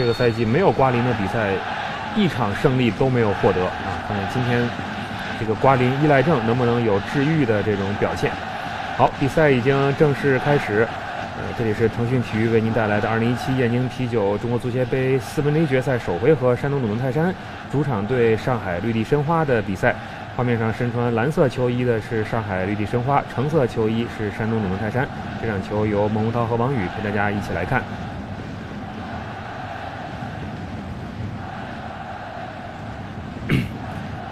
这个赛季没有瓜林的比赛，一场胜利都没有获得啊！看看今天这个瓜林依赖症能不能有治愈的这种表现。好，比赛已经正式开始。呃，这里是腾讯体育为您带来的2017燕京啤酒中国足协杯四分之一决赛首回合，山东鲁能泰山主场对上海绿地申花的比赛。画面上身穿蓝色球衣的是上海绿地申花，橙色球衣是山东鲁能泰山。这场球由孟洪涛和王宇陪大家一起来看。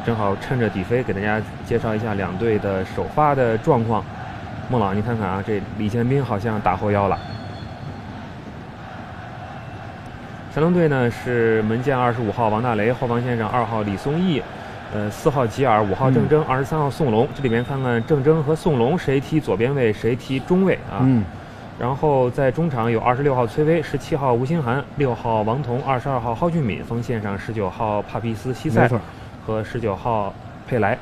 正好趁着底飞，给大家介绍一下两队的首发的状况。孟老，你看看啊，这李建斌好像打后腰了。山东队呢是门将二十五号王大雷，后防线上二号李松义，呃四号吉尔，五号郑铮，二十三号宋龙。这里面看看郑铮和宋龙谁踢左边位，谁踢中卫啊？嗯。然后在中场有二十六号崔巍，十七号吴兴涵，六号王彤，二十二号蒿俊闵，锋线上十九号帕皮斯西塞和十九号佩莱。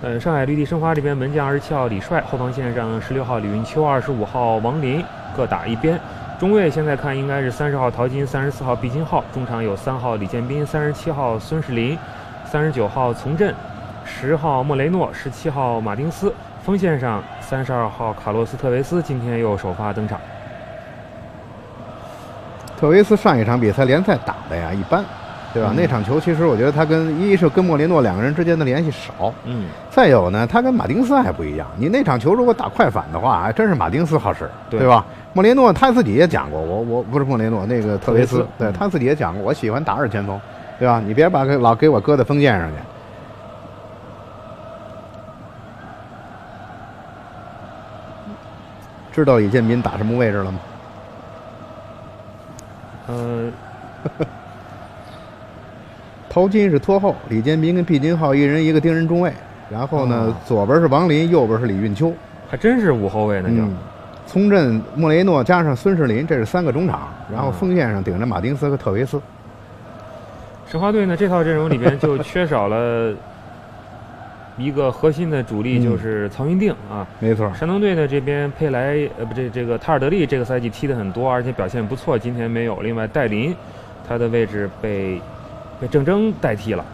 呃，上海绿地申花这边门将二十七号李帅，后防线上十六号李云秋，二十五号王林各打一边。中卫现在看应该是三十号陶金，三十四号毕金浩。中场有三号李建斌，三十七号孙世林，三十九号从振，十号莫雷诺，十七号马丁斯。锋线上三十二号卡洛斯特维斯今天又首发登场。特维斯上一场比赛联赛打的呀一般。对吧？那场球其实我觉得他跟一是跟莫雷诺两个人之间的联系少，嗯，再有呢，他跟马丁斯还不一样。你那场球如果打快反的话，还真是马丁斯好使，对吧？莫雷诺他自己也讲过，我我不是莫雷诺，那个特维斯，对他自己也讲过，我喜欢打二前锋，对吧？你别把老给我搁在锋线上去。知道李建民打什么位置了吗？呃。陶金是拖后，李建斌跟毕金浩一人一个盯人中卫，然后呢，左边是王林，右边是李运秋，还真是五后卫呢。就从阵莫雷诺加上孙世林，这是三个中场，然后锋线上顶着马丁斯和特维斯。申花队呢，这套阵容里边 就缺少了一个核心的主力，就是曹云定啊。没错。山东队呢这边佩莱呃不这这个塔尔德利这个赛季踢的很多，而且表现不错，今天没有。另外戴林，他的位置被。被郑铮代替了，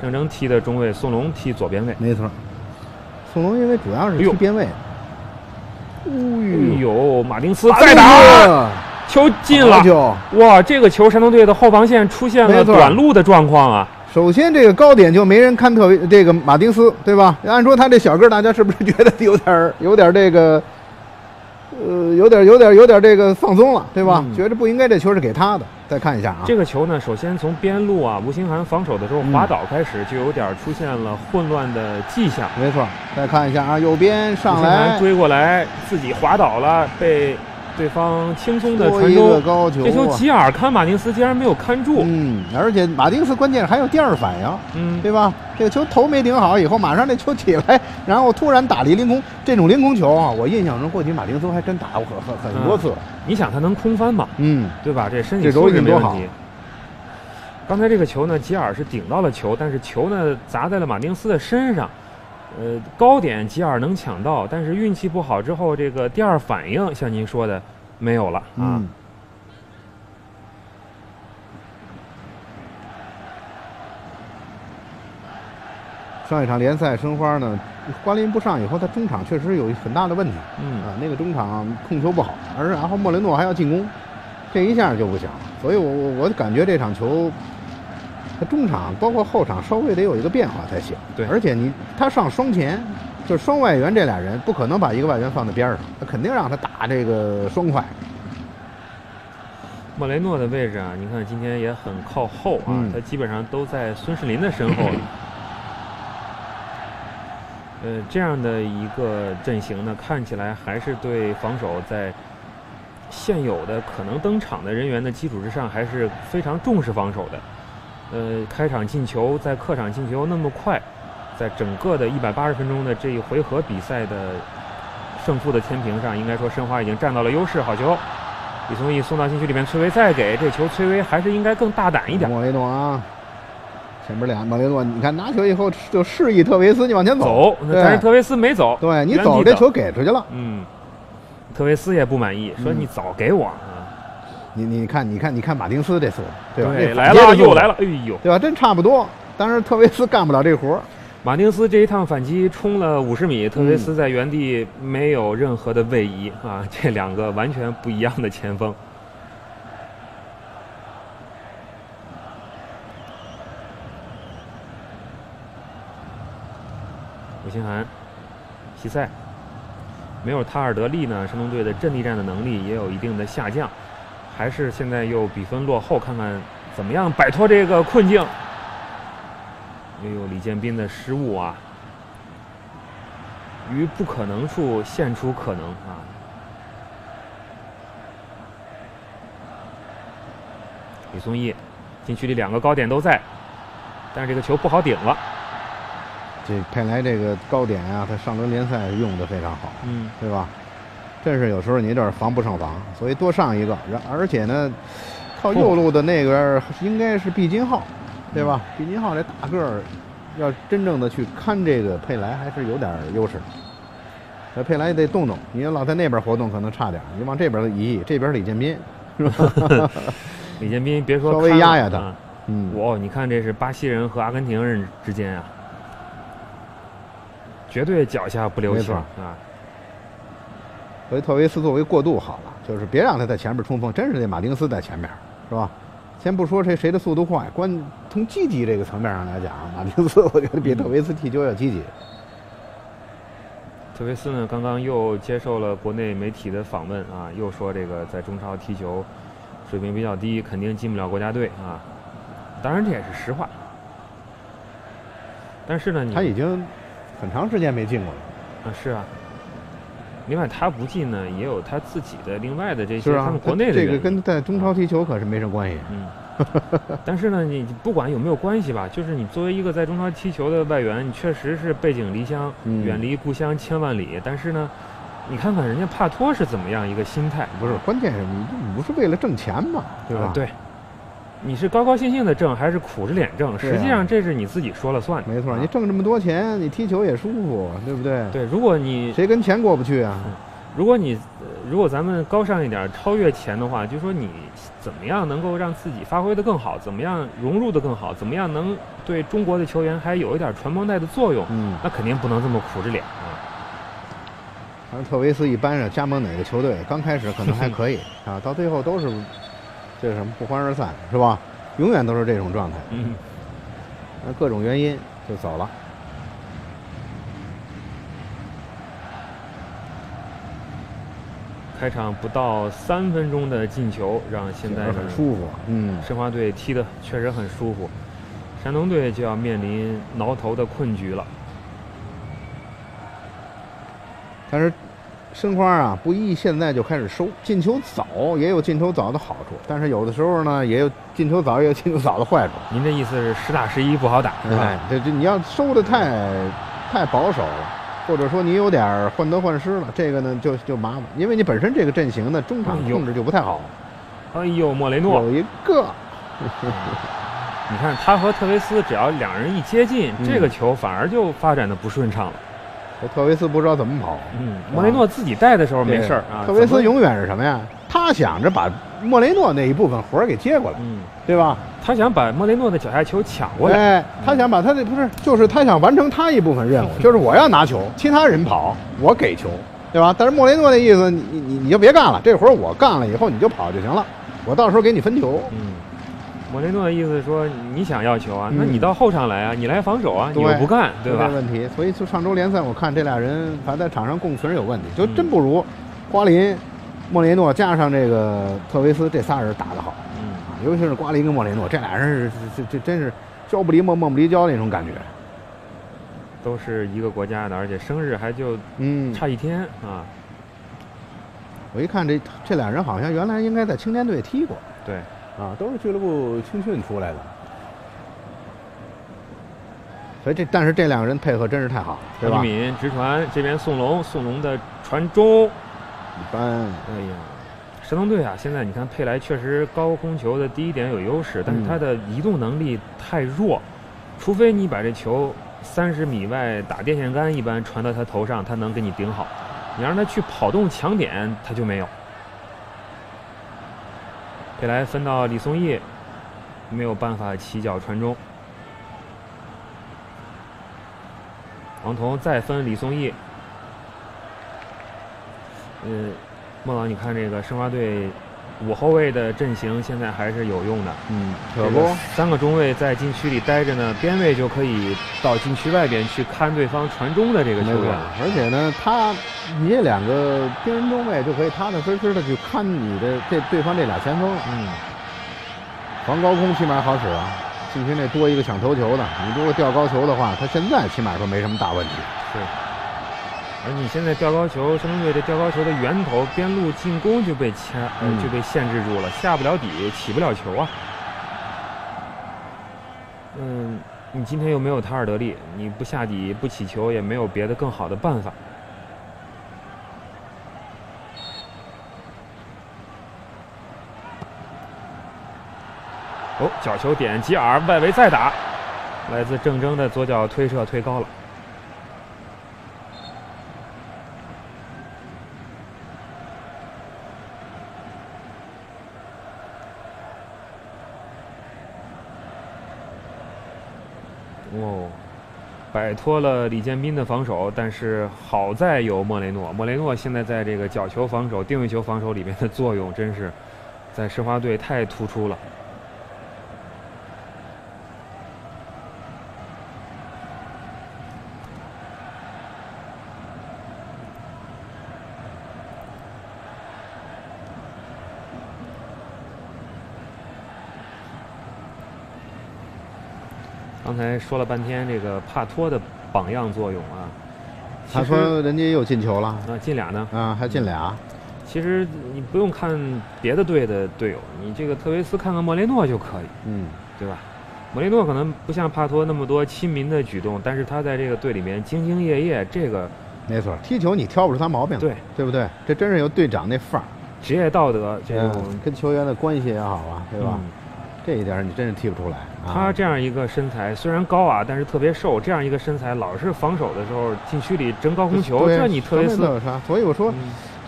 郑铮踢的中卫，宋龙踢左边卫。没错，宋龙因为主要是踢边卫。哎呦，马丁斯再打，球进了！哇，这个球山东队的后防线出现了短路的状况啊。首先，这个高点就没人看特这个马丁斯，对吧？按说他这小个，大家是不是觉得有点有点这个？呃，有点有点有点这个放松了，对吧？觉得不应该这球是给他的。再看一下啊，这个球呢，首先从边路啊，吴兴涵防守的时候滑倒开始，就有点出现了混乱的迹象。没错，再看一下啊，右边上来追过来，自己滑倒了，被。对方轻松的传中，这球吉尔看马丁斯竟然没有看住，嗯，而且马丁斯关键还有第二反应，嗯，对吧？这个球头没顶好，以后马上这球起来，然后突然打了一凌空，这种凌空球啊，我印象中过去马丁斯还真打过很很很多次。你想他能空翻吗？嗯，对吧？这身体素质没问题。刚才这个球呢，吉尔是顶到了球，但是球呢砸在了马丁斯的身上。呃，高点吉尔能抢到，但是运气不好之后，这个第二反应像您说的没有了啊。上一场联赛申花呢，瓜林不上以后，他中场确实有很大的问题。嗯啊，那个中场控球不好，而然后莫雷诺还要进攻，这一下就不行了。所以我我我感觉这场球。他中场包括后场稍微得有一个变化才行。对，而且你他上双前，就是双外援这俩人不可能把一个外援放在边上，他肯定让他打这个双快。莫雷诺的位置啊，你看今天也很靠后啊，他基本上都在孙世林的身后。呃，这样的一个阵型呢，看起来还是对防守在现有的可能登场的人员的基础之上，还是非常重视防守的。呃，开场进球，在客场进球那么快，在整个的一百八十分钟的这一回合比赛的胜负的天平上，应该说申花已经占到了优势。好球，李松义送到禁区里面，崔巍再给这球，崔巍还是应该更大胆一点。莫雷诺啊，前面俩莫雷诺，你看拿球以后就示意特维斯你往前走，但是特维斯没走，对你走这球给出去了。嗯，特维斯也不满意，说你早给我。你你看你看你看马丁斯这速度，对吧？来了又来了，哎呦，对吧？真差不多。但是特维斯干不了这活儿。马丁斯这一趟反击冲了五十米，特维斯在原地没有任何的位移啊！这两个完全不一样的前锋。吴兴涵，西塞，没有塔尔德利呢，山东队的阵地战的能力也有一定的下降，还是现在又比分落后，看看怎么样摆脱这个困境。又有李建斌的失误啊！于不可能处现出可能啊！李松义禁区里两个高点都在，但是这个球不好顶了。这看来这个高点啊，他上轮联赛用的非常好，嗯，对吧？这是有时候你有点防不胜防，所以多上一个。然而且呢，靠右路的那边应该是毕金浩。对吧？毕金浩这大个儿，要真正的去看这个佩莱，还是有点优势。那佩莱也得动动，你老在那边活动可能差点，你往这边移，这边李建斌是吧？李建斌别说稍微压压他，嗯，哇你看这是巴西人和阿根廷人之间啊，绝对脚下不留情啊。所以特维斯作为过渡好了，就是别让他在前面冲锋，真是那马丁斯在前面，是吧？先不说谁谁的速度快，关从积极这个层面上来讲，马丁斯我觉得比特维斯踢球要积极。特维斯呢，刚刚又接受了国内媒体的访问啊，又说这个在中超踢球水平比较低，肯定进不了国家队啊。当然这也是实话。但是呢，他已经很长时间没进过了。啊，是啊。另外，他不进呢，也有他自己的另外的这些他们国内的这个跟在中超踢球可是没什么关系。嗯。但是呢，你不管有没有关系吧，就是你作为一个在中超踢球的外援，你确实是背井离乡，远离故乡千万里。但是呢，你看看人家帕托是怎么样一个心态？不是，关键是你不是为了挣钱嘛，对吧？对。你是高高兴兴的挣，还是苦着脸挣？实际上这是你自己说了算。没错，你挣这么多钱，你踢球也舒服，对不对？对，如果你谁跟钱过不去啊？如果你如果咱们高尚一点，超越钱的话，就说你怎么样能够让自己发挥的更好，怎么样融入的更好，怎么样能对中国的球员还有一点传帮带的作用？嗯，那肯定不能这么苦着脸啊。反正特维斯一般是加盟哪个球队，刚开始可能还可以啊，到最后都是。这是什么不欢而散是吧？永远都是这种状态。嗯，那各种原因就走了。开场不到三分钟的进球，让现在很舒服。嗯，申花队踢的确实很舒服，山东队就要面临挠头的困局了。但是。申花啊，不宜现在就开始收进球早，也有进球早的好处，但是有的时候呢，也有进球早也有进球早的坏处。您的意思是实打实一不好打，是吧？这这你要收的太太保守了，或者说你有点患得患失了，这个呢就就麻烦，因为你本身这个阵型呢中场控制就不太好。哎呦，莫雷诺有一个，你看他和特维斯只要两人一接近，这个球反而就发展的不顺畅了。特维斯不知道怎么跑，嗯，莫雷诺自己带的时候没事儿啊。特维斯永远是什么呀？他想着把莫雷诺那一部分活儿给接过来，嗯，对吧？他想把莫雷诺的脚下球抢过来，哎，他想把他的不是，就是他想完成他一部分任务，就是我要拿球，其他人跑，我给球，对吧？但是莫雷诺那意思，你你你就别干了，这活儿我干了以后你就跑就行了，我到时候给你分球，嗯。莫雷诺的意思说：“你想要球啊？那你到后场来啊！你来防守啊！你又不干，对吧？”没问题。所以就上周联赛，我看这俩人反正在场上共存有问题，就真不如瓜林、莫雷诺加上这个特维斯这仨人打得好。嗯，尤其是瓜林跟莫雷诺这俩人是这这真是交不离莫，莫不离交那种感觉。都是一个国家的，而且生日还就嗯差一天啊。我一看这这俩人好像原来应该在青年队踢过。对。啊，都是俱乐部青训出来的，所以这但是这两个人配合真是太好了，对吧？敏直传，这边宋龙，宋龙的传中一般。哎呀，山东队啊，现在你看佩莱确实高空球的第一点有优势，但是他的移动能力太弱，除非你把这球三十米外打电线杆一般传到他头上，他能给你顶好。你让他去跑动抢点，他就没有。未来分到李松义，没有办法起脚传中。王彤再分李松义。嗯，孟老，你看这个申花队五后卫的阵型现在还是有用的。嗯，可不，三个中卫在禁区里待着呢，边卫就可以到禁区外边去看对方传中的这个球员。而且呢，他你这两个边人中卫就可以踏踏实实的去看你的这对方这俩前锋。嗯，防高空起码好使啊。禁区内多一个抢头球的，你如果吊高球的话，他现在起码说没什么大问题。是，而你现在吊高球，山东队这吊高球的源头边路进攻就被牵，就被限制住了，下不了底，起不了球啊。嗯，你今天又没有塔尔德利，你不下底不起球，也没有别的更好的办法。哦，角球点吉尔，外围再打，来自郑铮的左脚推射推高了。哦，摆脱了李建斌的防守，但是好在有莫雷诺。莫雷诺现在在这个角球防守、定位球防守里面的作用，真是在申花队太突出了。刚才说了半天这个帕托的榜样作用啊，他说人家又进球了，啊进俩呢，啊还进俩。其实你不用看别的队的队友，你这个特维斯看看莫雷诺就可以，嗯，对吧？莫雷诺可能不像帕托那么多亲民的举动，但是他在这个队里面兢兢业业，这个没错，踢球你挑不出他毛病，对对不对？这真是有队长那范儿，职业道德这种跟球员的关系也好啊，对吧？这一点你真是踢不出来。他这样一个身材虽然高啊，但是特别瘦。这样一个身材，老是防守的时候禁区里争高空球，这你特维斯。所以我说，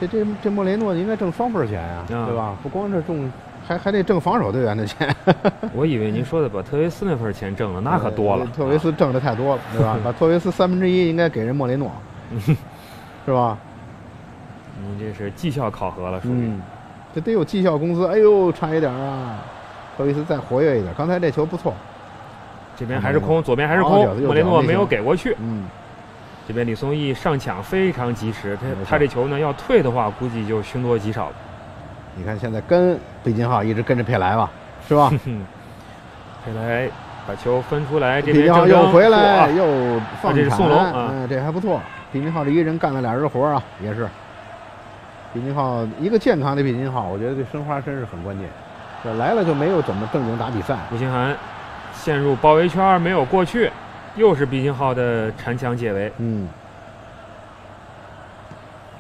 这这这莫雷诺应该挣双份钱呀，对吧？不光是挣，还还得挣防守队员的钱。我以为您说的把特维斯那份钱挣了，那可多了。特维斯挣的太多了，对吧？把特维斯三分之一应该给人莫雷诺，是吧？你这是绩效考核了，属于。这得有绩效工资，哎呦，差一点啊！特维斯再活跃一点，刚才这球不错。这边还是空，左边还是空，莫雷诺没有给过去。嗯，这边李松义上抢非常及时，他他这球呢要退的话，估计就凶多吉少了。你看现在跟毕金浩一直跟着佩莱吧，是吧？佩莱把球分出来，这边又回来又放这是宋龙啊，这还不错。毕金浩这一人干了俩人活啊，也是。毕金浩一个健康的毕金浩，我觉得对申花真是很关键。这来了就没有怎么正经打比赛。吴兴涵陷入包围圈没有过去，又是毕金浩的缠墙解围。嗯，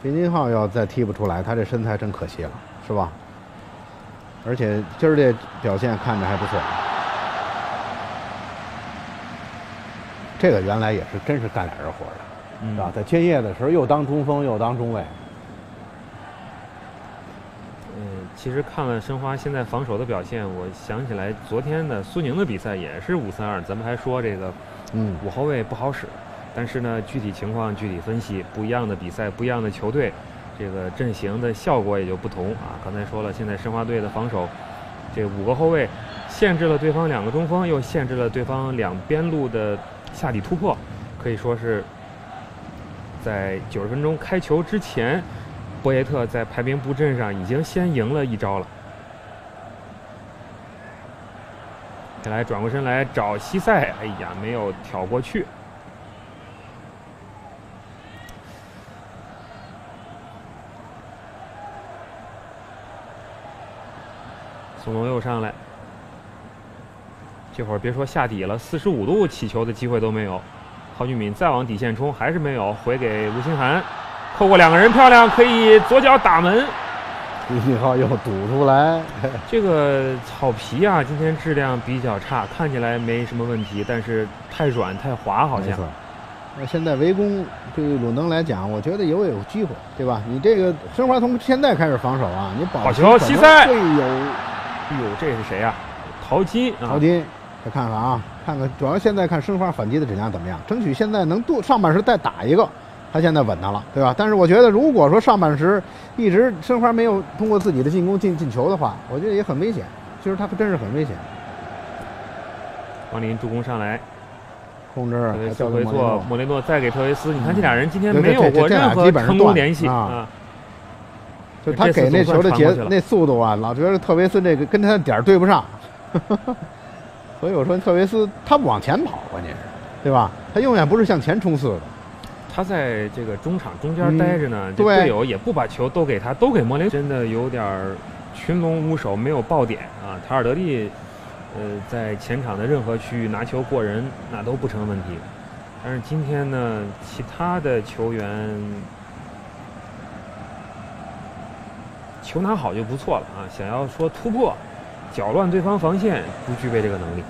毕金浩要再踢不出来，他这身材真可惜了，是吧？而且今儿这表现看着还不错。这个原来也是真是干俩人活的，是吧？在建业的时候又当中锋又当中卫。其实看了申花现在防守的表现，我想起来昨天的苏宁的比赛也是五三二，咱们还说这个，嗯，五后卫不好使，但是呢，具体情况具体分析，不一样的比赛，不一样的球队，这个阵型的效果也就不同啊。刚才说了，现在申花队的防守，这五个后卫限制了对方两个中锋，又限制了对方两边路的下底突破，可以说是在九十分钟开球之前。博耶特在排兵布阵上已经先赢了一招了。再来转过身来找西塞，哎呀，没有挑过去。宋龙又上来，这会儿别说下底了，四十五度起球的机会都没有。郝俊敏再往底线冲，还是没有，回给吴兴涵。透过两个人漂亮，可以左脚打门。李浩又堵出来。这个草皮啊，今天质量比较差，看起来没什么问题，但是太软太滑，好像。那现在围攻对鲁能来讲，我觉得也有机会，对吧？你这个申花从现在开始防守啊，你保球西塞会有哎呦，这是谁呀？陶金，陶金，再看看啊，看看，主要现在看申花反击的质量怎么样，争取现在能多上半时再打一个，他现在稳当了，对吧？但是我觉得，如果说上半时一直申花没有通过自己的进攻进进球的话，我觉得也很危险。其实他真是很危险。王林助攻上来，控制，特维做莫雷诺再给特维斯，你看这俩人今天没有过任何成功联系啊。就他给那球的节那速度啊，老觉得特维斯这个跟他的点儿对不上，所以我说特维斯他不往前跑，关键是，对吧？他永远不是向前冲刺的。他在这个中场中间待着呢，队友也不把球都给他，都给莫雷，真的有点群龙无首，没有爆点啊。塔尔德利，呃，在前场的任何区域拿球过人那都不成问题，但是今天呢，其他的球员。球拿好就不错了啊！想要说突破、搅乱对方防线，不具备这个能力。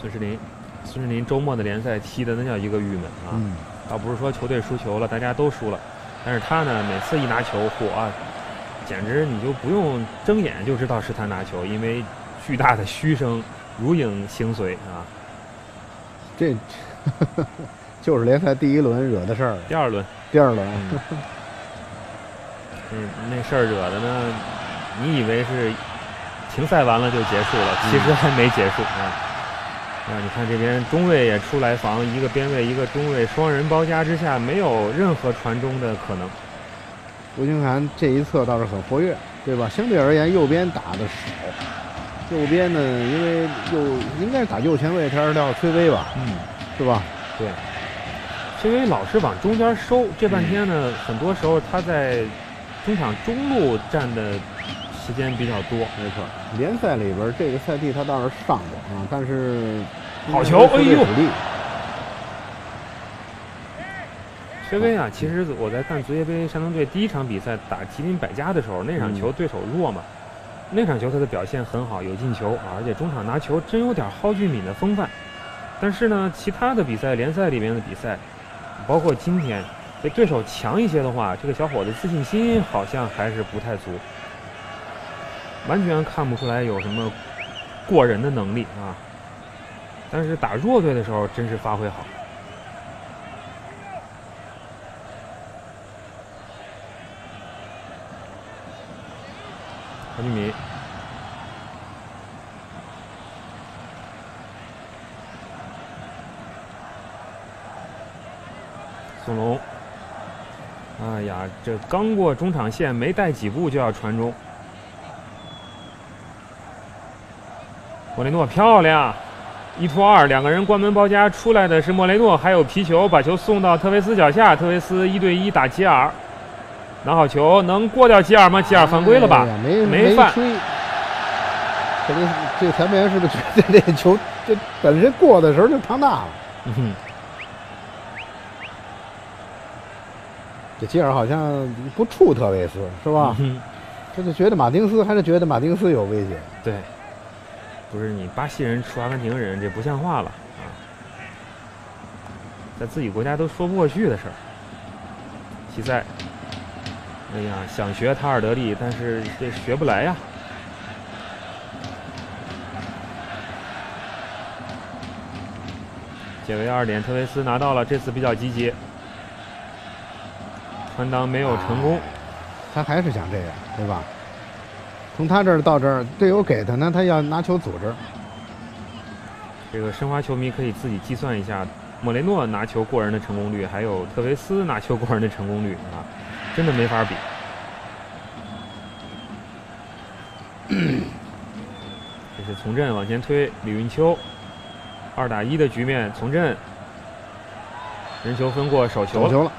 孙世林，孙世林周末的联赛踢的那叫一个郁闷啊！倒不是说球队输球了，大家都输了，但是他呢，每次一拿球，嚯，简直你就不用睁眼就知道是他拿球，因为巨大的嘘声如影形随啊！这 就是联赛第一轮惹的事儿，第二轮，第二轮，嗯，那事儿惹的呢，你以为是停赛完了就结束了，其实还没结束啊！啊，你看这边中卫也出来防，一个边卫，一个中卫，双人包夹之下，没有任何传中的可能。吴兴涵这一侧倒是很活跃，对吧？相对而言，右边打的少。右边呢，因为右应该是打右前卫，他是廖崔威吧？嗯，是吧？对。崔巍老是往中间收，这半天呢，很多时候他在中场中路站的。时间比较多，没错。联赛里边这个赛季他倒是上过啊，但是好球，哎呦！薛威啊，其实我在看足协杯山东队第一场比赛打吉林百家的时候，那场球对手弱嘛，那场球他的表现很好，有进球啊，而且中场拿球真有点蒿俊闵的风范。但是呢，其他的比赛联赛里面的比赛，包括今天，这对手强一些的话，这个小伙子自信心好像还是不太足。完全看不出来有什么过人的能力啊！但是打弱队的时候，真是发挥好。何俊敏，宋龙，哎呀，这刚过中场线，没带几步就要传中。莫雷诺漂亮，一拖二，两个人关门包夹，出来的是莫雷诺，还有皮球，把球送到特维斯脚下，特维斯一对一打吉尔，拿好球，能过掉吉尔吗？吉尔犯规了吧？没没犯。这个这个裁判员是不是觉得这球这本身过的时候就趟大了？嗯哼。这吉尔好像不触特维斯是吧？他就觉得马丁斯还是觉得马丁斯有威胁？对。不是你巴西人出阿根廷人，这不像话了啊！在自己国家都说不过去的事儿。西塞，哎呀，想学塔尔德利，但是这学不来呀。解围二点，特维斯拿到了，这次比较积极，传裆没有成功，他还是想这样，对吧？从他这儿到这儿，队友给他呢，他要拿球组织。这个申花球迷可以自己计算一下，莫雷诺拿球过人的成功率，还有特维斯拿球过人的成功率啊，真的没法比。这是从振往前推，李云秋，二打一的局面，从振，人球分过，手球了。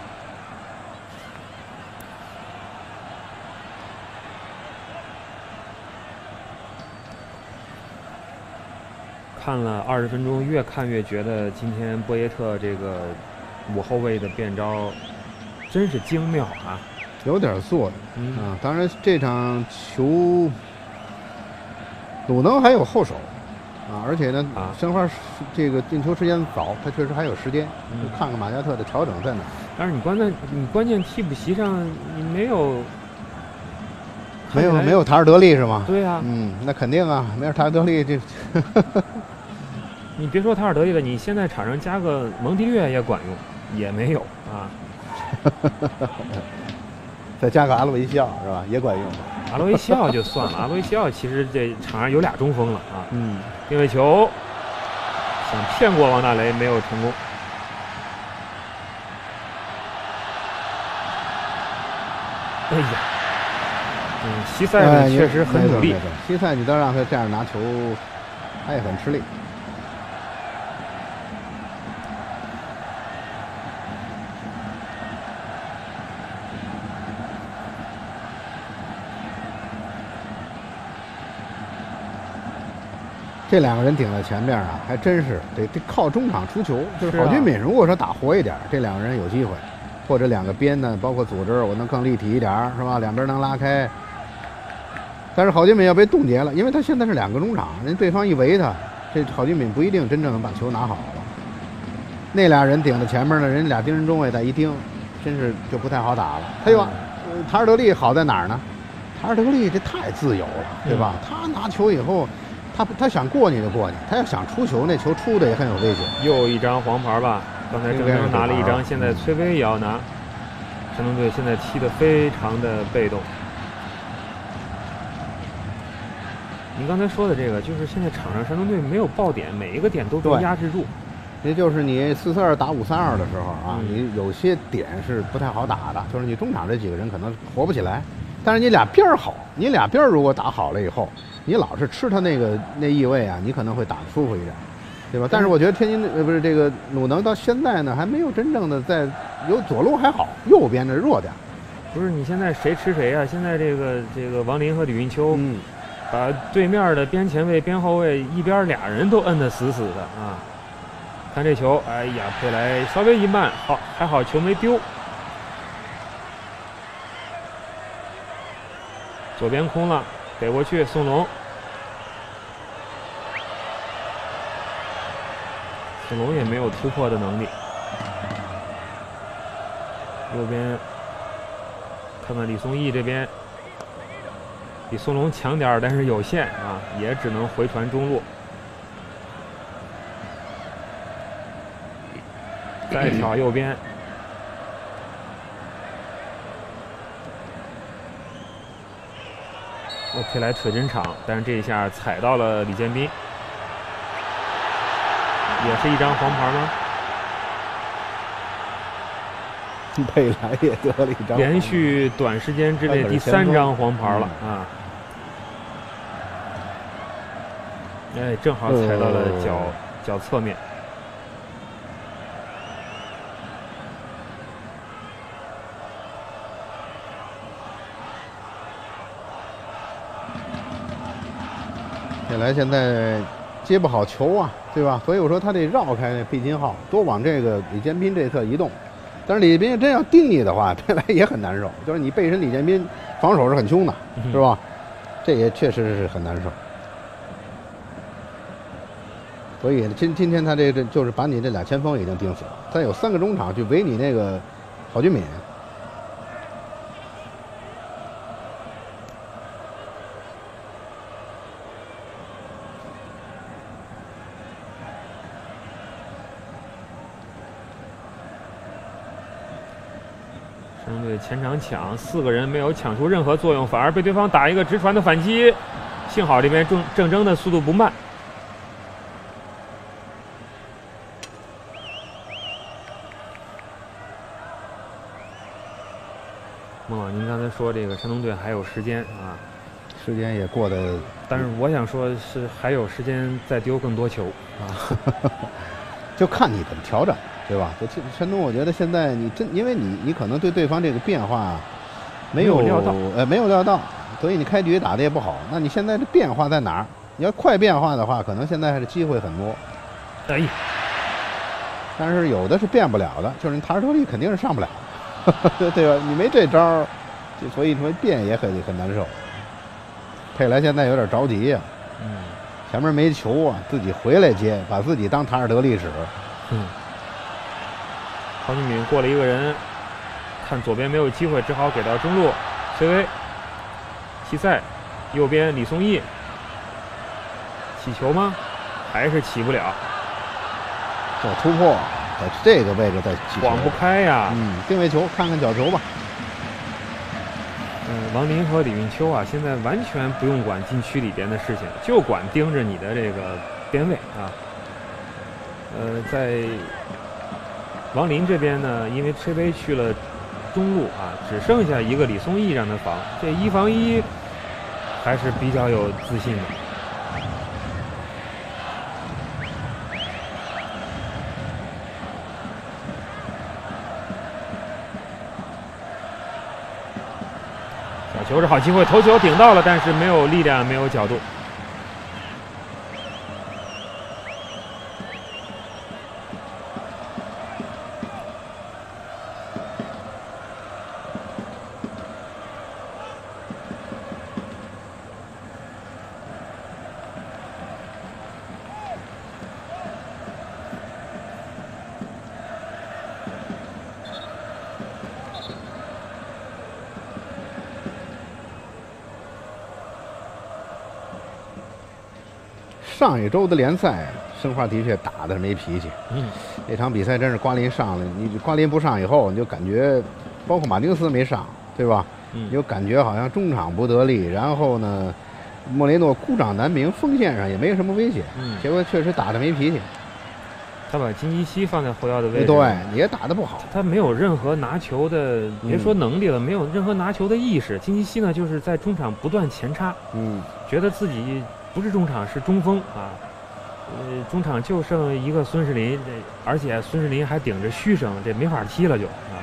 看了二十分钟，越看越觉得今天波耶特这个五后卫的变招真是精妙啊，有点做嗯啊。当然这场球鲁能还有后手啊，而且呢啊，申花这个进球时间早，他确实还有时间，嗯看看马加特的调整在哪。但是你关键你关键替补席上你没有没有没有塔尔德利是吗？对呀、嗯，那肯定啊，没有塔尔德利这 你别说塔尔德利了，你现在场上加个蒙迪略也管用，也没有啊。再加个阿洛维西奥是吧，也管用。阿罗维西奥就算了，阿罗维西奥其实这场上有俩中锋了啊。嗯，定位球想骗过王大雷，没有成功。哎呀，嗯，西塞确实很努力西塞你都让他这样拿球，他也很吃力。这两个人顶在前面啊，还真是得得靠中场出球。就是郝俊敏如果说打活一点，这两个人有机会，或者两个边呢，包括组织我能更立体一点，是吧？两边能拉开。但是郝俊敏要被冻结了，因为他现在是两个中场，人对方一围他，这郝俊敏不一定真正能把球拿好了。那俩人顶在前面呢，人家俩盯人中卫再一盯，真是就不太好打了。他又、呃塔尔德利好在哪儿呢？塔尔德利这太自由了，对吧？他拿球以后，他他想过你就过去，他要想出球，那球出的也很有危险。又一张黄牌吧？刚才郑铮拿了一张，现在崔巍也要拿。山东队现在踢得非常的被动。您刚才说的这个，就是现在场上山东队没有爆点，每一个点都被压制住。也就是你四四二打五三二的时候啊，嗯你有些点是不太好打的，就是你中场这几个人可能活不起来，但是你俩边儿好，你俩边儿如果打好了以后，你老是吃他那个那意味啊，你可能会打得舒服一点，对吧？但是我觉得天津呃不是这个鲁能到现在呢还没有真正的在有左路还好，右边的弱点。不是你现在谁吃谁啊？现在这个这个王林和李云秋，嗯，把对面的边前卫、边后卫一边俩人都摁得死死的啊！看这球，哎呀，佩莱稍微一慢，好还好球没丢。左边空了，给过去，宋龙。宋龙也没有突破的能力。右边，看看李松义这边，比宋龙强点儿，但是有限啊，也只能回传中路。再挑右边，我佩莱腿真长，但是这一下踩到了李建斌，也是一张黄牌吗？佩莱也得了一张，连续短时间之内第三张黄牌了啊！哎，正好踩到了脚脚侧面。佩莱现在接不好球啊，对吧？所以我说他得绕开那毕金浩，多往这个李建斌这侧移动。但是李建斌真要定你的话，佩莱也很难受。就是你背身李建斌防守是很凶的，是吧？这也确实是很难受。所以今今天他这这就是把你这俩前锋已经盯死了，他有三个中场去围你那个郝俊敏。山东队前场抢，四个人没有抢出任何作用，反而被对方打一个直传的反击。幸好这边郑郑铮的速度不慢。孟老，您刚才说这个山东队还有时间啊，时间也过得，但是我想说是还有时间再丢更多球啊。就看你怎么调整，对吧？就山东，我觉得现在你真，因为你你可能对对方这个变化没有料到，呃，没有料到，所以你开局打的也不好。那你现在这变化在哪儿？你要快变化的话，可能现在还是机会很多。哎，但是有的是变不了的，就是你塔尔特利肯定是上不了，对吧？你没这招，所以说变也很很难受。佩莱现在有点着急呀，嗯，前面没球啊，自己回来接，把自己当塔尔德利使。嗯，曹俊敏过了一个人，看左边没有机会，只好给到中路，崔巍，西塞，右边李松义，起球吗？还是起不了。小突破，在这个位置再起晃不开呀。嗯，定位球，看看角球吧。嗯，王林和李运秋啊，现在完全不用管禁区里边的事情，就管盯着你的这个边位啊。呃，在王林这边呢，因为崔巍去了中路啊，只剩下一个李松义让他防，这一防一还是比较有自信的。球是好机会，头球顶到了，但是没有力量，没有角度。上一周的联赛，申花的确打的没脾气。嗯，那场比赛真是瓜林上了，你瓜林不上以后，你就感觉，包括马丁斯没上，对吧？嗯，就感觉好像中场不得力，然后呢，莫雷诺孤掌难鸣，锋线上也没什么威胁。嗯，结果确实打的没脾气。他把金基西放在后腰的位置，对，也打得不好。他没有任何拿球的，别说能力了，没有任何拿球的意识。金基西呢，就是在中场不断前插，嗯，觉得自己。不是中场，是中锋啊！呃，中场就剩一个孙世林，这而且孙世林还顶着嘘声，这没法踢了就啊。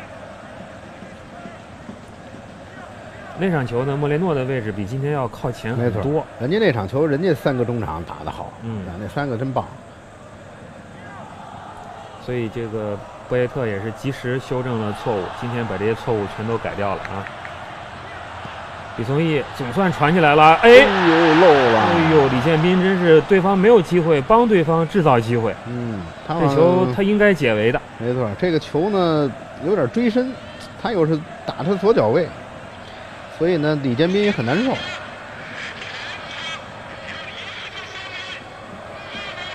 那场球呢，莫雷诺的位置比今天要靠前很多。人家那场球，人家三个中场打得好，嗯，那三个真棒。所以这个博耶特也是及时修正了错误，今天把这些错误全都改掉了啊。李松义总算传起来了，哎，呦漏了！哎呦，李建斌真是对方没有机会，帮对方制造机会。嗯，这球他应该解围的。没错，这个球呢有点追身，他又是打他左脚位，所以呢李建斌也很难受。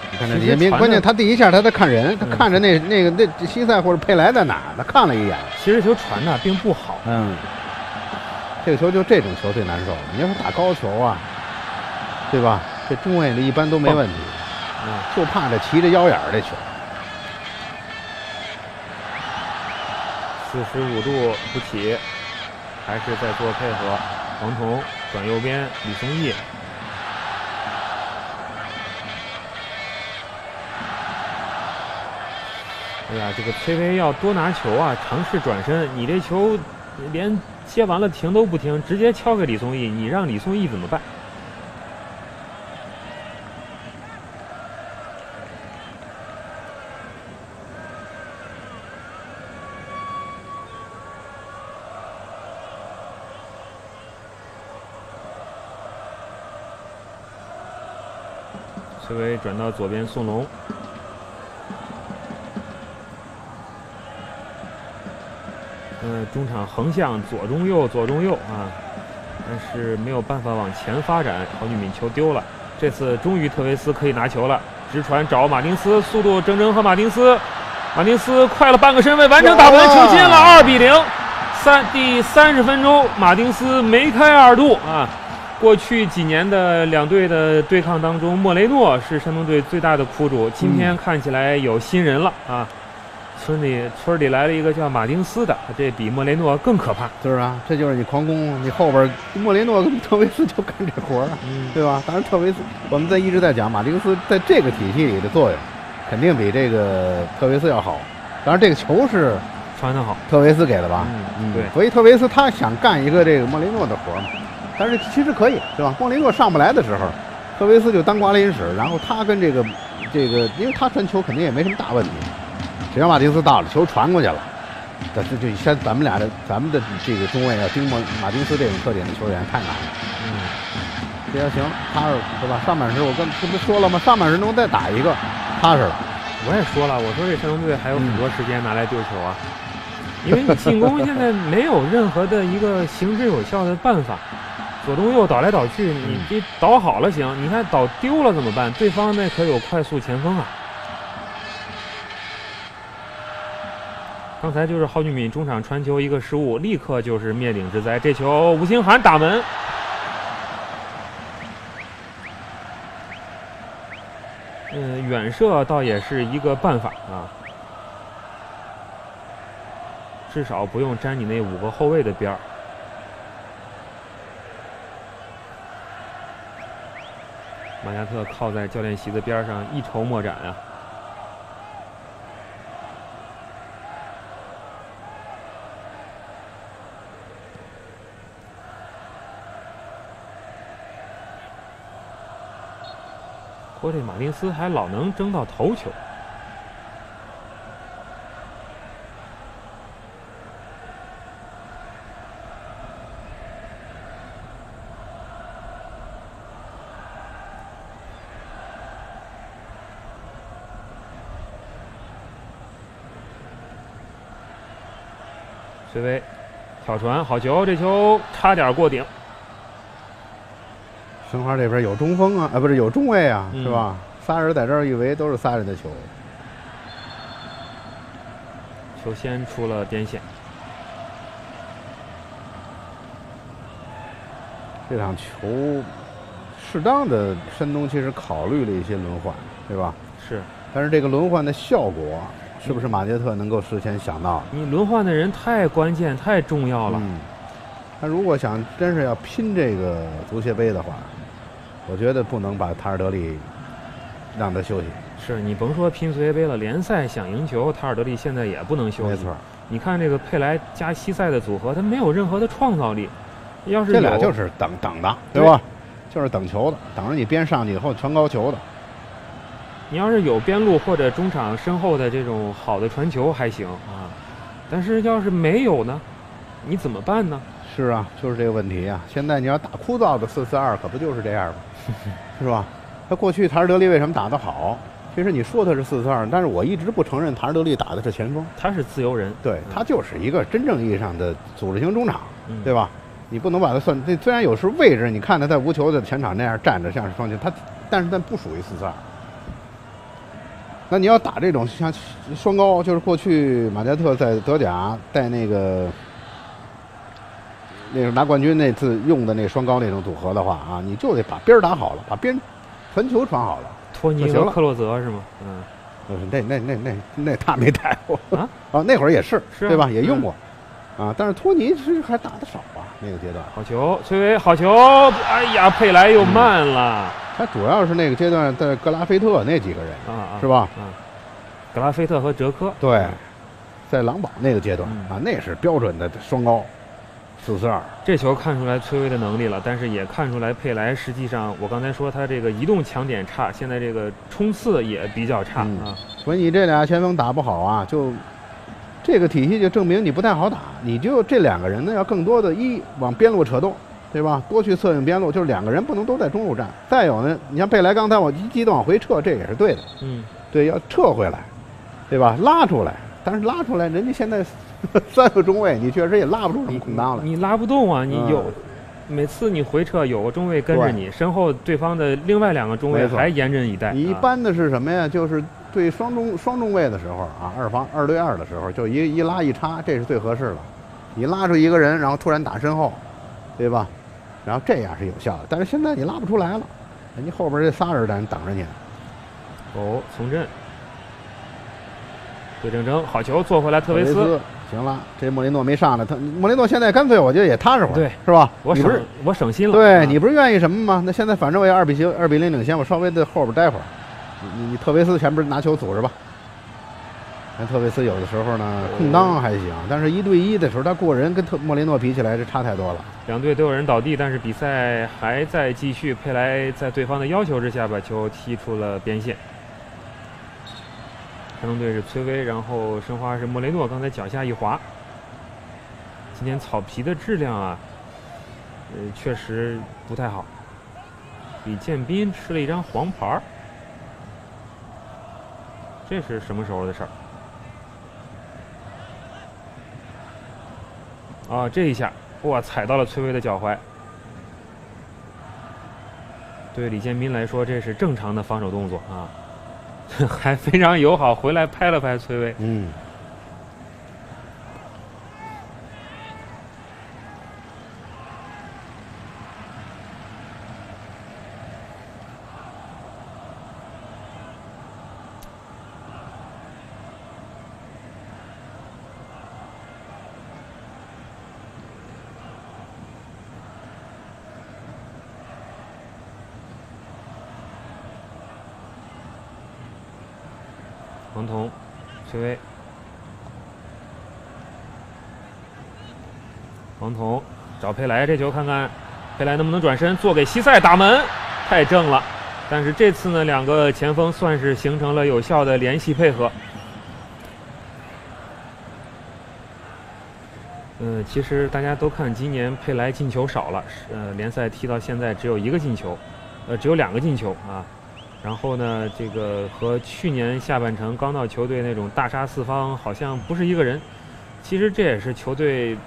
你看这李建斌，关键他第一下他在看人，他看着那那个那西塞或者佩莱在哪，他看了一眼。其实球传的并不好。嗯。这个球就这种球最难受。你要是打高球啊，对吧？这中卫的一般都没问题，就怕这骑着腰眼儿这球。四十五度不起，还是在做配合。王彤转右边，李松义。哎呀，这个崔巍要多拿球啊，尝试转身。你这球连。接完了停都不停，直接敲给李松义，你让李松义怎么办？崔伟转到左边，宋龙。嗯，中场横向左中右左中右啊，但是没有办法往前发展。郝俊敏球丢了，这次终于特维斯可以拿球了，直传找马丁斯，速度整整和马丁斯，马丁斯快了半个身位，完成打门，球进了，二比零。三第三十分钟，马丁斯梅开二度啊！过去几年的两队的对抗当中，莫雷诺是山东队最大的苦主，今天看起来有新人了啊！村里村里来了一个叫马丁斯的，这比莫雷诺更可怕，是啊，这就是你狂攻，你后边莫雷诺跟特维斯就干这活儿，对吧？当然特维斯，我们在一直在讲马丁斯在这个体系里的作用，肯定比这个特维斯要好。当然这个球是传的好，特维斯给的吧？嗯，对。所以特维斯他想干一个这个莫雷诺的活儿嘛，但是其实可以，对吧？莫雷诺上不来的时候，特特维斯就当瓜林使，然后他跟这个这个，因为他传球肯定也没什么大问题。只要马丁斯到了，球传过去了，这这就先咱们俩的咱们的这个中卫要盯马马丁斯这种特点的球员太难了。嗯，这要行，踏实是吧？上半时我跟这不说了吗？上半时能再打一个，踏实了。我也说了，我说这山东队还有很多时间拿来丢球啊，因为你进攻现在没有任何的一个行之有效的办法，左中右倒来倒去，你这倒好了行，你看倒丢了怎么办？对方那可有快速前锋啊。刚才就是郝俊敏中场传球一个失误，立刻就是灭顶之灾。这球吴兴涵打门，嗯，远射倒也是一个办法啊，至少不用沾你那五个后卫的边儿。马加特靠在教练席的边上，一筹莫展啊。我这马丁斯还老能争到头球，崔巍挑传好球，这球差点过顶。申花这边有中锋啊，啊不是有中卫啊，是吧？仨人在这儿一围都是仨人的球，球先出了边线。这场球适当的山东其实考虑了一些轮换，对吧？是，但是这个轮换的效果是不是马杰特能够事先想到？你轮换的人太关键、太重要了。嗯他如果想真是要拼这个足协杯的话。我觉得不能把塔尔德利让他休息。是你甭说拼足协杯了，联赛想赢球，塔尔德利现在也不能休息。没错，你看这个佩莱加西塞的组合，他没有任何的创造力。要是这俩就是等等的，对吧？就是等球的，等着你边上去以后传高球的。你要是有边路或者中场身后的这种好的传球还行啊，但是要是没有呢，你怎么办呢？是啊，就是这个问题啊。现在你要打枯燥的四四二，可不就是这样吗？是吧？他过去塔尔德利为什么打得好？其实你说他是四四二，但是我一直不承认塔尔德利打的是前锋，他是自由人，对他就是一个真正意义上的组织型中场，对吧？你不能把他算。这虽然有时候位置，你看他在无球的前场那样站着像是双前，他但是他不属于四四二。那你要打这种像双高，就是过去马加特在德甲带那个。那个拿冠军那次用的那双高那种组合的话啊，你就得把边儿打好了，把边传球传好了。托尼和克洛泽是吗？嗯，那那那那那他没带过啊啊，那会儿也是对吧？也用过啊，但是托尼其实还打的少啊，那个阶段。好球，崔维好球！哎呀，佩莱又慢了。他主要是那个阶段在格拉菲特那几个人啊，是吧？啊，格拉菲特和哲科。对，在狼堡那个阶段啊，那是标准的双高。四四二，这球看出来崔巍的能力了，但是也看出来佩莱实际上，我刚才说他这个移动强点差，现在这个冲刺也比较差啊。所以你这俩前锋打不好啊，就这个体系就证明你不太好打。你就这两个人呢，要更多的一往边路扯动，对吧？多去策应边路，就是两个人不能都在中路站。再有呢，你像佩莱刚才我一激动往回撤，这也是对的。嗯，对，要撤回来，对吧？拉出来，但是拉出来，人家现在。三个中卫，你确实也拉不住什么空当了。你拉不动啊！你有每次你回撤有个中卫跟着你，身后对方的另外两个中卫还严阵以待。你一般的是什么呀？就是对双中双中卫的时候啊，二防二对二的时候，就一一拉一插，这是最合适的。你拉出一个人，然后突然打身后，对吧？然后这样是有效的。但是现在你拉不出来了，人家后边这仨人在那等着你。哦，从阵，对正正，好球，做回来，特维斯。行了，这莫雷诺没上来，他莫雷诺现在干脆我觉得也踏实会儿，对，是吧？我省我省心了。对你不是愿意什么吗？那现在反正我也二比零二比零领先，我稍微在后边待会儿。你你特维斯前边拿球组织吧。但特维斯有的时候呢，空当还行，但是一对一的时候，他过人跟特莫雷诺比起来，这差太多了。两队都有人倒地，但是比赛还在继续。佩莱在对方的要求之下，把球踢出了边线。山东队是崔巍，然后申花是莫雷诺，刚才脚下一滑。今天草皮的质量啊，呃，确实不太好。李建斌吃了一张黄牌这是什么时候的事儿？啊，这一下，哇，踩到了崔巍的脚踝。对李建斌来说，这是正常的防守动作啊，还非常友好，回来拍了拍崔巍。嗯。王彤，崔巍，同找佩莱，这球看看佩莱能不能转身做给西塞打门，太正了。但是这次呢，两个前锋算是形成了有效的联系配合。嗯，其实大家都看今年佩莱进球少了，呃，联赛踢到现在只有一个进球，呃，只有两个进球啊。然后呢，这个和去年下半程刚到球队那种大杀四方好像不是一个人。其实这也是球队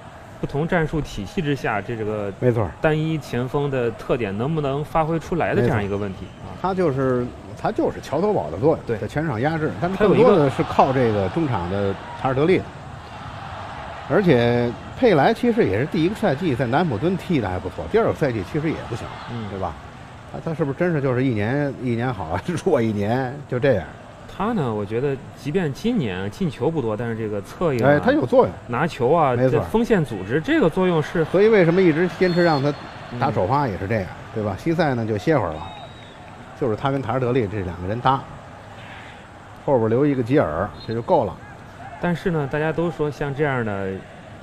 不同战术体系之下，这这个没错单一前锋的特点能不能发挥出来的这样一个问题啊。他就是他就是桥头堡的作用，对，在前场压制。但是更多的是靠这个中场的查尔德利。而且佩莱其实也是第一个赛季在南普敦踢的还不错，第二个赛季其实也不行，嗯，对吧？他他是不是真是就是一年一年好，弱一年就这样？他呢，我觉得即便今年进球不多，但是这个策应，哎，他有作用，拿球啊，没错，锋线组织这个作用是。所以为什么一直坚持让他打首发也是这样，对吧？西塞呢就歇会儿了，就是他跟塔尔德利这两个人搭，后边留一个吉尔这就够了。但是呢，大家都说像这样的。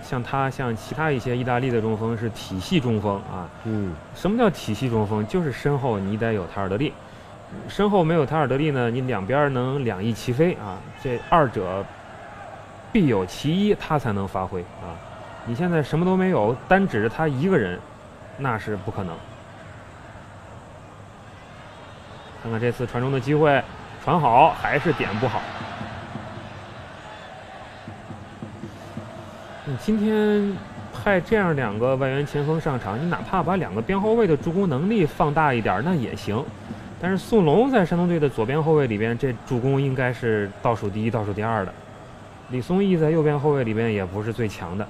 像他，像其他一些意大利的中锋是体系中锋啊。嗯。什么叫体系中锋？就是身后你得有塔尔德利，身后没有塔尔德利呢，你两边能两翼齐飞啊。这二者必有其一，他才能发挥啊。你现在什么都没有，单指着他一个人，那是不可能。看看这次传中的机会，传好还是点不好。你今天派这样两个外援前锋上场，你哪怕把两个边后卫的助攻能力放大一点，那也行。但是宋龙在山东队的左边后卫里边，这助攻应该是倒数第一、倒数第二的。李松义在右边后卫里边也不是最强的。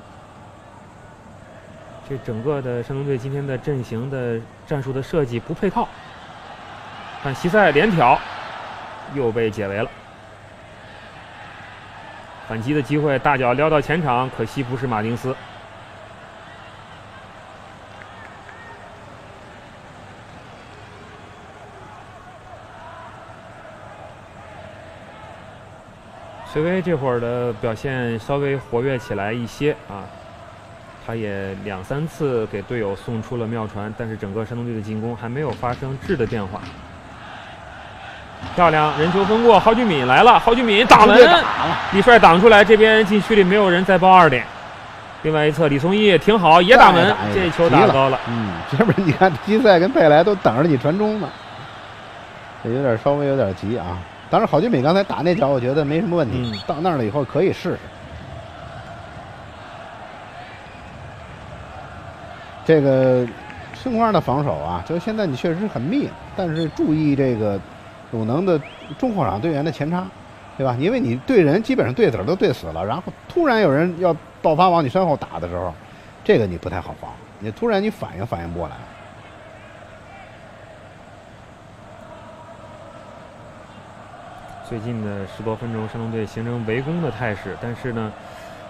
这整个的山东队今天的阵型的战术的设计不配套。看西塞连挑，又被解围了。反击的机会，大脚撩到前场，可惜不是马丁斯。崔巍这会儿的表现稍微活跃起来一些啊，他也两三次给队友送出了妙传，但是整个山东队的进攻还没有发生质的变化。漂亮，人球分过，郝俊敏来了，郝俊敏打门，李帅挡出来，这边禁区里没有人再报二点。另外一侧李松义挺好，也打门，这球打高了。嗯，这边你看 基赛跟佩莱都等着你传中呢，这有点稍微有点急啊。当然郝俊敏刚才打那脚，我觉得没什么问题，到那儿了以后可以试试。这个申花的防守啊，就现在你确实很密，但是注意这个。鲁能的中后场队员的前插，对吧？因为你对人基本上对子都对死了，然后突然有人要爆发往你身后打的时候，这个你不太好防。你突然你反应反应不过来。最近的十多分钟，山东队形成围攻的态势，但是呢，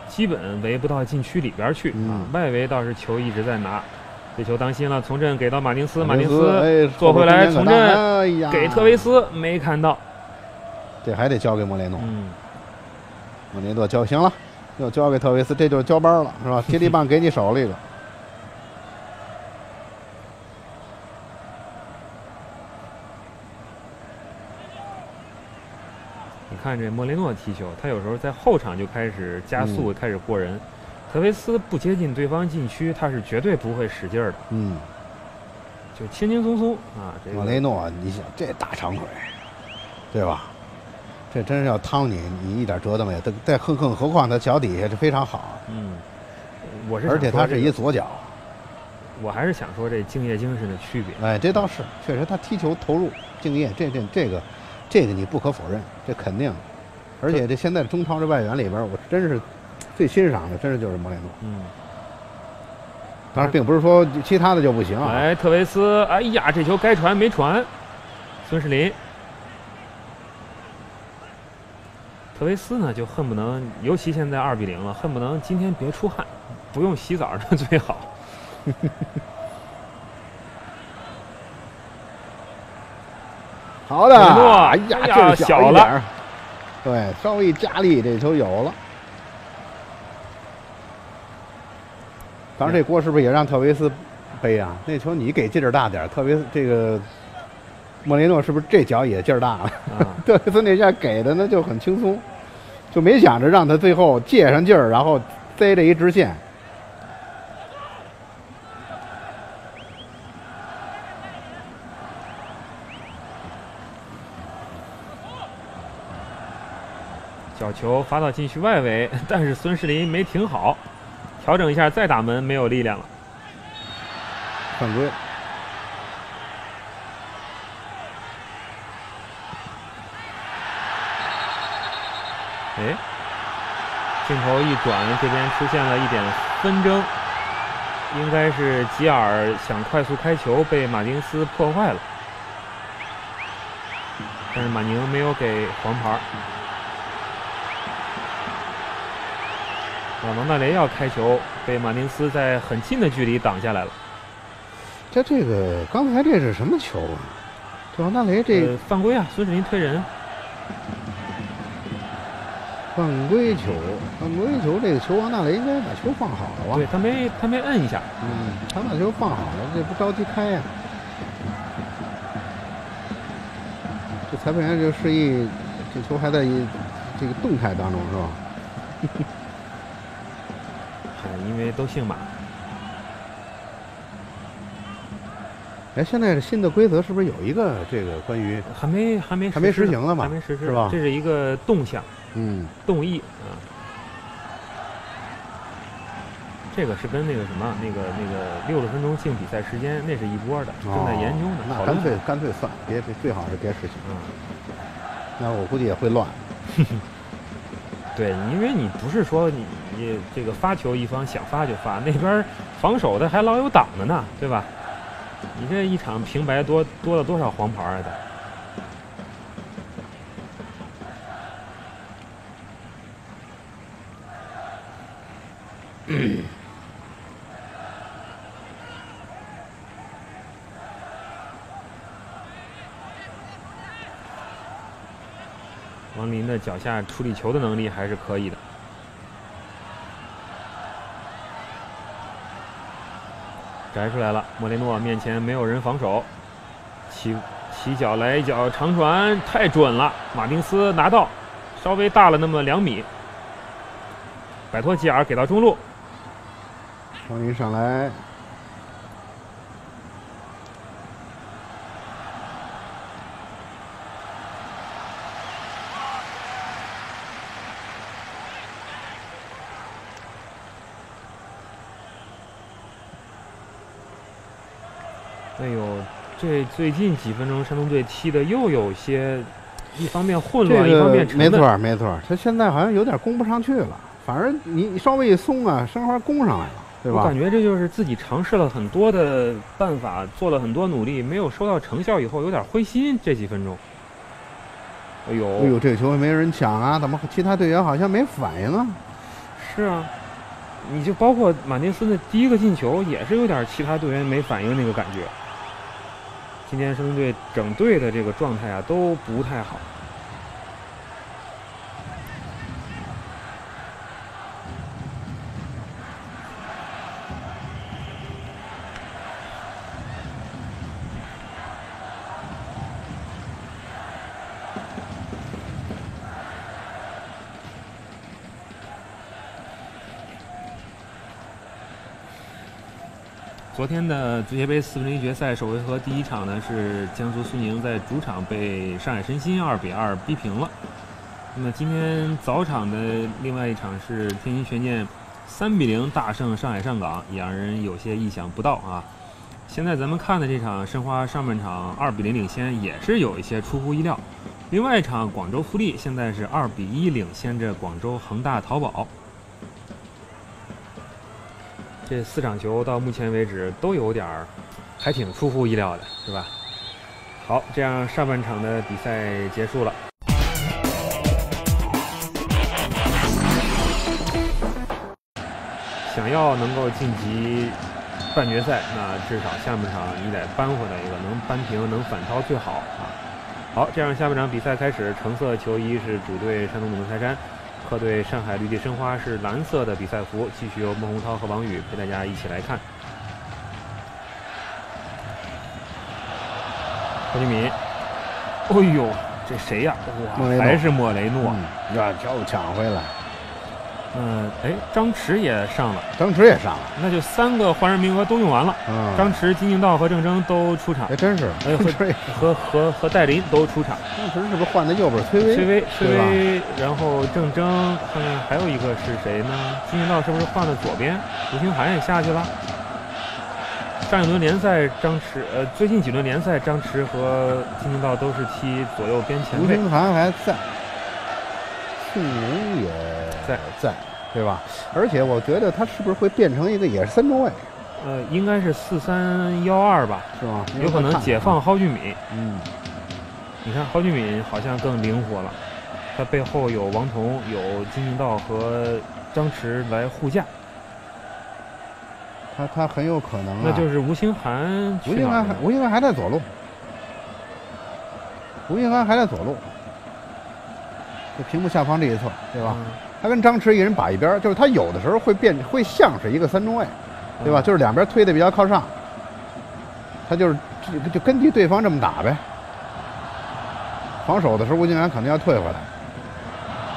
基本围不到禁区里边去啊。外围倒是球一直在拿。这球当心了，从阵给到马丁斯，马丁斯做回来，从阵给特维斯，没看到。这还得交给莫雷诺。嗯，莫雷诺交行了，又交给特维斯，这就是交班了，是吧？接力棒给你手里了。看这莫雷诺踢球，他有时候在后场就开始加速，开始过人。特维斯不接近对方禁区，他是绝对不会使劲儿的。嗯，就轻轻松松啊。这莫雷诺，你想这大长腿，对吧？这真是要趟你，你一点辙都没有。再更更何况他脚底下是非常好。嗯，我是而且他是一左脚。我还是想说这敬业精神的区别。哎，这倒是，确实他踢球投入、敬业，这这这个，这个你不可否认，这肯定。而且这现在中超这外援里边，我真是最欣赏的，真是就是莫雷诺。嗯。当然，并不是说其他的就不行啊。哎，特维斯，哎呀，这球该传没传，孙世林。特维斯呢，就恨不能，尤其现在二比零了，恨不能今天别出汗，不用洗澡那最好。好的，哎呀，劲小了点对，稍微加力，这球有了。当然，这锅是不是也让特维斯背啊？那球你给劲儿大点，特别这个莫雷诺是不是这脚也劲儿大了？特维斯那下给的那就很轻松。就没想着让他最后借上劲儿，然后塞这一直线。角球发到禁区外围，但是孙世林没停好，调整一下再打门，没有力量了。犯规。哎，镜头一转，这边出现了一点纷争，应该是吉尔想快速开球，被马丁斯破坏了，但是马宁没有给黄牌。啊，王大雷要开球，被马丁斯在很近的距离挡下来了。这这个刚才这是什么球啊？这王大雷这犯规啊！孙世林推人。犯规球，犯规球，这个球王大雷应该把球放好了吧？对他没他没摁一下，嗯，他把球放好了，这不着急开呀。这裁判员就示意，这球还在一这个动态当中是吧？因为都姓马。哎，现在新的规则是不是有一个这个关于还没还没还没实行了嘛？还没实施是吧？这是一个动向。嗯，动议啊，这个是跟那个什么，那个那个六十分钟竞比赛时间，那是一波的，正在研究呢。那干脆干脆算，别别最好是别实行。嗯，那我估计也会乱。对，因为你不是说你你这个发球一方想发就发，那边防守的还老有挡的呢，对吧？你这一场平白多多了多少黄牌啊？的。王林的脚下处理球的能力还是可以的。摘出来了，莫雷诺面前没有人防守，起起脚来一脚长传，太准了，马丁斯拿到，稍微大了那么两米，摆脱吉尔给到中路。王林上来，哎呦，这最近几分钟山东队踢的又有些，一方面混乱，一方面没错没错，他现在好像有点攻不上去了，反而你稍微一松啊，申花攻上来了。我感觉这就是自己尝试了很多的办法，做了很多努力，没有收到成效以后，有点灰心。这几分钟，哎呦，哎呦，这个球没人抢啊？怎么其他队员好像没反应啊？是啊，你就包括马丁斯的第一个进球，也是有点其他队员没反应那个感觉。今天深圳队整队的这个状态啊都不太好。今天的足协杯四分之一决赛首回合第一场呢，是江苏苏宁在主场被上海申鑫二比二逼平了。那么今天早场的另外一场是天津权健三比零大胜上海上港，也让人有些意想不到啊。现在咱们看的这场申花上半场二比零领先，也是有一些出乎意料。另外一场广州富力现在是二比一领先着广州恒大淘宝。这四场球到目前为止都有点儿，还挺出乎意料的，是吧？好，这样上半场的比赛结束了。想要能够晋级半决赛，那至少下半场你得扳回来一个，能扳平、能反超最好啊！好，这样下半场比赛开始，橙色球衣是主队山东鲁能泰山。客队上海绿地申花是蓝色的比赛服，继续由孟洪涛和王宇陪大家一起来看。何俊敏，哎呦，这谁呀？哇，还是莫雷诺，呀，又抢回来。嗯，哎，张弛也上了，张弛也上了，那就三个换人名额都用完了。嗯，张弛、金敬道和郑铮都出场，还真是。哎，和 和和和戴琳都出场。张弛是不是换的右边崔巍？崔巍，崔巍，然后郑铮，看看还有一个是谁呢？金敬道是不是换了左边？吴兴涵也下去了。上一轮联赛，张弛，呃，最近几轮联赛，张弛和金敬道都是踢左右边前卫。吴兴涵还在。宋龙也在在，对吧？而且我觉得他是不是会变成一个也是三中卫？呃，应该是四三幺二吧，是吗？有可能解放蒿俊闵。嗯，你看蒿俊闵好像更灵活了，他背后有王彤、有金敬道和张弛来护驾。他他很有可能，啊那就是吴兴涵。吴兴涵，吴兴涵还在左路。吴兴涵还在左路。这屏幕下方这一侧，对吧？他跟张弛一人把一边，就是他有的时候会变，会像是一个三中卫，对吧？就是两边推的比较靠上，他就是就就根据对方这么打呗。防守的时候，吴敬琏肯定要退回来，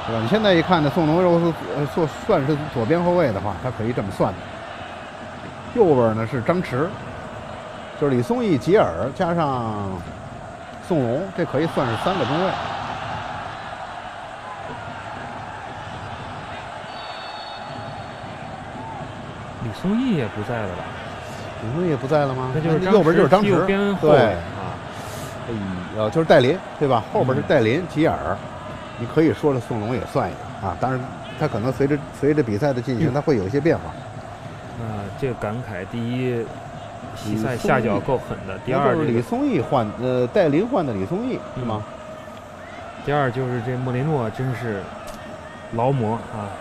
对吧？你现在一看呢，宋龙又是呃算算是左边后卫的话，他可以这么算的。右边呢是张弛，就是李松义、吉尔加上宋龙，这可以算是三个中卫。宋毅也不在了吧？李松义也不在了吗？那就是右边就是张弛，对啊，哎呦，就是戴林，对吧？后边是戴林、吉尔，你可以说了，宋龙也算一个啊。当然，他可能随着随着比赛的进行，他会有一些变化。啊，这个感慨，第一，比赛下脚够狠的；第二，李松义换呃戴林换的李松义是吗？第二就是这莫雷诺真是劳模啊，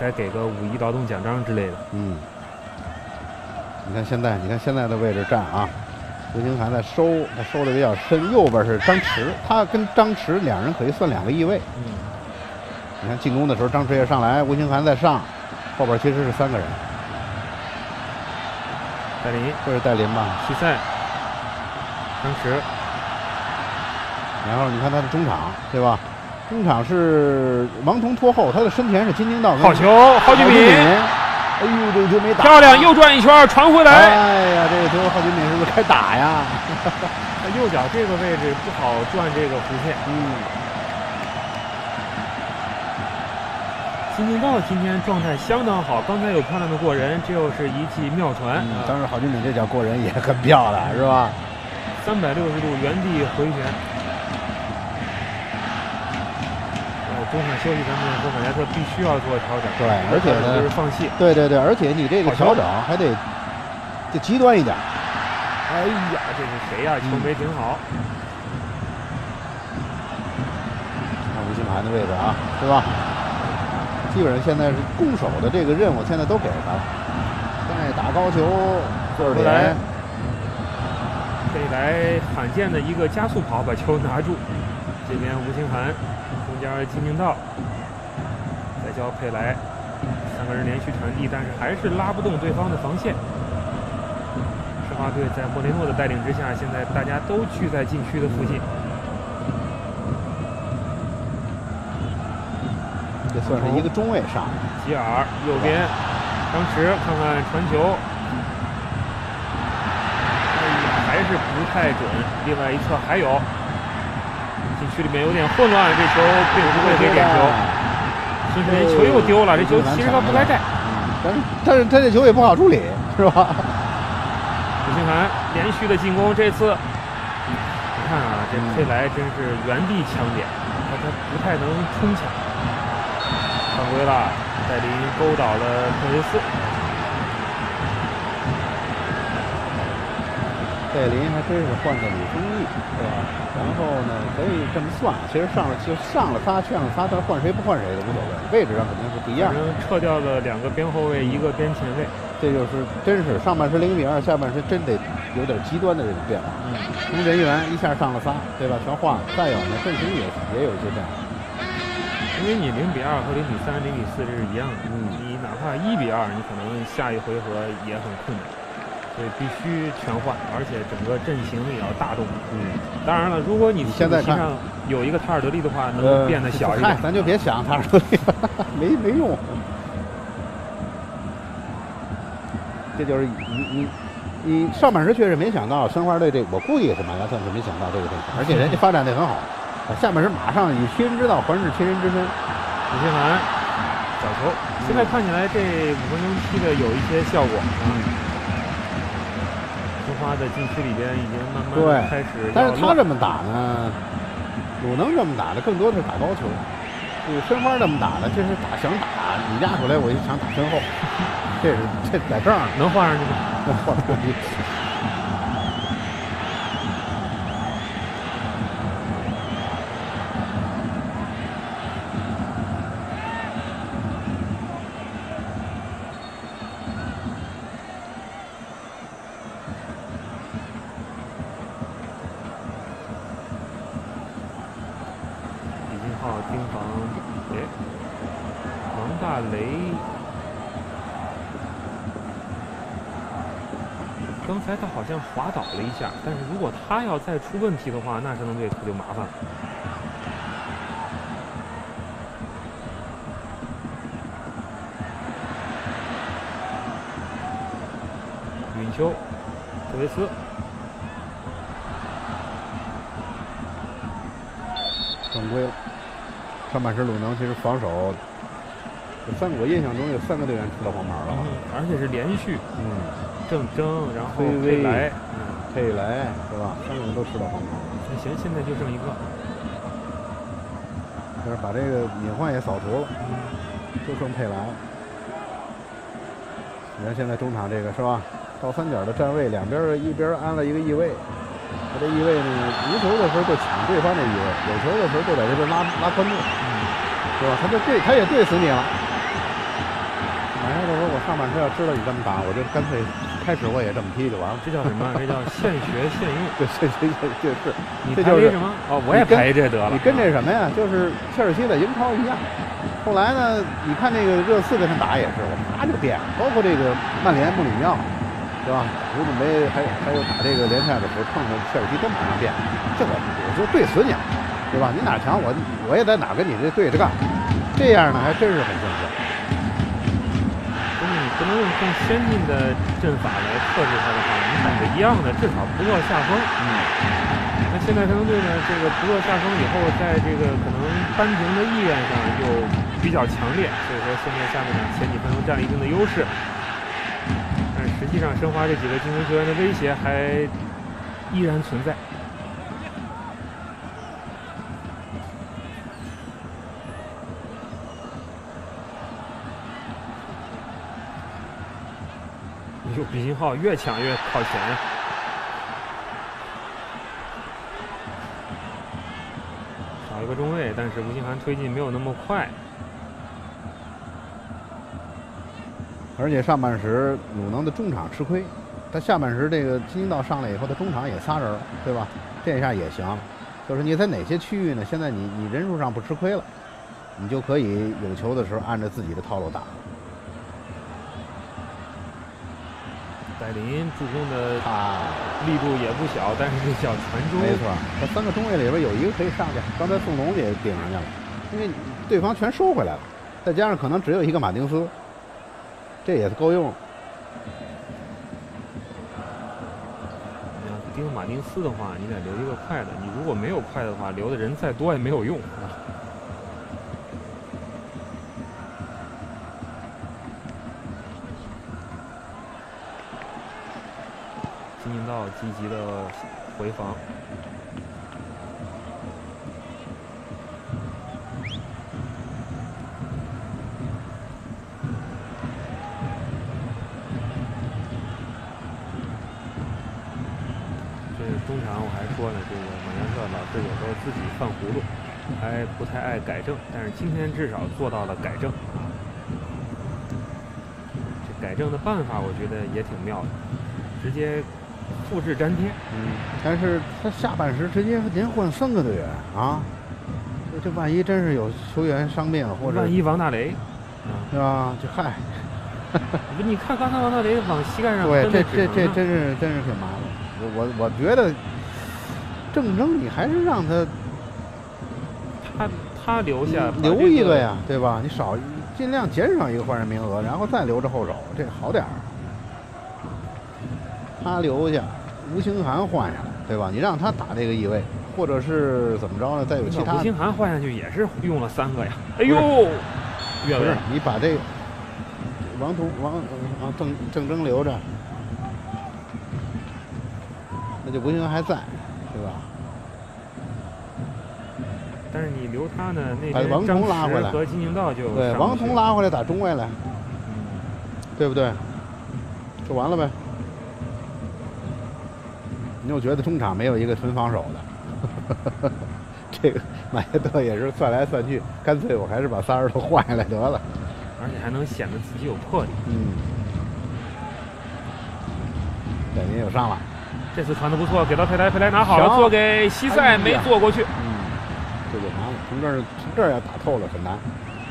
该给个五一劳动奖章之类的。嗯。你看现在，你看现在的位置站啊，吴兴涵在收，他收的比较深。右边是张弛，他跟张弛两人可以算两个翼位。嗯。你看进攻的时候，张弛也上来，吴兴涵在上，后边其实是三个人。戴林，这是戴林吧？西塞，张弛。然后你看他的中场，对吧？中场是王彤拖后，他的身前是金京道。好球，郝俊敏。哎呦，这个球没打漂亮，又转一圈传回来。哎呀，这个球郝俊敏是不是该打呀？他右脚这个位置不好转这个弧线。嗯。金敬道今天状态相当好，刚才有漂亮的过人，这又是一记妙传。当然，郝俊敏这脚过人也很漂亮，是吧？三百六十度原地回旋。中场休息，咱们说马加特必须要做调整。对，而且呢，就是放弃。对对对，而且你这个调整还得就极端一点。哎呀，这是谁呀？球没顶好。看吴兴涵的位置啊，是吧？基本上现在是攻守的这个任务，现在都给他了。在打高球，这来，这来罕见的一个加速跑，把球拿住。这边吴兴涵。加金敬道，再交佩莱，三个人连续传递，但是还是拉不动对方的防线。申花队在莫雷诺的带领之下，现在大家都聚在禁区的附近。这算是一个中卫上，吉尔右边，张弛看看传球，还是不太准。另外一侧还有，禁区里面有点混乱，这球并不会给点球。孙世林球又丢了，这球其实他不该带，但是但是他这球也不好处理，是吧？吴兴涵连续的进攻，这次你看啊，这佩莱真是原地抢点，他他不太能冲抢。犯规了，戴林勾倒了特维斯。戴林还真是换的李忠义，是吧？然后呢，可以这么算，其实上了就上了仨，劝了仨，但换谁不换谁的无所谓，位置上肯定是不一样。撤掉了两个边后卫，一个边前卫，这就是真是上半时零比二，下半时真得有点极端的这种变化。嗯，从人员一下上了仨，对吧？全换了。再有呢，阵型也也有一些变化。因为你零比二和零比三、零比四这是一样的。嗯，你哪怕一比二，你可能下一回合也很困难。所以必须全换，而且整个阵型也要大动。嗯，当然了，如果你现在上有一个塔尔德利的话，能变得小一点。咱就别想塔尔德利，没没用。这就是你你你上半时确实没想到申花队这，我估计也是马加特是没想到这个阵型，而且人家发展的很好。下半时马上以其人之道还治其人之身。李新涵小球，现在看起来这五分钟踢的有一些效果。嗯。花在禁区里边已经慢慢开始，但是他这么打呢，鲁能这么打的更多的是打高球，这个申花这么打的，这是打想打，你压出来我就想打身后，这是这在这儿能换上去吗？能换上去。下，但是如果他要再出问题的话，那申花队可就麻烦了。允秋，特维斯，犯规了。上半时鲁能其实防守，三我印象中有三个队员吃到黄牌了，而且是连续。嗯。郑铮，然后佩莱，嗯，佩莱是吧？三个人都吃到黄牌。那行，现在就剩一个，就是把这个隐患也扫除了，就剩佩莱。你看现在中场这个是吧？倒三角的站位，两边一边安了一个翼位，他这翼位呢，无球的时候就抢对方的翼位，有球的时候就在这边拉拉宽度，是吧？他就对，他也对死你了。马上半车要知道你这么打，我就干脆。开始我也这么踢就完了，这叫什么？这叫现学现用。对，现学现就是。你这就是什么？哦，我也排这得了。你跟这什么呀？就是切尔西在英超一样。后来呢，你看那个热刺跟他打也是，我啪就变了。包括这个曼联穆里尼奥，对吧？卢祖梅还还有打这个联赛的时候碰上切尔西都马上变。这我我就对死你，对吧？你哪强我我也在哪跟你这对着干。这样呢还真是很正确。不能用更先进的阵法来克制他的话，你打着一样的，至少不落下风。嗯，那现在山东队呢？这个不落下风以后，在这个可能扳平的意愿上又比较强烈，所以说现在下面呢前几分钟占了一定的优势。但实际上，申花这几个进攻球员的威胁还依然存在。李金浩越抢越靠前，少一个中卫，但是吴兴涵推进没有那么快。而且上半时鲁能的中场吃亏，他下半时这个金道上来以后，他中场也仨人，对吧？这下也行，就是你在哪些区域呢？现在你你人数上不吃亏了，你就可以有球的时候按照自己的套路打。戴林助攻的啊力度也不小，但是这叫传中。没错，这三个中卫里边有一个可以上去。刚才宋龙也顶上去了，因为对方全收回来了，再加上可能只有一个马丁斯，这也是够用。盯马马丁斯的话，你得留一个快的。你如果没有快的话，留的人再多也没有用啊。金宁道积极的回防。这中场我还说呢，这个马宁哥老是有时候自己犯糊涂，还不太爱改正，但是今天至少做到了改正啊。这改正的办法我觉得也挺妙的，直接复制粘贴。嗯，但是他下半时直接连换三个队员啊，这这万一真是有球员伤病或者万一王大雷，对吧？就嗨，不，你看刚才王大雷往膝盖上对，这这这真是真是挺麻烦。我我觉得。郑铮，你还是让他，他他留下留一个呀，对吧？你少尽量减少一个换人名额，然后再留着后手，这好点儿。他留下，吴兴涵换下来，对吧？你让他打这个翼位，或者是怎么着呢？再有其他。吴兴涵换下去也是用了三个呀。哎呦，不是你把这个王彤、王王郑郑铮留着，那就吴兴涵还在。对吧？但是你留他呢？那把王彤拉回来和金宁道就对，王彤拉回来打中卫来，对不对？就完了呗。你又觉得中场没有一个纯防守的？这个马耶特也是算来算去，干脆我还是把仨人都换下来得了，而且还能显得自己有魄力。嗯。戴林又上了。这次传的不错，给到佩莱，佩莱拿好了，做给西塞，没做过去。嗯，这就难了，从这儿从这儿要打透了很难，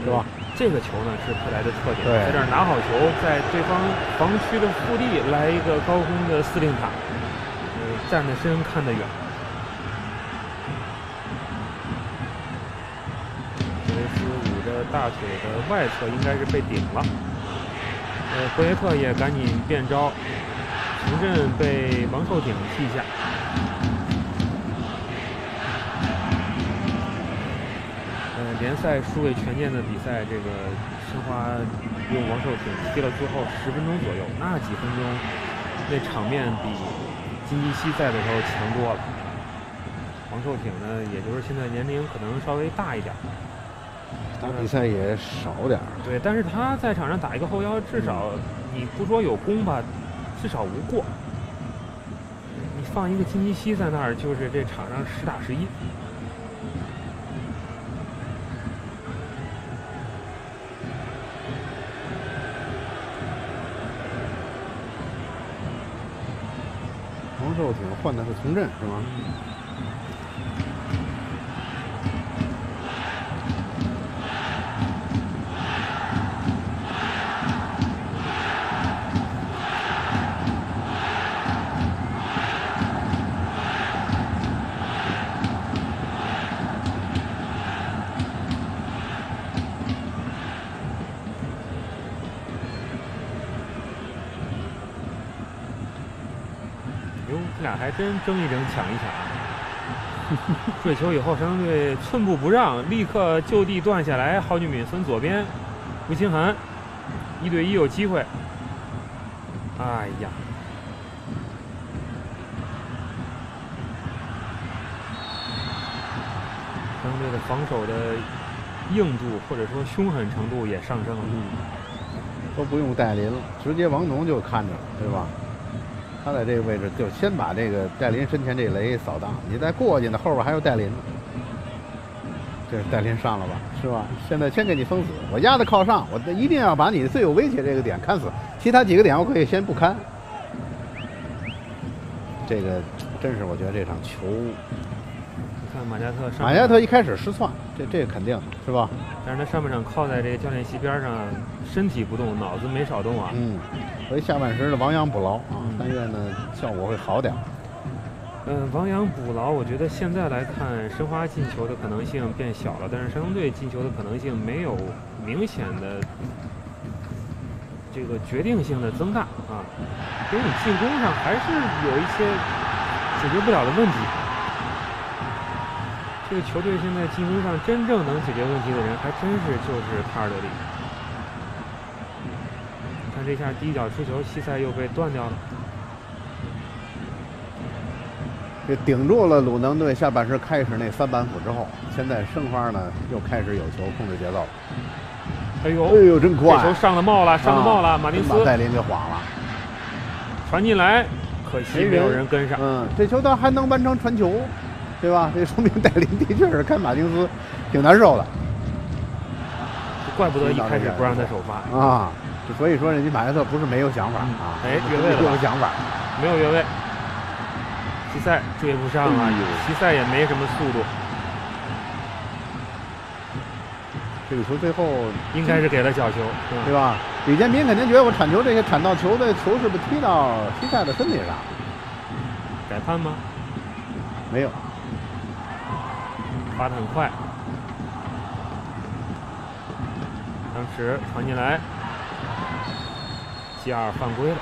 是吧？这个球呢是佩莱的特点，在这儿拿好球，在对方防区的腹地来一个高空的司令塔，呃，站得深看得远。格雷斯捂着大腿的外侧应该是被顶了，呃，博耶特也赶紧变招。重振被王寿鼎替下。呃，联赛数位权健的比赛，这个申花用王寿鼎踢了最后十分钟左右，那几分钟那场面比金基熙在的时候强多了。黄寿挺呢，也就是现在年龄可能稍微大一点，打比赛也少点儿。对，但是他在场上打一个后腰，至少你不说有功吧。至少无过。你放一个金基熙在那儿，就是这场上实打实一。换的是从振是吗？真争一争，抢一抢。这球以后，山东队寸步不让，立刻就地断下来。郝俊敏分左边，吴清涵一对一有机会。哎呀！山东队的防守的硬度或者说凶狠程度也上升了。嗯都不用戴林了，直接王彤就看着了，对吧？他在这个位置，就先把这个戴林身前这雷扫荡，你再过去呢，后边还有戴林呢。这是戴林上了吧，是吧？现在先给你封死，我压的靠上，我一定要把你最有威胁这个点看死，其他几个点我可以先不看。这个真是，我觉得这场球。看马加特，马加特一开始失算，这这肯定是吧？但是他上半场靠在这个教练席边上，身体不动，脑子没少动啊。嗯，所以下半时的亡羊补牢啊，但愿呢效果会好点。嗯，亡羊补牢，我觉得现在来看，申花进球的可能性变小了，但是山东队进球的可能性没有明显的这个决定性的增大啊，所以你进攻上还是有一些。解决不了的问题。这个球队现在进攻上真正能解决问题的人，还真是就是帕尔德里。这下第一脚出球，西塞又被断掉了。这顶住了鲁能队下半时开始那三板斧之后，现在申花呢又开始有球控制节奏。哎呦，哎呦，真快！这球上了帽了，上了帽了，马丁斯。马戴林给晃了，传进来，可惜没有人跟上。嗯，这球他还能完成传球。对吧？这说明戴林的确是看马丁斯挺难受的，怪不得一开始不让他首发啊！所以说人家马约特不是没有想法啊，哎，越位了，有想法，没有越位，西塞追不上啊，西塞也没什么速度。这个球最后应该是给了角球，对吧？李建斌肯定觉得我铲球这些铲到球的球是不是踢到西塞的身体上？改判吗？没有。发的很快，当时传进来，吉尔犯规了。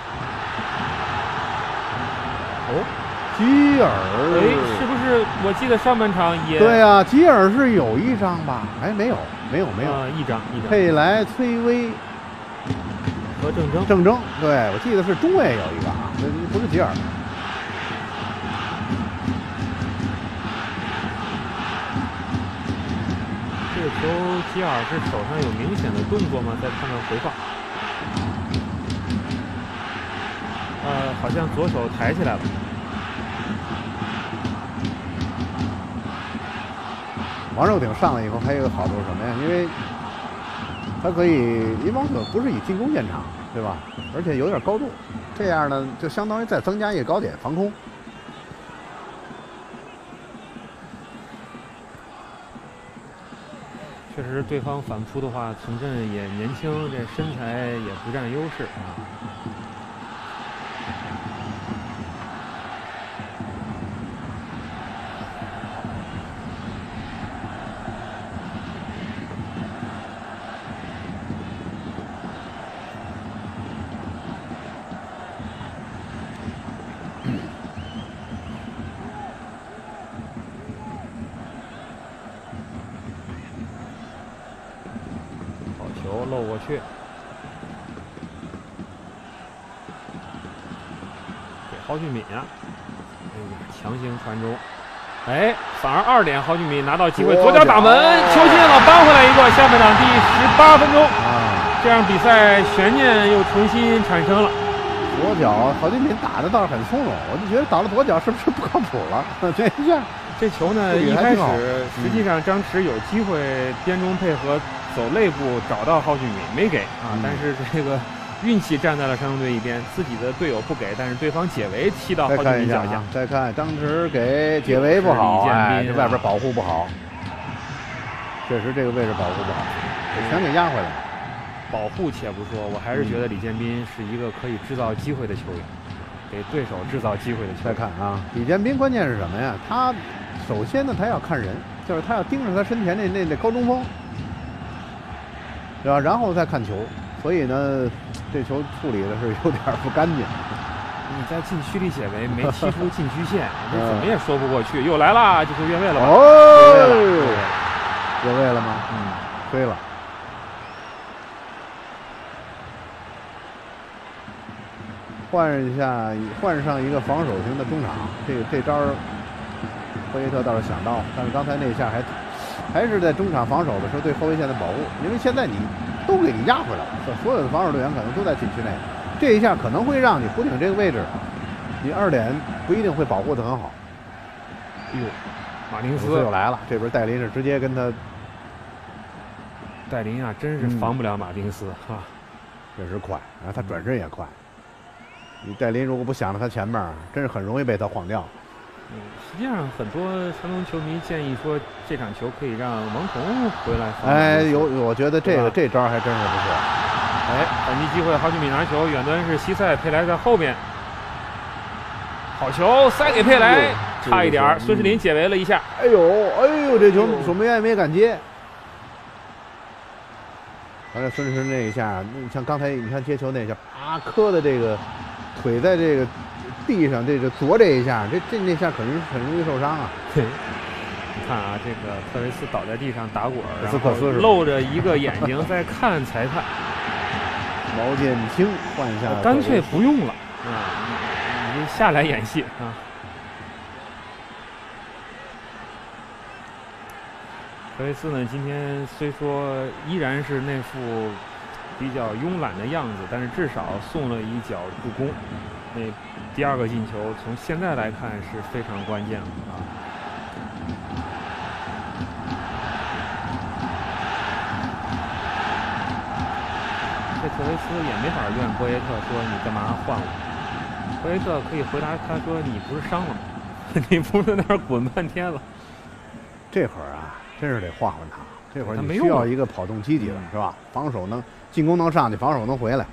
哦，吉尔，哎，是不是？我记得上半场也对啊，吉尔是有一张吧？哎，没有，没有，没有，一张一张。佩莱、崔威和郑铮，郑铮，对我记得是中卫有一个啊，不是吉尔。这球吉尔是手上有明显的动作吗？再看看回放。呃，好像左手抬起来了。王肉鼎上来以后还有一个好处是什么呀？因为他可以，因王可不是以进攻见长，对吧？而且有点高度，这样呢就相当于再增加一个高点防空。确实，对方反扑的话，从振也年轻，这身材也不占优势啊。去，俊敏啊！哎呀，强行传中，哎，反而二点，郝俊敏拿到机会，左脚打门，球进了，扳回来一个。下半场第十八分钟，啊，这样比赛悬念又重新产生了。左脚，郝俊敏打的倒是很从容，我就觉得打了左脚是不是不靠谱了？这一下，这球呢，一开始实际上张弛有机会边中配合。走内部找到郝俊敏没给啊，但是这个运气站在了山东队一边，自己的队友不给，但是对方解围踢到好几米脚下。再看当时给解围不好，哎，这外边保护不好，确实这个位置保护不好，全给压回来。保护且不说，我还是觉得李建斌是一个可以制造机会的球员，给对手制造机会的球员。再看啊，李建斌关键是什么呀？他首先呢，他要看人，就是他要盯着他身前那那那高中锋。对吧？然后再看球，所以呢，这球处理的是有点不干净。你在禁区里解围，没踢出禁区线，这怎么也说不过去。又来了，就是越位了吧。哦，越位了吗？嗯，吹了。换一下，换上一个防守型的中场，这这招霍耶特倒是想到，但是刚才那一下还。还是在中场防守的时候对后卫线的保护，因为现在你都给你压回来了，所有的防守队员可能都在禁区内，这一下可能会让你弧顶这个位置，你二点不一定会保护的很好。哟，马丁斯。又来了，这边戴林是直接跟他，戴林啊，真是防不了马丁斯哈，确实快，然后，他转身也快，你戴林如果不想着他前面，真是很容易被他晃掉。嗯，实际上很多山东球迷建议说，这场球可以让王彤回来。哎，有，我觉得这个这招还真是不错。哎，反击机会，好几米拿球，远端是西塞，佩莱在后边。好球，塞给佩莱，差一点孙世林解围了一下。哎呦，哎呦，这球守门员没敢接。完了，孙世林那一下，像刚才你看接球那一下，啊，磕的这个腿在这个。地上，这个左这一下，这这那下肯定很容易受伤啊。对，你看啊，这个特维斯倒在地上打滚，斯克斯露着一个眼睛在看裁判。毛剑卿换下，干脆不用了啊！你下来演戏啊！特维斯呢，今天虽说依然是那副比较慵懒的样子，但是至少送了一脚助攻。那第二个进球，从现在来看是非常关键的啊！这特维斯也没法怨博耶特说你干嘛换我？博耶特可以回答他说你不是伤了吗？你不是在那儿滚半天了？这会儿啊！真是得换换他，这会儿你需要一个跑动积极的，是吧？防守能进攻能上去，防守能回来，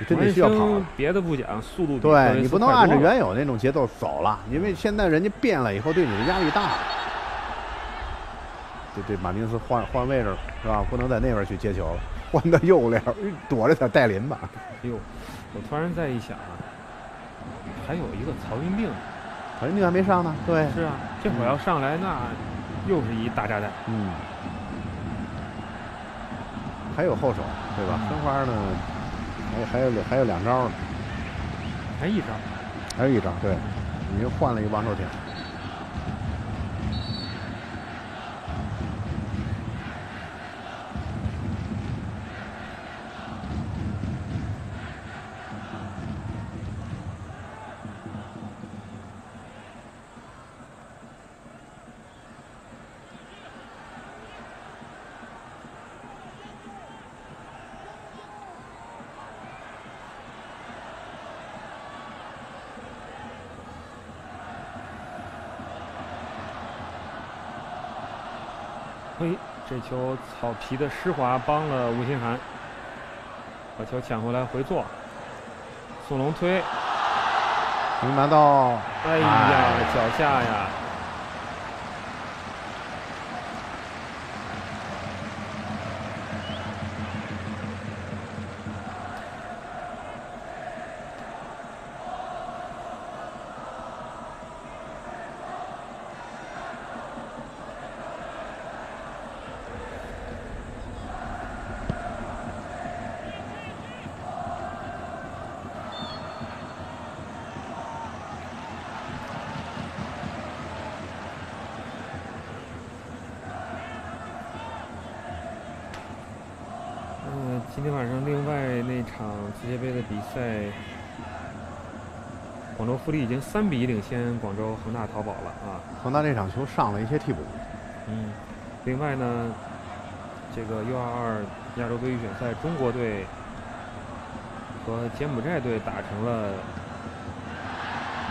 你真得需要跑。别的不讲，速度对你不能按照原有那种节奏走了，因为现在人家变了以后，对你的压力大。这这马丁斯换换位置是吧？不能在那边去接球了，换到右边躲着点戴林吧。哎呦，我突然再一想啊，还有一个曹云定，曹云定还没上呢。对，是啊，这会儿要上来那。又是一大炸弹。嗯，还有后手，对吧？申花呢？还还有还有两招呢。还一招？还有一招，对，你又换了一个王守挺。这球草皮的湿滑帮了吴兴涵，把球抢回来回做。宋龙推，能拿到？哎呀，脚下呀！今天晚上另外那场世界杯的比赛，广州富力已经三比一领先广州恒大淘宝了啊！恒大这场球上了一些替补。嗯，另外呢，这个 U22 亚洲杯预选赛，中国队和柬埔寨队打成了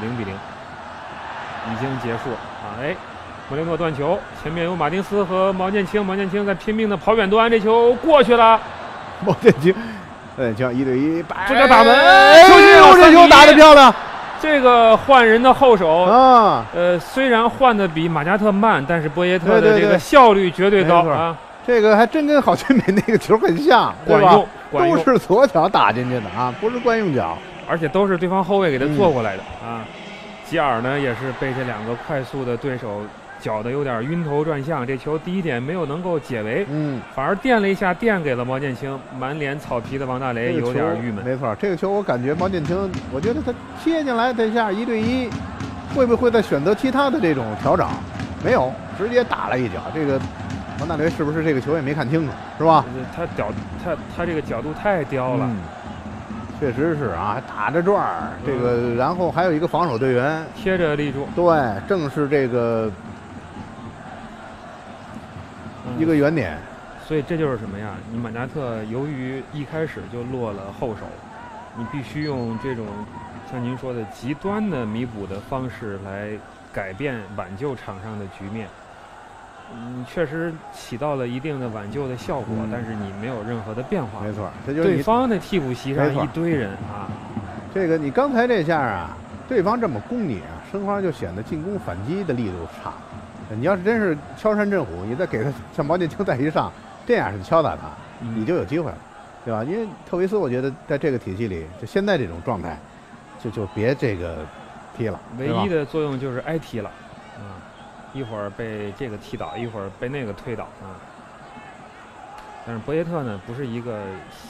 零比零，已经结束啊！哎，莫雷诺断球，前面有马丁斯和毛剑卿，毛剑卿在拼命的跑远端，这球过去了。毛剑卿，对，叫一对一，这叫打门，球进，这球打的漂亮。这个换人的后手啊，呃，虽然换的比马加特慢，但是波耶特的这个效率绝对高啊。这个还真跟郝俊敏那个球很像，对吧？都是左脚打进去的啊，不是惯用脚，而且都是对方后卫给他做过来的啊。吉尔呢，也是被这两个快速的对手。搅得有点晕头转向，这球第一点没有能够解围，嗯，反而垫了一下，垫给了毛剑卿。满脸草皮的王大雷有点郁闷。没错，这个球我感觉毛剑卿，我觉得他切进来这下一对一，会不会再选择其他的这种调整？没有，直接打了一脚。这个王大雷是不是这个球也没看清楚，是吧？他脚，他他这个角度太刁了，确实是啊，打着转儿，这个然后还有一个防守队员贴着立柱，对，正是这个。一个原点，所以这就是什么呀？你马加特由于一开始就落了后手，你必须用这种像您说的极端的弥补的方式来改变挽救场上的局面。嗯，确实起到了一定的挽救的效果，但是你没有任何的变化。没错，对方的替补席上一堆人啊。这个你刚才这下啊，对方这么攻你啊，申花就显得进攻反击的力度差。你要是真是敲山震虎，你再给他像毛剑卿再一上，这样是敲打他，你就有机会了，对吧？因为特维斯，我觉得在这个体系里，就现在这种状态，就就别这个踢了。唯一的作用就是挨踢了，啊，一会儿被这个踢倒，一会儿被那个推倒啊。但是博耶特呢，不是一个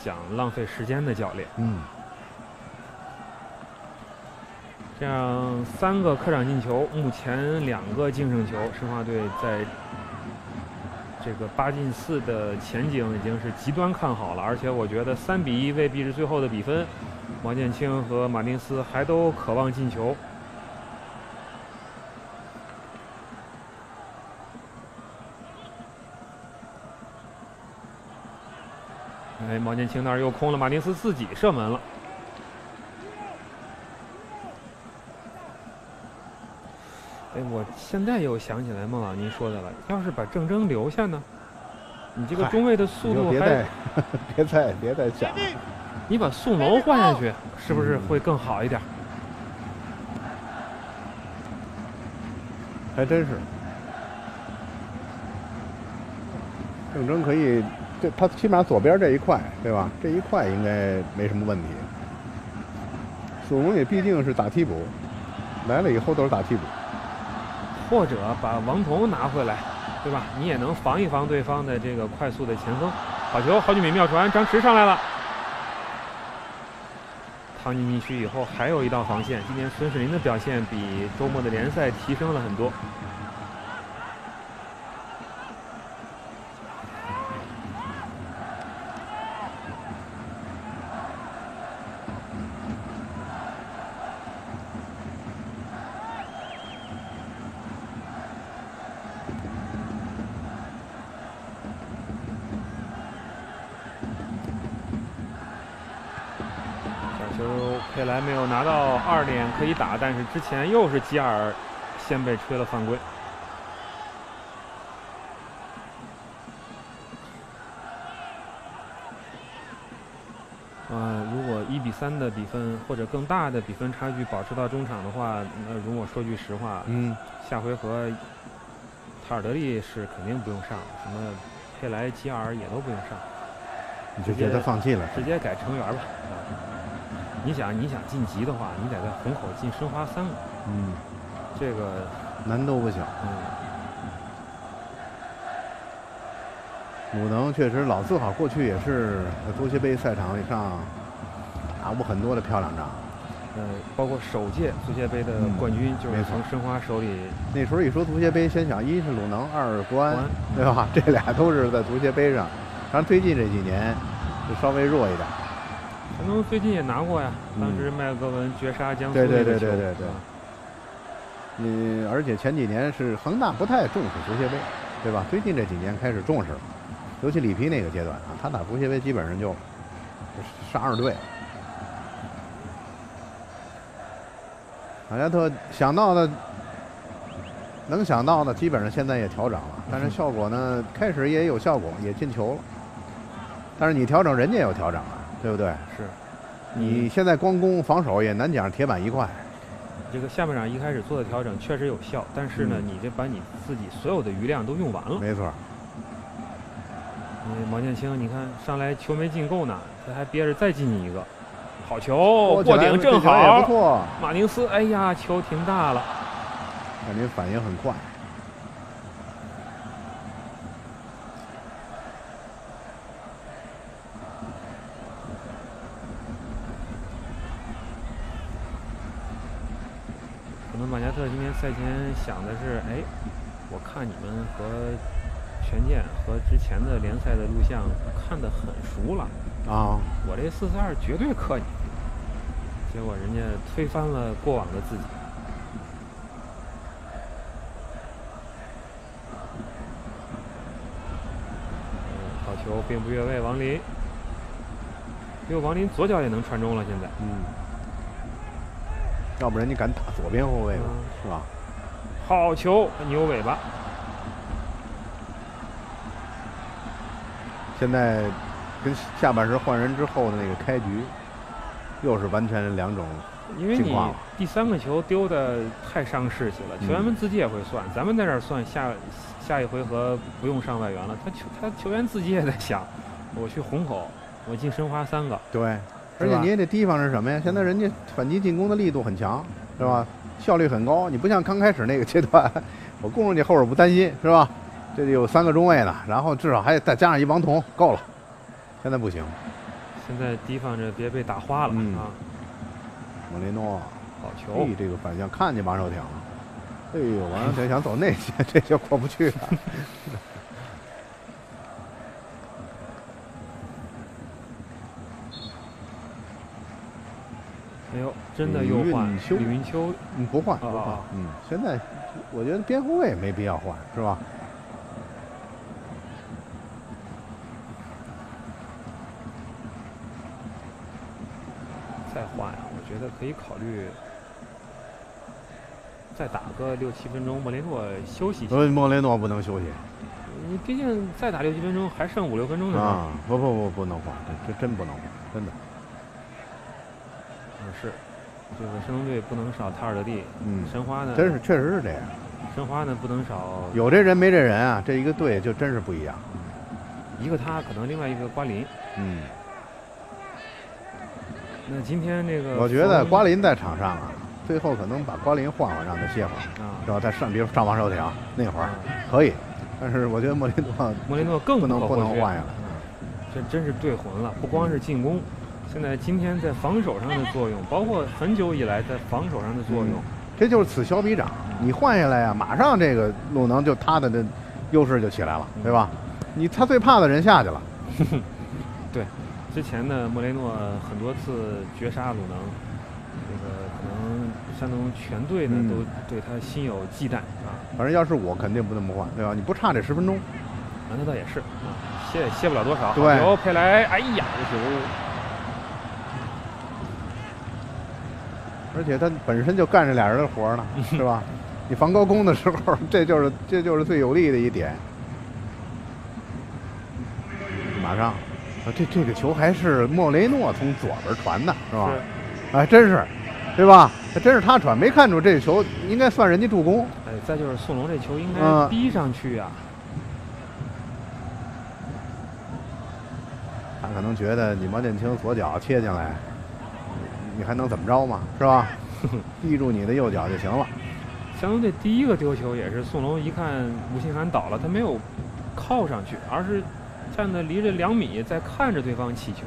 想浪费时间的教练。嗯。这样三个客场进球，目前两个净胜球，申花队在这个八进四的前景已经是极端看好了。而且我觉得三比一未必是最后的比分，毛剑卿和马丁斯还都渴望进球。哎，毛剑卿那儿又空了，马丁斯自己射门了。哎，我现在又想起来孟老您说的了，要是把郑铮留下呢？你这个中卫的速度还别再别再讲，你把宋龙换下去，是不是会更好一点？还真是，郑铮可以。这他起码左边这一块，对吧？这一块应该没什么问题。索隆也毕竟是打替补，来了以后都是打替补。或者把王彤拿回来，对吧？你也能防一防对方的这个快速的前锋。好球，好几米妙传，张弛上来了。汤尼密区以后还有一道防线。今天孙世林的表现比周末的联赛提升了很多。二点可以打，但是之前又是吉尔先被吹了犯规。啊，如果一比三的比分或者更大的比分差距保持到中场的话，那如果说句实话，嗯，下回合塔尔德利是肯定不用上，什么佩莱、吉尔也都不用上，你就觉得放弃了，直接改成员吧。你想，你想晋级的话，你得在虹口进申花三个。嗯，这个难度不小。嗯，鲁能确实老字号，过去也是在足协杯赛场上打过很多的漂亮仗。呃，包括首届足协杯的冠军就是从申花手里。那时候一说足协杯，先想一是鲁能，二是国安，对吧？这俩都是在足协杯上。当然，最近这几年就稍微弱一点。可能最近也拿过呀，当时麦克文绝杀江苏对对对对对对。嗯，而且前几年是恒大不太重视足协杯，对吧？最近这几年开始重视了，尤其里皮那个阶段啊，他打足协杯基本上就杀二队。马加特想到的、能想到的，基本上现在也调整了，但是效果呢，开始也有效果，也进球了。但是你调整，人家也有调整啊。对不对？是，你现在光攻防守也难讲铁板一块。这个下半场一开始做的调整确实有效，但是呢，你这把你自己所有的余量都用完了。没错。你毛剑卿，你看上来球没进够呢，他还憋着再进你一个，好球过顶正好。不错。马宁斯，哎呀，球停大了。感觉反应很快。马加特今天赛前想的是：哎，我看你们和权健和之前的联赛的录像看得很熟了啊！我这四四二绝对克你。结果人家推翻了过往的自己。好球，并不越位，王林。因为，王林左脚也能传中了，现在。嗯。要不然你敢打左边后卫吗？是吧？好球，牛尾巴！现在跟下半时换人之后的那个开局，又是完全两种因为你第三个球丢的太伤士气了，球员们自己也会算。咱们在这儿算下下一回合不用上外援了，他球他球员自己也在想，我去虹口，我进申花三个。对。而且你也得提防是什么呀？现在人家反击进攻的力度很强，是吧？效率很高。你不像刚开始那个阶段，我供着你后边不担心是吧？这里有三个中卫呢，然后至少还得再加上一王彤，够了。现在不行，现在提防着别被打花了啊！莫雷诺，好球！这个反向看见王守挺了，哎呦，王守挺想走内线，这就过不去了。哎呦，真的又换李云秋？嗯，不换，不换。嗯，现在我觉得边后卫没必要换，是吧？再换呀，我觉得可以考虑再打个六七分钟，莫雷诺休息。呃，莫雷诺不能休息。你毕竟再打六七分钟，还剩五六分钟呢。啊，不不不，不能换，这这真不能换，真的。是，这个山东队不能少塔尔德蒂。嗯，申花呢？真是，确实是这样。申花呢不能少。有这人没这人啊，这一个队就真是不一样。一个他，可能另外一个瓜林。嗯。那今天这个，我觉得瓜林在场上啊，最后可能把瓜林换换，让他歇会儿，啊，然后再上，比如上王守挺那会儿可以。但是我觉得莫雷诺，莫雷诺更不能不能换下来。这真是对魂了，不光是进攻。现在今天在防守上的作用，包括很久以来在防守上的作用，这就是此消彼长。你换下来呀，马上这个鲁能就他的这优势就起来了，对吧？你他最怕的人下去了。对，之前呢，莫雷诺很多次绝杀鲁能，那个可能山东全队呢都对他心有忌惮啊。反正要是我，肯定不那么换，对吧？你不差这十分钟。啊，那倒也是啊，歇也歇不了多少。对，球佩莱，哎呀，这球。而且他本身就干着俩人的活呢，是吧？你防高空的时候，这就是这就是最有利的一点。马上，啊，这这个球还是莫雷诺从左边传的，是吧？哎，真是，对吧？还真是他传，没看出这球应该算人家助攻。哎，再就是宋龙这球应该逼上去啊。他可能觉得你毛剑卿左脚切进来。你还能怎么着嘛，是吧？闭住你的右脚就行了。山东队第一个丢球也是宋龙一看吴兴涵倒了，他没有靠上去，而是站在离着两米在看着对方起球。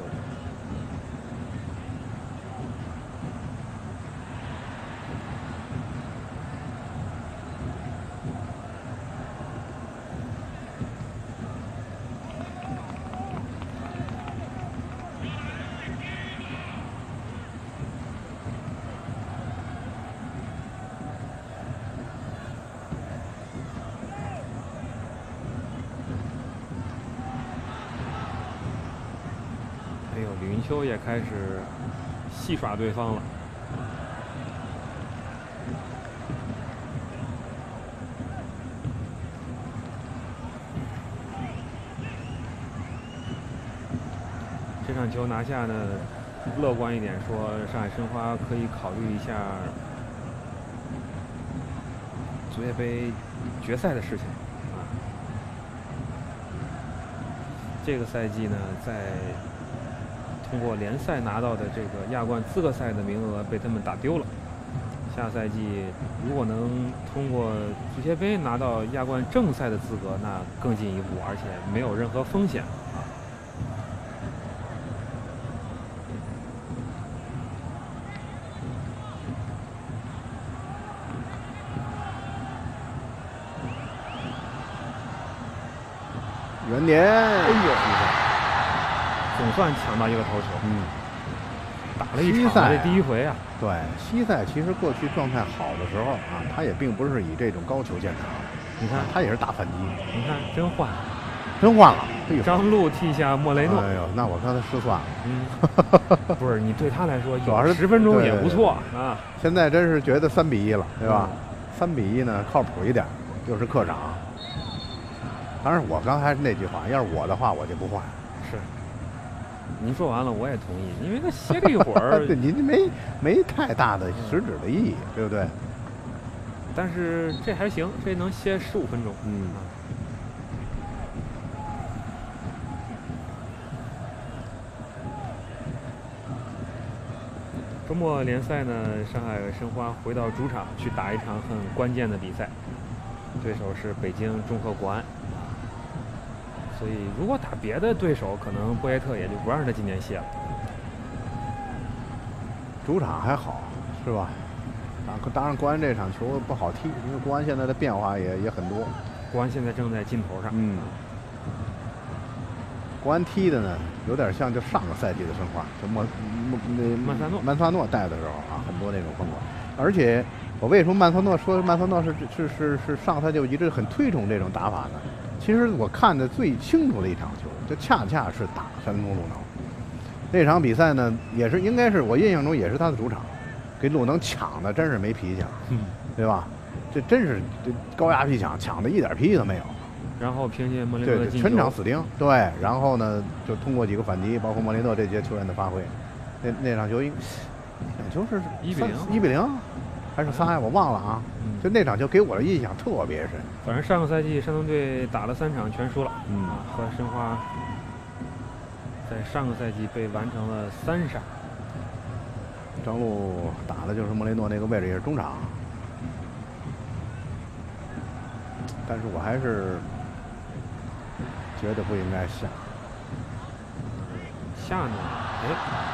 秋也开始戏耍对方了。这场球拿下呢，乐观一点说，上海申花可以考虑一下足协杯决赛的事情啊。这个赛季呢，在通过联赛拿到的这个亚冠资格赛的名额被他们打丢了。下赛季如果能通过足协杯拿到亚冠正赛的资格，那更进一步，而且没有任何风险啊。元年，算抢到一个头球，嗯，打了一场这第一回啊。对，西塞其实过去状态好的时候啊，他也并不是以这种高球见长。你看，他也是打反击。你看，真换，真换了。张路替下莫雷诺。哎呦，那我刚才失算了。嗯，不是，你对他来说，主要是十分钟也不错啊。现在真是觉得三比一了，对吧？三比一呢，靠谱一点，又是客场。当然，我刚才那句话，要是我的话，我就不换。是。您说完了，我也同意，因为他歇了一会儿，对您没没太大的实质的意义，对不对？但是这还行，这能歇十五分钟。嗯。周末联赛呢，上海申花回到主场去打一场很关键的比赛，对手是北京中赫国安。所以，如果打别的对手，可能博耶特也就不让他今年歇了。主场还好，是吧？啊，当然国安这场球不好踢，因为国安现在的变化也也很多。国安现在正在劲头上。嗯。国安踢的呢，有点像就上个赛季的申花，就莫莫那曼萨诺曼萨诺带的时候啊，很多那种风格。而且我为什么曼萨诺说曼萨诺是是是是上赛季就一直很推崇这种打法呢？其实我看的最清楚的一场球，就恰恰是打山东鲁能那场比赛呢，也是应该是我印象中也是他的主场，给鲁能抢的真是没脾气了，嗯，对吧？这真是这高压逼抢，抢的一点脾气都没有。然后凭借莫雷诺对全场死盯，对，然后呢就通过几个反击，包括莫雷诺这些球员的发挥，那那场球那场球是一比零，一比零还是三呀？我忘了啊。就那场球给我的印象特别深。反正上个赛季山东队打了三场全输了，嗯，和申花在上个赛季被完成了三杀。张路打的就是莫雷诺那个位置，也是中场，但是我还是。觉得不应该下，下呢？哎，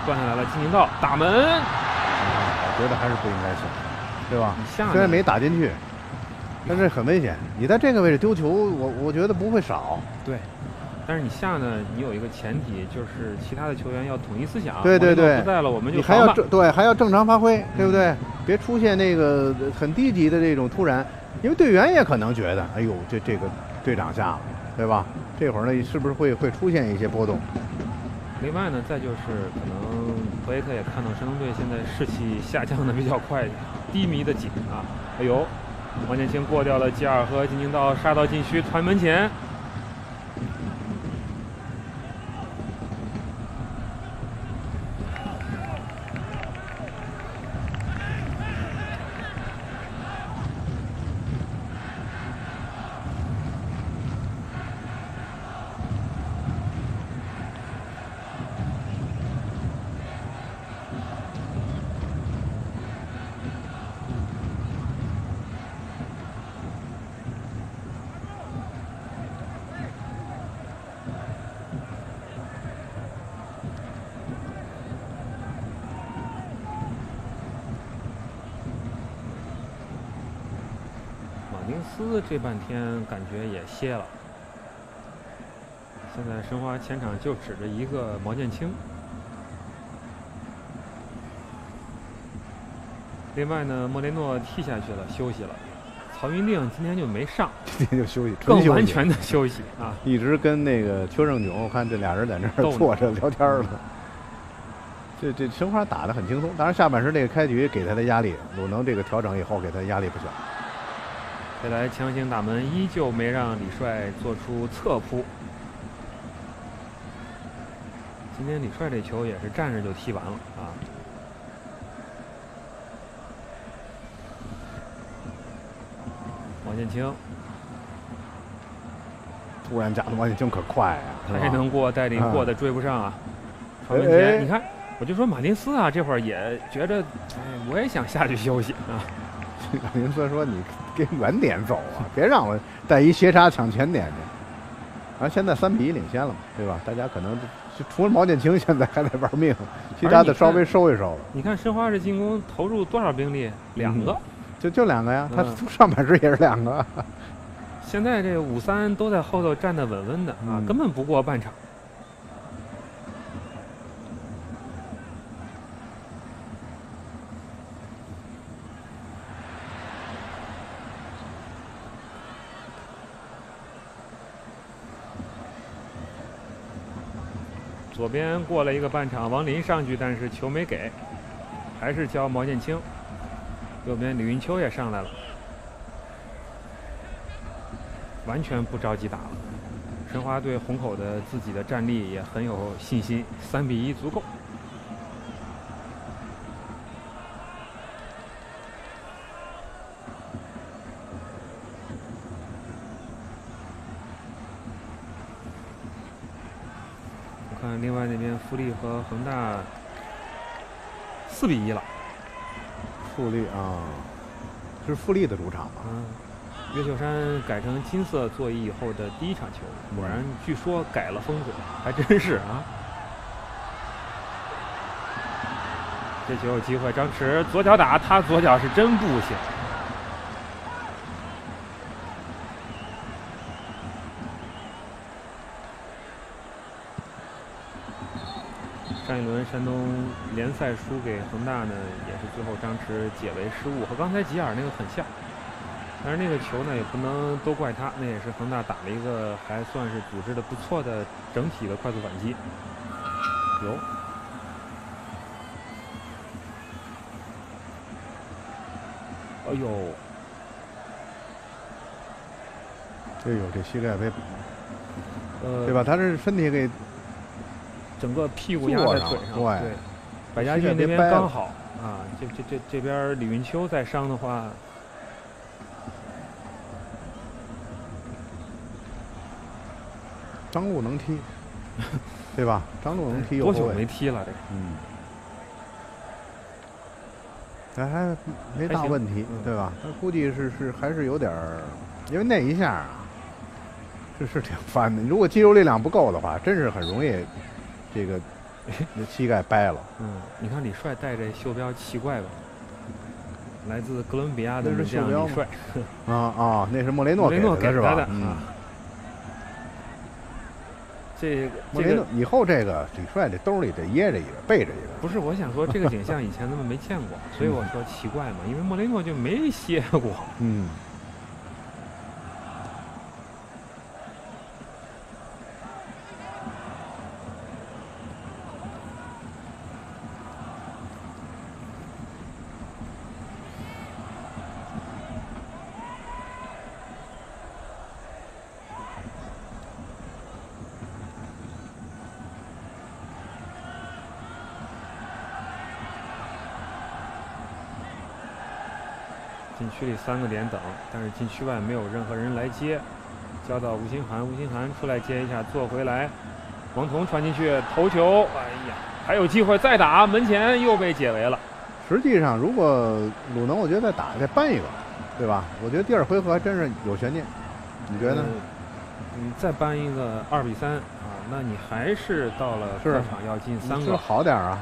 断下来了，进行到打门。我觉得还是不应该下，对吧？虽然没打进去，但是很危险。你在这个位置丢球，我我觉得不会少。对，但是你下呢？你有一个前提，就是其他的球员要统一思想。对对对，不在了，我们就还要正对，还要正常发挥，对不对？别出现那个很低级的这种突然，因为队员也可能觉得，哎呦，这这个队长下了。对吧？这会儿呢，是不是会会出现一些波动？另外呢，再就是可能维特也看到山东队现在士气下降的比较快，低迷的紧啊。哎呦，王建清过掉了吉尔和金京道，杀到禁区传门前。斯这半天感觉也歇了，现在申花前场就指着一个毛剑卿。另外呢，莫雷诺踢下去了，休息了。曹云定今天就没上，今天就休息，更完全的休息啊！一直跟那个邱胜炯，我看这俩人在那儿坐着聊天了。这这申花打得很轻松，当然下半时这个开局给他的压力，鲁能这个调整以后给他压力不小。佩莱强行打门，依旧没让李帅做出侧扑。今天李帅这球也是站着就踢完了啊！王建清，突然加的王建清可快啊！还能过，带领过的追不上啊！传门前，你看，我就说马丁斯啊，这会儿也觉着，哎，我也想下去休息啊。马丁斯说：“你。”给远点走啊！别让我带一斜插抢前点去。啊，现在三比一领先了嘛，对吧？大家可能就除了毛剑卿现在还在玩命，其他的稍微收一收了。你看申花这进攻投入多少兵力？两个，就就两个呀。他上半时也是两个。现在这五三都在后头站得稳稳的啊，根本不过半场。左边过了一个半场，王林上去，但是球没给，还是交毛剑卿。右边李云秋也上来了，完全不着急打了。申花对虹口的自己的战力也很有信心，三比一足够。比一了。富力啊，是富力的主场吧？嗯。岳秀山改成金色座椅以后的第一场球，果然据说改了风格，还真是啊。这球有机会，张弛左脚打，他左脚是真不行。上一轮山东联赛输给恒大呢，也是最后张弛解围失误，和刚才吉尔那个很像。但是那个球呢，也不能都怪他，那也是恒大打了一个还算是组织的不错的整体的快速反击。有。哎呦，哎呦，这膝盖被，呃，对吧？他这身体给整个屁股压在腿上，对。百家俊那边刚好啊，这这这这边李云秋再伤的话，张路能踢，对吧？张路能踢，多久没踢了？这，嗯。还还没大问题，对吧？他估计是是还是有点儿，因为那一下啊，这是挺翻的。如果肌肉力量不够的话，真是很容易这个 膝盖掰了。嗯，你看李帅戴这袖标奇怪吧？来自哥伦比亚的袖标李帅。啊啊，那是莫雷诺给的是吧？嗯。这莫雷诺以后这个李帅这兜里得掖着一个，背着一个。不是，我想说这个景象以前咱们没见过，所以我说奇怪嘛，因为莫雷诺就没歇过。嗯。区里三个点等，但是禁区外没有任何人来接，交到吴新涵，吴新涵出来接一下，做回来，王彤传进去头球，哎呀，还有机会再打，门前又被解围了。实际上，如果鲁能，我觉得再打再扳一个，对吧？我觉得第二回合还真是有悬念，你觉得呢？你再扳一个二比三啊，那你还是到了客场要进三个，好点啊。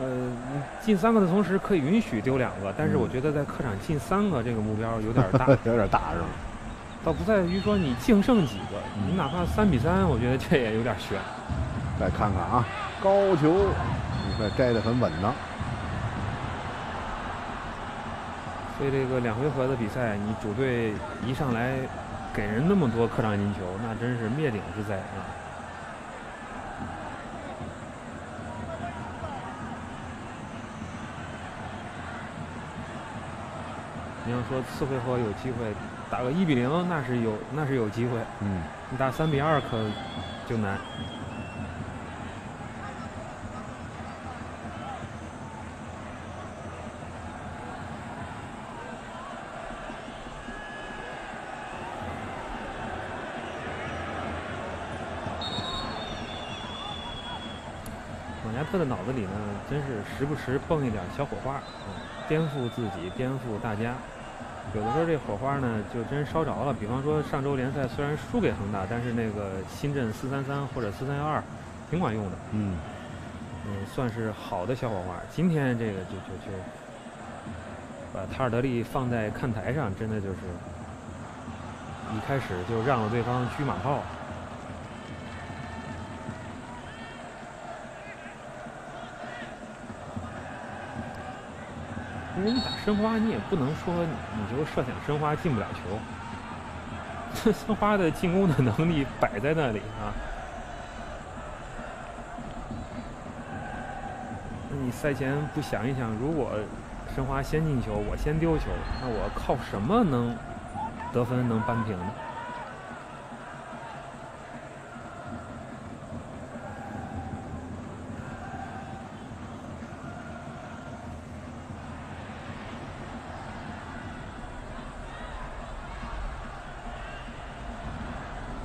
呃，进三个的同时可以允许丢两个，但是我觉得在客场进三个这个目标有点 大，有点大是吗？倒不在于说你净胜几个，你哪怕三比三，我觉得这也有点悬。再看看啊，高球，你看摘得很稳当。所以这个两回合的比赛，你主队一上来给人那么多客场进球，那真是灭顶之灾啊！你要说次回合有机会打个一比零，那是有那是有机会。嗯，你打三比二可就难。马加特的脑子里呢，真是时不时蹦一点小火花，颠覆自己，颠覆大家。有的时候这火花呢，就真烧着了。比方说上周联赛虽然输给恒大，但是那个新阵四三三或者四三幺二，挺管用的。嗯，嗯，算是好的小火花。今天这个就就就把塔尔德利放在看台上，真的就是一开始就让了对方车马炮。因为你打申花，你也不能说你就设想申花进不了球。这 申花的进攻的能力摆在那里啊。那你赛前不想一想，如果申花先进球，我先丢球，那我靠什么能得分能扳平呢？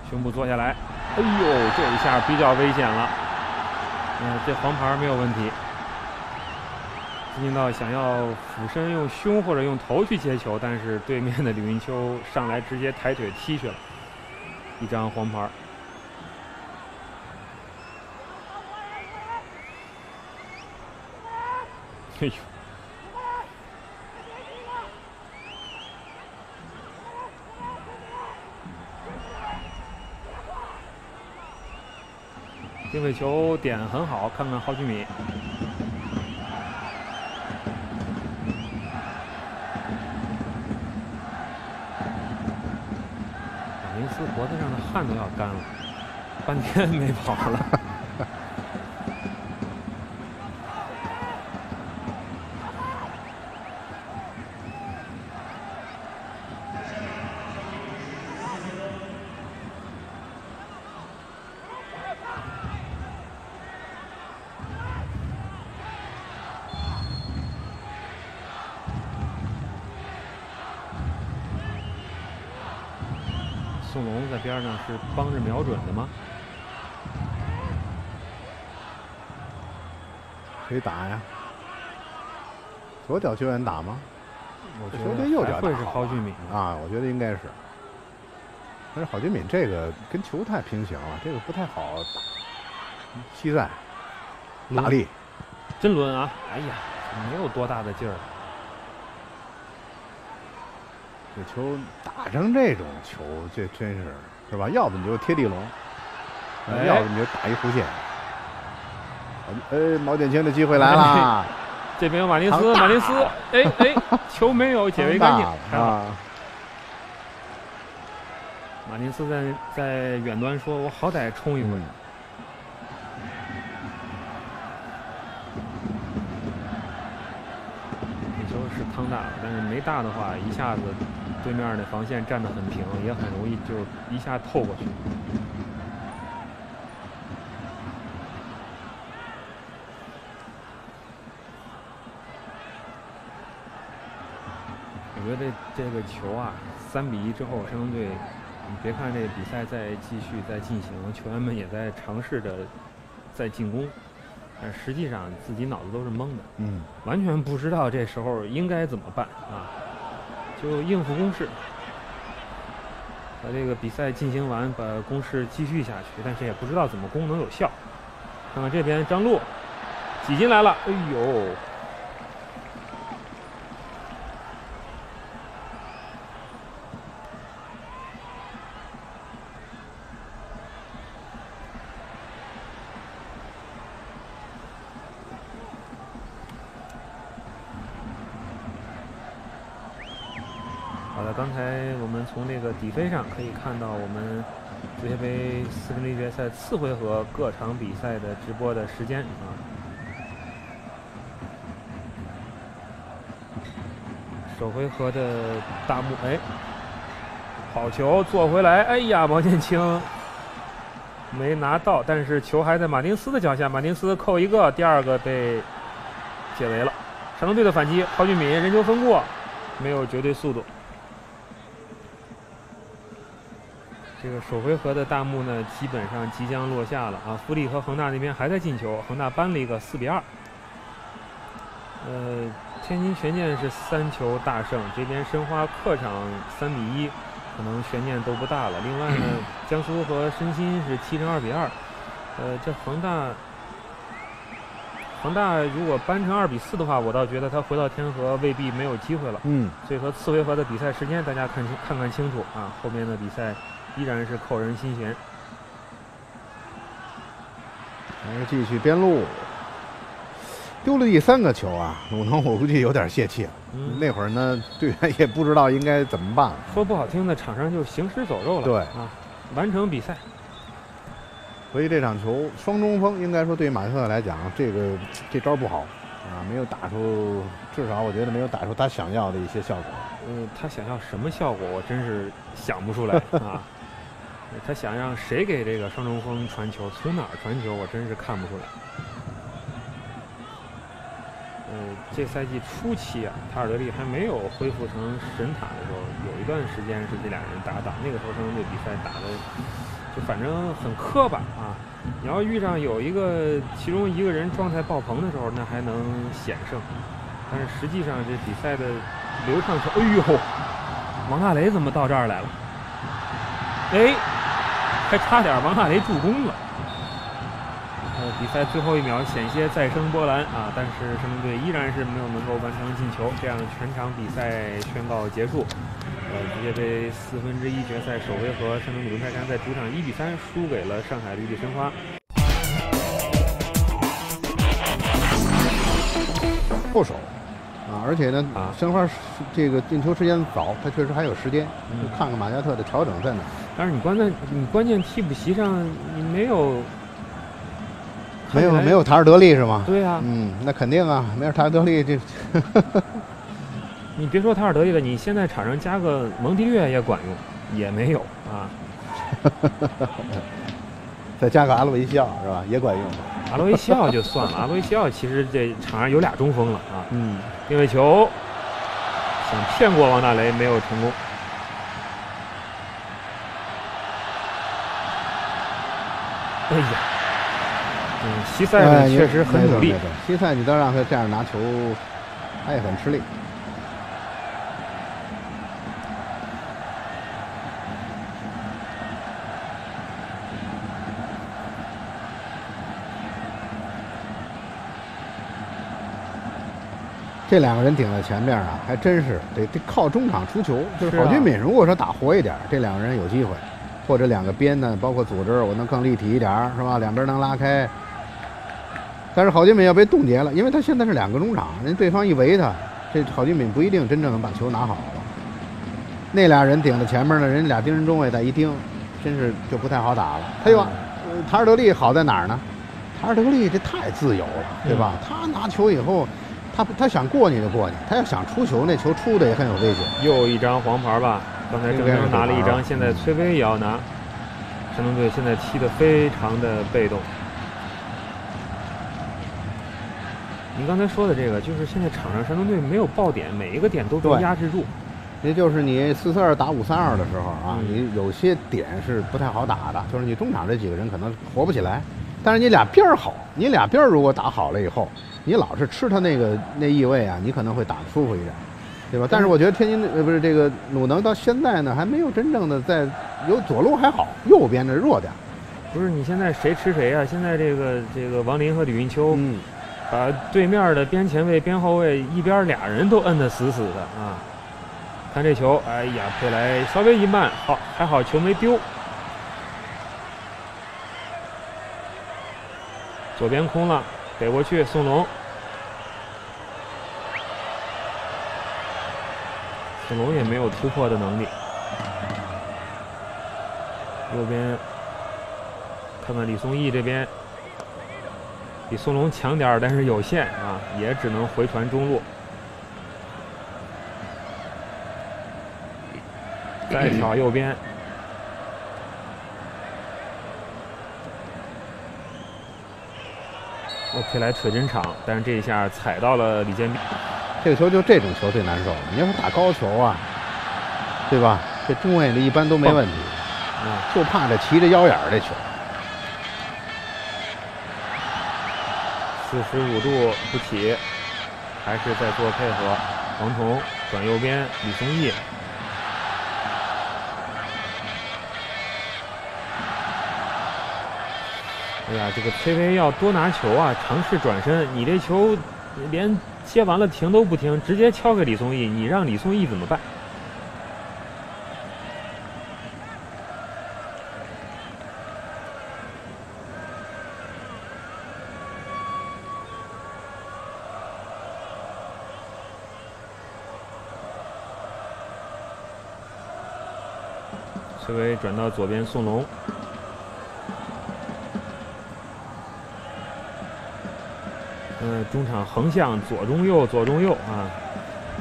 胸部坐下来，哎呦，这一下比较危险了。嗯，这黄牌没有问题。资金道想要俯身用胸或者用头去接球，但是对面的李云秋上来直接抬腿踢去了，一张黄牌。哎呦！定位球点很好，看看郝俊敏。马林斯脖子上的汗都要干了，半天没跑了。宋龙在边上是帮着瞄准的吗？可以打呀？左脚球员打吗？我觉得右脚会是郝俊敏啊，我觉得应该是。但是郝俊敏这个跟球太平行了，这个不太好打。西塞，大力，真抡啊！哎呀，没有多大的劲儿。这球打成这种球，这真是是吧？要不你就贴地龙，要不你就打一弧线。呃，毛剑卿的机会来了，这边有马林斯，马林斯，哎哎，球没有解围干净啊！马林斯在在远端说：“我好歹冲一回。”这球是趟大了，但是没大的话，一下子。对面的防线站得很平，也很容易就一下透过去。我觉得这个球啊，三比一之后，山东队，你别看这比赛在继续在进行，球员们也在尝试着在进攻，但实际上自己脑子都是懵的，嗯，完全不知道这时候应该怎么办啊。就应付攻势，把这个比赛进行完，把攻势继续下去。但是也不知道怎么攻能有效。看看这边张璐挤进来了，哎呦！刚才我们从这个底飞上可可以看到，我们足协杯四分之一决赛次回合各场比赛的直播的时间啊。首回合的大幕，哎，好球做回来，哎呀，王建清没拿到，但是球还在马丁斯的脚下，马丁斯扣一个，第二个被解围了。山东队的反击，郝俊敏人球分过，没有绝对速度。这个首回合的大幕呢，基本上即将落下了啊！富力和恒大那边还在进球，恒大扳了一个四比二。呃，天津权健是三球大胜，这边申花客场三比一，可能悬念都不大了。另外呢，江苏和申鑫是踢成二比二。呃，这恒大，恒大如果扳成二比四的话，我倒觉得他回到天河未必没有机会了。嗯。所以说次回合的比赛时间，大家看清看看清楚啊！后面的比赛。依然是扣人心弦，还是继续边路，丢了第三个球啊！鲁能我估计有点泄气了。那会儿呢，队员也不知道应该怎么办。说不好听的，场上就行尸走肉了。对啊，完成比赛。所以这场球双中锋，应该说对马特来讲，这个这招不好啊，没有打出，至少我觉得没有打出他想要的一些效果。嗯，他想要什么效果，我真是想不出来啊。他想让谁给这个双中锋传球？从哪儿传球？我真是看不出来。呃，这赛季初期啊，塔尔德利还没有恢复成神塔的时候，有一段时间是这俩人搭档。那个时候他们队比赛打的就反正很磕巴啊。你要遇上有一个其中一个人状态爆棚的时候，那还能险胜。但是实际上这比赛的流畅程，哎呦，王大雷怎么到这儿来了？哎，还差点王大雷助攻了。呃，比赛最后一秒险些再生波澜啊，但是山东队依然是没有能够完成进球，这样全场比赛宣告结束。呃，世界杯四分之一决赛首回合，山东鲁能泰山在主场一比三输给了上海绿地申花。后手啊，而且呢，申花这个进球时间早，他确实还有时间，看看马加特的调整在哪。但是你关键你关键替补席上你没有。没有没有塔尔德利是吗？对啊，嗯，那肯定啊，没有塔尔德利这，你别说塔尔德利了，你现在场上加个蒙迪略也管用，也没有啊。再加个阿罗维西奥是吧？也管用。阿罗维西奥就算了，阿罗维西奥其实这场上有俩中锋了啊。嗯。定位球，想骗过王大雷没有成功。哎呀。嗯，西塞确实很努力。西塞，你都让他这样拿球，他也很吃力。这两个人顶在前面啊，还真是得得靠中场出球。就是郝俊敏，如果说打活一点，这两个人有机会，或者两个边呢，包括组织，我能更立体一点儿，是吧？两边能拉开。但是郝俊敏要被冻结了，因为他现在是两个中场，人对方一围他，这郝俊敏不一定真正能把球拿好。那俩人顶在前面呢，人俩盯人中卫再一盯，真是就不太好打了。他又，塔尔德利好在哪儿呢？塔尔德利这太自由了，对吧？他拿球以后，他他想过你就过你，他要想出球，那球出的也很有危险。又一张黄牌吧？刚才郑铮拿了一张，现在崔飞也要拿。山东队现在踢得非常的被动。您刚才说的这个，就是现在场上山东队没有爆点，每一个点都被压制住。也就是你四四二打五三二的时候啊，你有些点是不太好打的，就是你中场这几个人可能活不起来。但是你俩边儿好，你俩边儿如果打好了以后，你老是吃他那个那异味啊，你可能会打得舒服一点，对吧？但是我觉得天津呃不是这个鲁能到现在呢，还没有真正的在有左路还好，右边的弱点。不是你现在谁吃谁啊？现在这个这个王林和李运秋。把对面的边前卫、边后卫一边俩人都摁得死死的啊！看这球，哎呀，佩莱稍微一慢，好还好球没丢。左边空了，给过去，宋龙。宋龙也没有突破的能力。右边，看看李松义这边。比宋龙强点，但是有限啊，也只能回传中路。再挑右边，我佩莱扯真长，但是这一下踩到了李建斌。这个球就这种球最难受了。你要是打高球啊，对吧？这中卫的一般都没问题，就怕这骑着腰眼儿这球。四十五度不起，还是在做配合。黄铜转右边，李松义。哎呀，这个崔巍要多拿球啊，尝试转身。你这球连接完了停都不停，直接敲给李松义，你让李松义怎么办？崔巍转到左边，宋龙。中场横向左中右，左中右啊，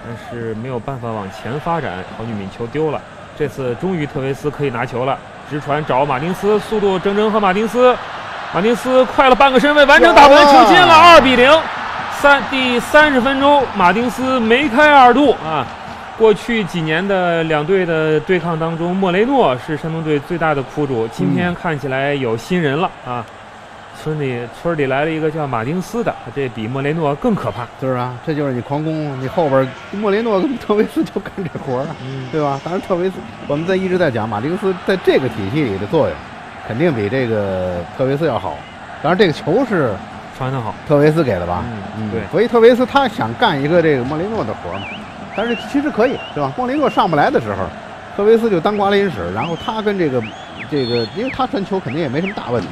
但是没有办法往前发展。郝俊敏球丢了，这次终于特维斯可以拿球了，直传找马丁斯，速度整整和马丁斯，马丁斯快了半个身位，完成打门，球进了，二比零。三第三十分钟，马丁斯梅开二度啊。过去几年的两队的对抗当中，莫雷诺是山东队最大的苦主。今天看起来有新人了啊！村里村里来了一个叫马丁斯的，这比莫雷诺更可怕，就是啊，这就是你狂攻，你后边莫雷诺跟特维斯就干这活儿了，对吧？当然特维斯，我们在一直在讲马丁斯在这个体系里的作用，肯定比这个特维斯要好。当然这个球是传的好，特维斯给的吧？嗯，对。所以特维斯他想干一个这个莫雷诺的活儿嘛，但是其实可以，是吧？莫雷诺上不来的时候，特维斯就当瓜林使，然后他跟这个这个，因为他传球肯定也没什么大问题。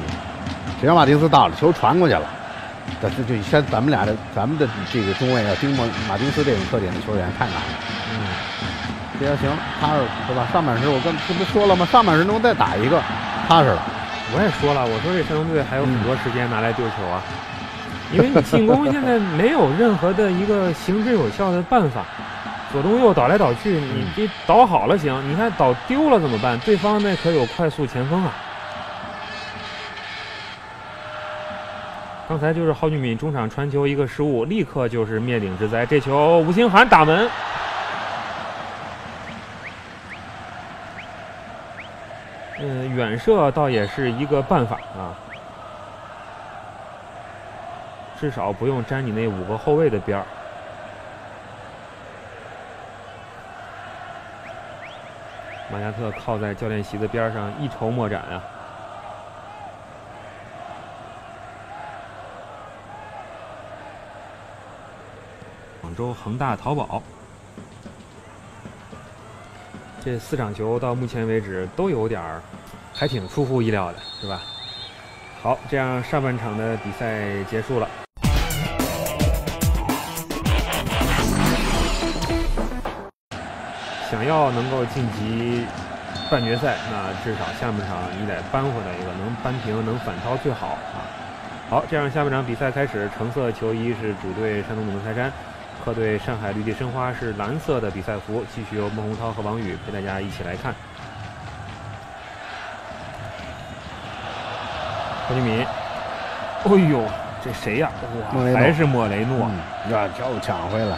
只要马丁斯到了，球传过去了，这这就先咱们俩的咱们的这个中卫要盯马马丁斯这种特点的球员太难了。嗯，这要行，踏实是吧？上半时我跟这不说了吗？上半时能再打一个，踏实了。我也说了，我说这山东队还有很多时间拿来丢球啊，因为你进攻现在没有任何的一个行之有效的办法，左中右倒来倒去，你这倒好了行，你看倒丢了怎么办？对方那可有快速前锋啊。刚才就是郝俊敏中场传球一个失误，立刻就是灭顶之灾。这球吴兴涵打门，嗯，远射倒也是一个办法啊，至少不用沾你那五个后卫的边儿。马加特靠在教练席的边上，一筹莫展啊。广州恒大淘宝，这四场球到目前为止都有点儿，还挺出乎意料的，是吧？好，这样上半场的比赛结束了。想要能够晋级半决赛，那至少下半场你得扳回来一个，能扳平，能反超最好啊！好，这样下半场比赛开始，橙色球衣是主队山东鲁能泰山。客队上海绿地申花是蓝色的比赛服，继续由孟洪涛和王宇陪大家一起来看。何俊敏，哎呦，这谁呀？哇，还是莫雷诺，呀，又抢回来。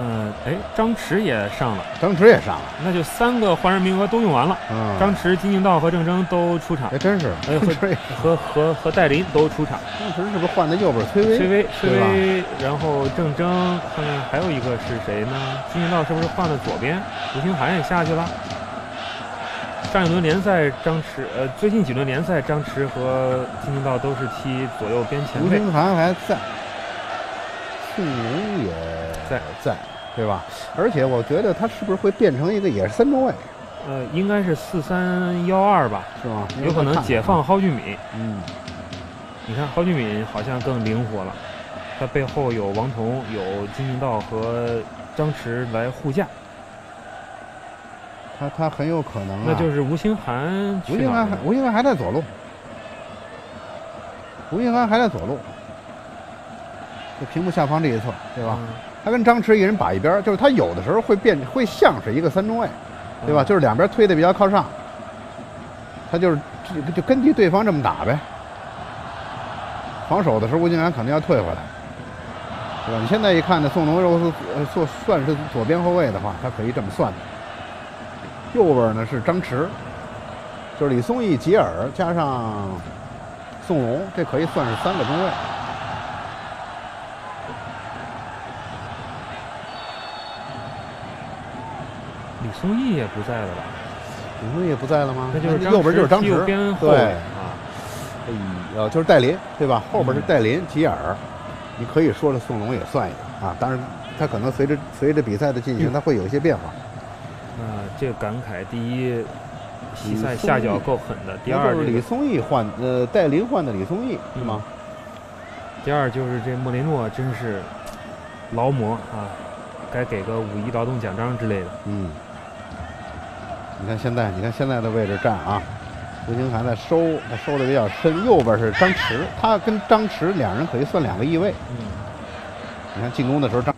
嗯，哎，张弛也上了，张弛也上了，那就三个换人名额都用完了。嗯，张弛、金敬道和郑铮都出场，还真是。哎，和和和和戴琳都出场。张弛是不是换的右边崔巍？崔巍，然后郑铮，看看还有一个是谁呢？金敬道是不是换了左边？吴兴涵也下去了。上一轮联赛，张弛，呃，最近几轮联赛，张弛和金敬道都是踢左右边前卫。吴兴涵还在。宋龙也在在，对吧？而且我觉得他是不是会变成一个也是三中卫？呃，应该是四三幺二吧，是吗？有可能解放蒿俊闵。嗯，你看蒿俊闵好像更灵活了，他背后有王彤、有金敬道和张弛来护驾。他他很有可能，那就是吴兴涵。吴兴涵还吴兴涵还在左路，吴兴涵还在左路。就屏幕下方这一侧，对吧？他跟张弛一人把一边，就是他有的时候会变，会像是一个三中卫，对吧？就是两边推的比较靠上，他就是就就根据对方这么打呗。防守的时候，吴敬兰肯定要退回来，对吧？你现在一看呢，宋龙如果呃算算是左边后卫的话，他可以这么算的。右边呢是张弛，就是李松义、吉尔加上宋龙，这可以算是三个中卫。李松义也不在了吧？李松义不在了吗？那就是右边就是张弛，对啊，呃，就是戴林，对吧？后边是戴林、吉尔，你可以说是宋龙也算一个啊。当然，他可能随着随着比赛的进行，他会有一些变化。啊，这个感慨，第一，西塞下脚够狠的；第二，李松义换呃戴林换的李松义是吗？第二就是这莫雷诺真是劳模啊，该给个五一劳动奖章之类的。嗯。你看现在，你看现在的位置站啊，吴兴涵在收，他收的比较深。右边是张弛，他跟张弛两人可以算两个翼位。嗯，你看进攻的时候，张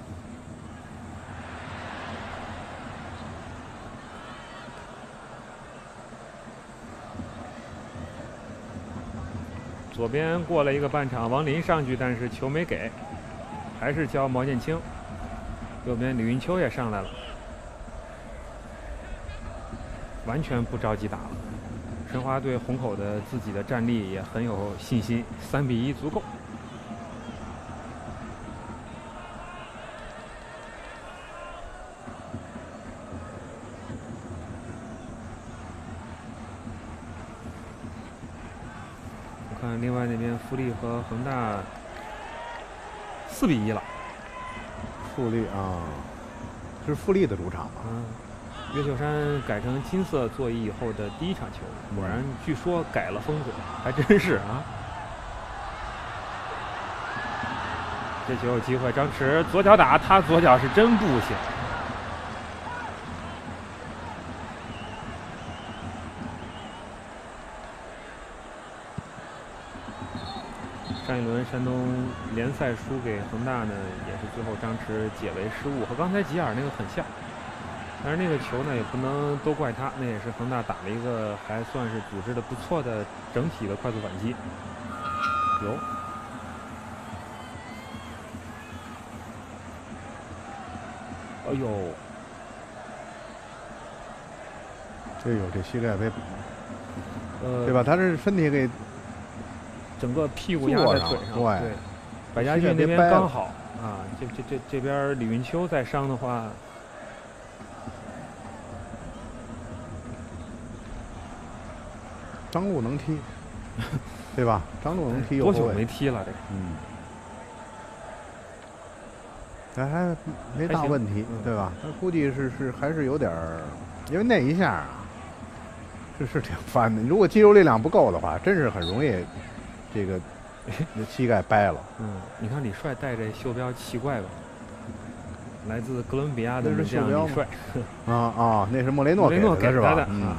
左边过了一个半场，王林上去，但是球没给，还是交毛剑卿。右边李云秋也上来了。完全不着急打了，申花对虹口的自己的战力也很有信心，三比一足够。我看另外那边富力和恒大四比一了。富力啊，这是富力的主场吧？嗯。越秀山改成金色座椅以后的第一场球，果然据说改了风格，还真是啊！这球有机会，张弛左脚打，他左脚是真不行。上一轮山东联赛输给恒大呢，也是最后张弛解围失误，和刚才吉尔那个很像。但是那个球呢，也不能都怪他，那也是恒大打了一个还算是组织的不错的整体的快速反击。有，哎呦，这有这膝盖被，呃，对吧？他是身体给整个屁股压在腿上，对。百家俊那边刚好啊，这这这这边李云秋再伤的话。张路能踢，对吧？张路能踢，多久没踢了？这，嗯，还还没大问题，对吧？他估计是是还是有点儿，因为那一下啊，这是挺翻的。如果肌肉力量不够的话，真是很容易这个 膝盖掰了。嗯，你看李帅带这袖标奇怪吧？来自哥伦比亚的这样李帅。啊啊，那是莫雷诺给的是吧？嗯。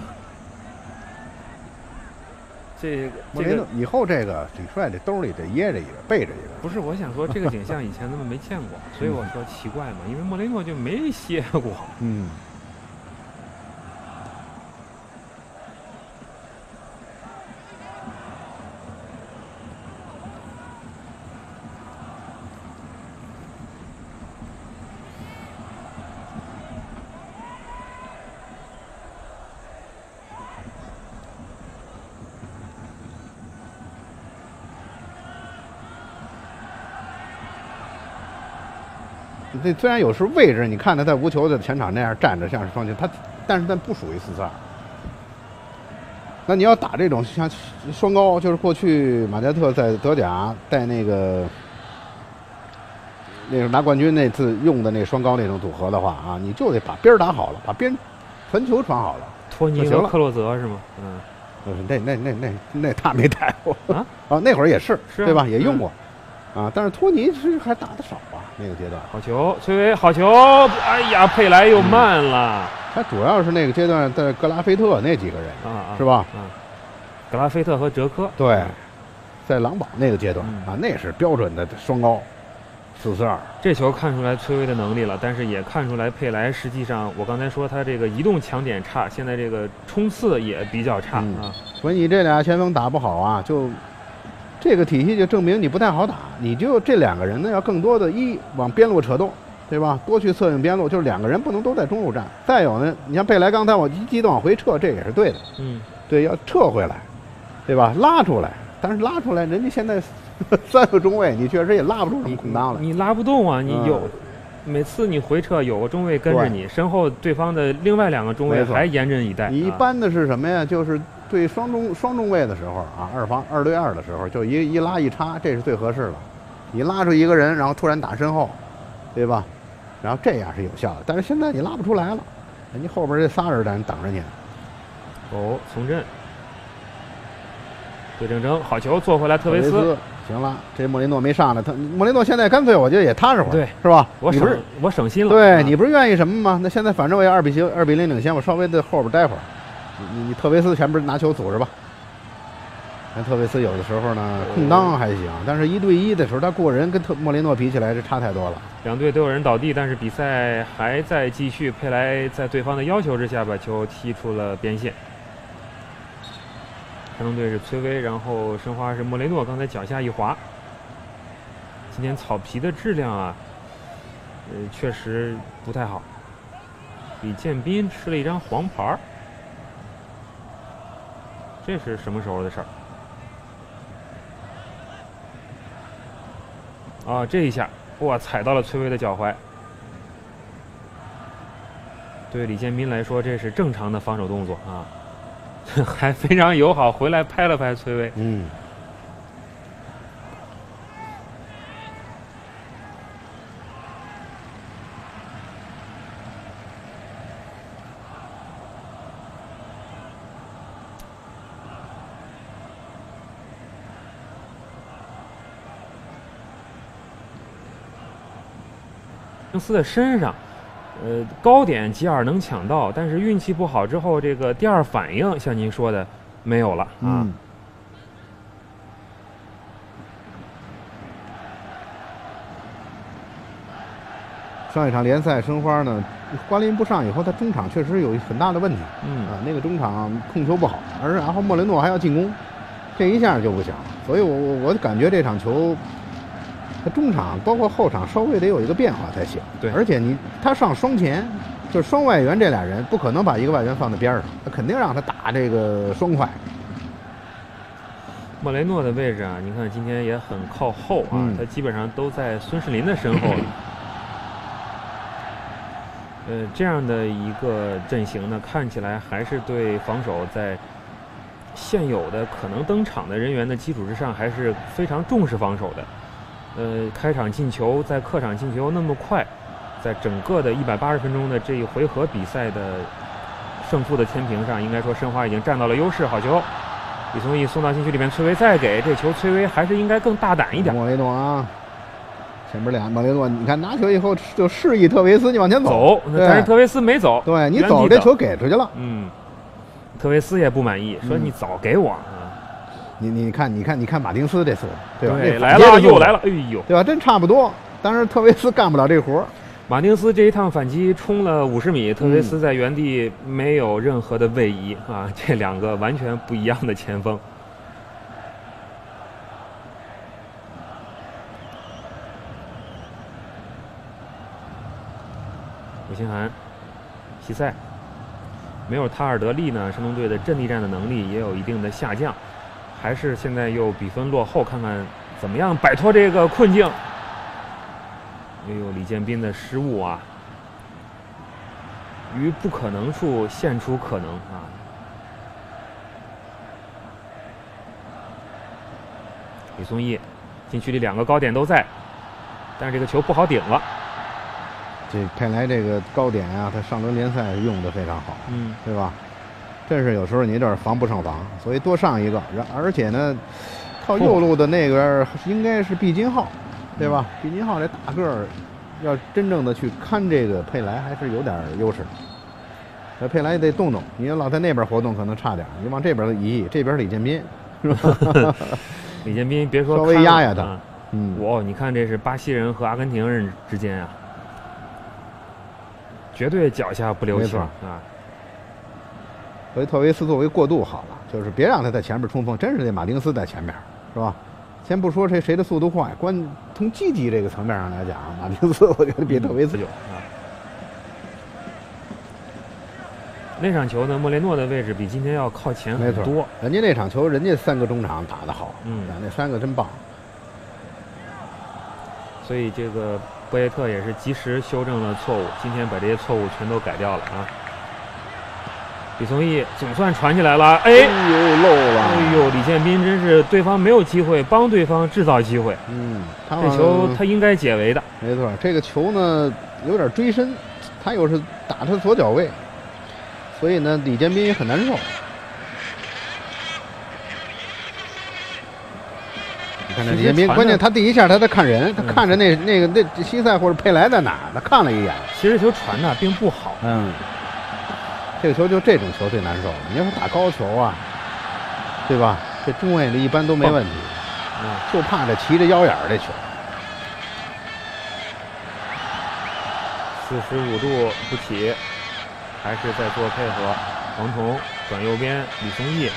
这莫雷诺以后这个李帅这兜里得掖着一个，背着一个。不是，我想说这个景象以前咱们没见过，所以我说奇怪嘛，因为莫雷诺就没歇过。嗯。这虽然有时位置，你看他在无球的前场那样站着，像是双球，他，但是他不属于四四二。那你要打这种像双高，就是过去马加特在德甲带那个，那个拿冠军那次用的那双高那种组合的话啊，你就得把边打好了，把边传球传好了。托尼和克洛泽是吗？嗯，那那那那那他没带过啊？啊，那会儿也是，对吧？也用过。啊，但是托尼其实还打的少啊，那个阶段。好球，崔维，好球！哎呀，佩莱又慢了。他主要是那个阶段在格拉菲特那几个人啊，是吧？啊，格拉菲特和哲科。对，在狼堡那个阶段啊，那是标准的双高，四四二。这球看出来崔维的能力了，但是也看出来佩莱实际上，我刚才说他这个移动强点差，现在这个冲刺也比较差啊。所以你这俩前锋打不好啊，就。这个体系就证明你不太好打，你就这两个人呢，要更多的一往边路扯动，对吧？多去策应边路，就是两个人不能都在中路站。再有呢，你像贝莱刚才我一激动往回撤，这也是对的。嗯，对，要撤回来，对吧？拉出来，但是拉出来，人家现在 三个中卫，你确实也拉不出什么空当来。你拉不动啊！你有每次你回撤有个中卫跟着你，身后对方的另外两个中卫还严阵以待。你一般的是什么呀？就是。对双中双中卫的时候啊，二防二对二的时候，就一一拉一插，这是最合适的。你拉出一个人，然后突然打身后，对吧？然后这样是有效的。但是现在你拉不出来了，人家后边这仨人在那等着你。哦，从阵，对正正，好球，做回来，特维斯，行了，这莫雷诺没上来，他莫雷诺现在干脆我觉得也踏实会儿，对，是吧？我省我省心了。对你不是愿意什么吗？那现在反正我也二比零二比零领先，我稍微在后边待会儿。你你特维斯前边拿球组织吧。但特维斯有的时候呢，空当还行，但是一对一的时候，他过人跟特莫雷诺比起来，这差太多了。两队都有人倒地，但是比赛还在继续。佩莱在对方的要求之下，把球踢出了边线。山东队是崔巍，然后申花是莫雷诺，刚才脚下一滑。今天草皮的质量啊，呃，确实不太好。李建斌吃了一张黄牌。这是什么时候的事儿？啊，这一下，哇，踩到了崔巍的脚踝。对李建斌来说，这是正常的防守动作啊，还非常友好，回来拍了拍崔巍。嗯。斯的身上，呃，高点吉尔能抢到，但是运气不好之后，这个第二反应像您说的没有了啊。上一场联赛申花呢，瓜林不上以后，他中场确实有很大的问题。嗯啊，那个中场控球不好，而然后莫雷诺还要进攻，这一下就不行。所以我我我感觉这场球。他中场包括后场稍微得有一个变化才行。对，而且你他上双前，就是双外援这俩人不可能把一个外援放在边上，他肯定让他打这个双快。莫雷诺的位置啊，你看今天也很靠后啊，他基本上都在孙世林的身后了。呃，这样的一个阵型呢，看起来还是对防守在现有的可能登场的人员的基础之上，还是非常重视防守的。呃，开场进球在客场进球那么快，在整个的一百八十分钟的这一回合比赛的胜负的天平上，应该说申花已经占到了优势。好球，李松义送到禁区里面，崔巍再给这球，崔巍还是应该更大胆一点。莫雷诺啊，前面俩莫雷诺，你看拿球以后就示意特维斯你往前走，但是特维斯没走，对你走这球给出去了。嗯，特维斯也不满意，说你早给我。你你看你看你看马丁斯这速度，对吧？来了又来了，哎呦，对吧？真差不多。当然特维斯干不了这活儿马丁斯这一趟反击冲了五十米，特维斯在原地没有任何的位移啊！这两个完全不一样的前锋。吴兴涵，西塞，没有塔尔德利呢，山东队的阵地战的能力也有一定的下降。还是现在又比分落后，看看怎么样摆脱这个困境。哎呦，李建斌的失误啊，于不可能处现出可能啊！李松义禁区里两个高点都在，但是这个球不好顶了。这看来这个高点啊，他上轮联赛用的非常好，嗯，对吧？真是有时候你这防不胜防，所以多上一个。然而且呢，靠右路的那边应该是毕金浩，对吧？毕金浩这大个儿，要真正的去看这个佩莱还是有点优势。这佩莱得动动，你要老在那边活动可能差点。你往这边移，这边 李建斌，是吧？李建斌别说稍微压压他，嗯，哇，你看这是巴西人和阿根廷人之间啊，绝对脚下不留情啊。所以特维斯作为过渡好了，就是别让他在前面冲锋，真是那马丁斯在前面，是吧？先不说谁谁的速度快，关从积极这个层面上来讲，马丁斯我觉得比特维斯有啊。那场球呢，莫雷诺的位置比今天要靠前很多。人家那场球，人家三个中场打得好，嗯，那三个真棒。所以这个博耶特也是及时修正了错误，今天把这些错误全都改掉了啊。李松义总算传起来了，哎，呦漏了！哎呦，李建斌真是对方没有机会，帮对方制造机会。嗯，这球他应该解围的。没错，这个球呢有点追身，他又是打他左脚位，所以呢李建斌也很难受。你看这李建斌，关键他第一下他在看人，他看着那那个那西塞或者佩莱在哪，他看了一眼。其实球传的并不好。嗯。这个球就这种球最难受了。你要是打高球啊，对吧？这中卫的一般都没问题，就怕这骑着腰眼儿这球。四十五度不起，还是在做配合。王彤转右边，李松义。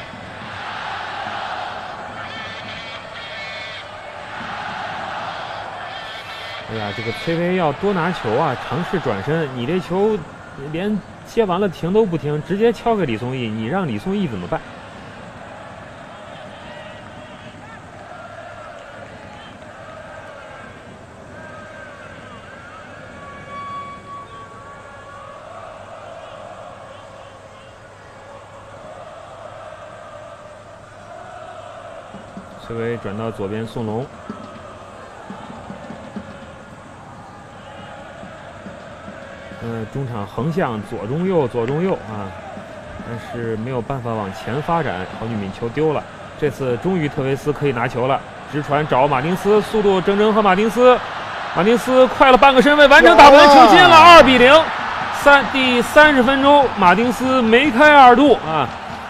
哎呀，这个崔巍要多拿球啊，尝试转身。你这球连接完了停都不停直接敲给李松义你让李松义怎么办？崔伟转到左边送龙。嗯，中场横向左中右左中右啊，但是没有办法往前发展。郝俊敏球丢了，这次终于特维斯可以拿球了，直传找马丁斯，速度整整和马丁斯，马丁斯快了半个身位，完成打门，球进了，二比零。三第三十分钟，马丁斯梅开二度啊！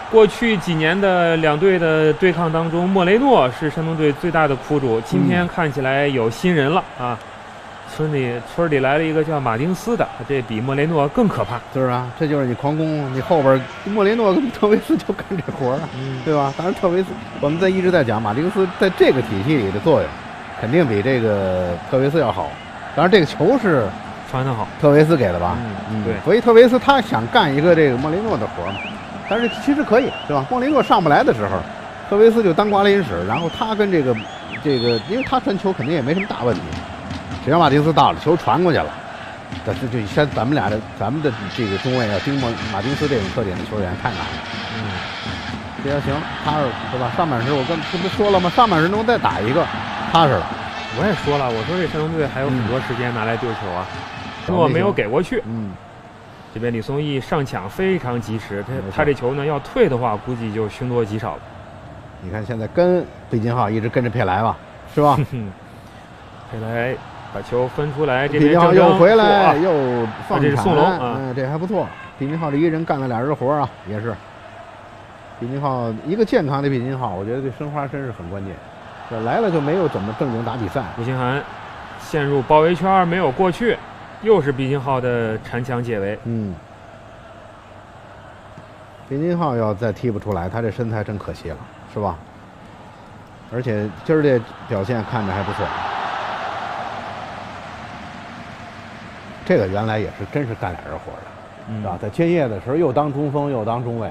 过去几年的两队的对抗当中，莫雷诺是山东队最大的苦主，今天看起来有新人了啊！村里村里来了一个叫马丁斯的，这比莫雷诺更可怕，就是啊，这就是你狂攻，你后边莫雷诺跟特维斯就干这活儿，对吧？当然特维斯，我们在一直在讲马丁斯在这个体系里的作用，肯定比这个特维斯要好。当然这个球是传的好，特维斯给的吧？嗯，对。所以特维斯他想干一个这个莫雷诺的活嘛，但是其实可以，是吧？莫雷诺上不来的时候，特维斯就当瓜林使，然后他跟这个这个，因为他传球肯定也没什么大问题。只要马丁斯到了，球传过去了，这这就先咱们俩的咱们的这个中卫要盯马马丁斯这种特点的球员太难了。嗯，这要行，踏实是吧？上半时我跟这不说了吗？上半时能再打一个，踏实了。我也说了，我说这山东队还有很多时间拿来丢球啊，如果没有给过去。嗯，这边李松义上抢非常及时，他他这球呢要退的话，估计就凶多吉少了。你看现在跟贝金浩一直跟着佩莱吧，是吧？佩莱。把球分出来，这边又回来又放这是宋龙啊，这还不错。毕金浩这一人干了俩人活啊，也是。毕金浩一个健康的毕金浩，我觉得对申花真是很关键。这来了就没有怎么正经打比赛。吴兴涵陷入包围圈没有过去，又是毕金浩的缠墙解围。嗯，毕金浩要再踢不出来，他这身材真可惜了，是吧？而且今儿这表现看着还不错。这个原来也是真是干俩人活的，是吧？在建业的时候又当中锋又当中卫。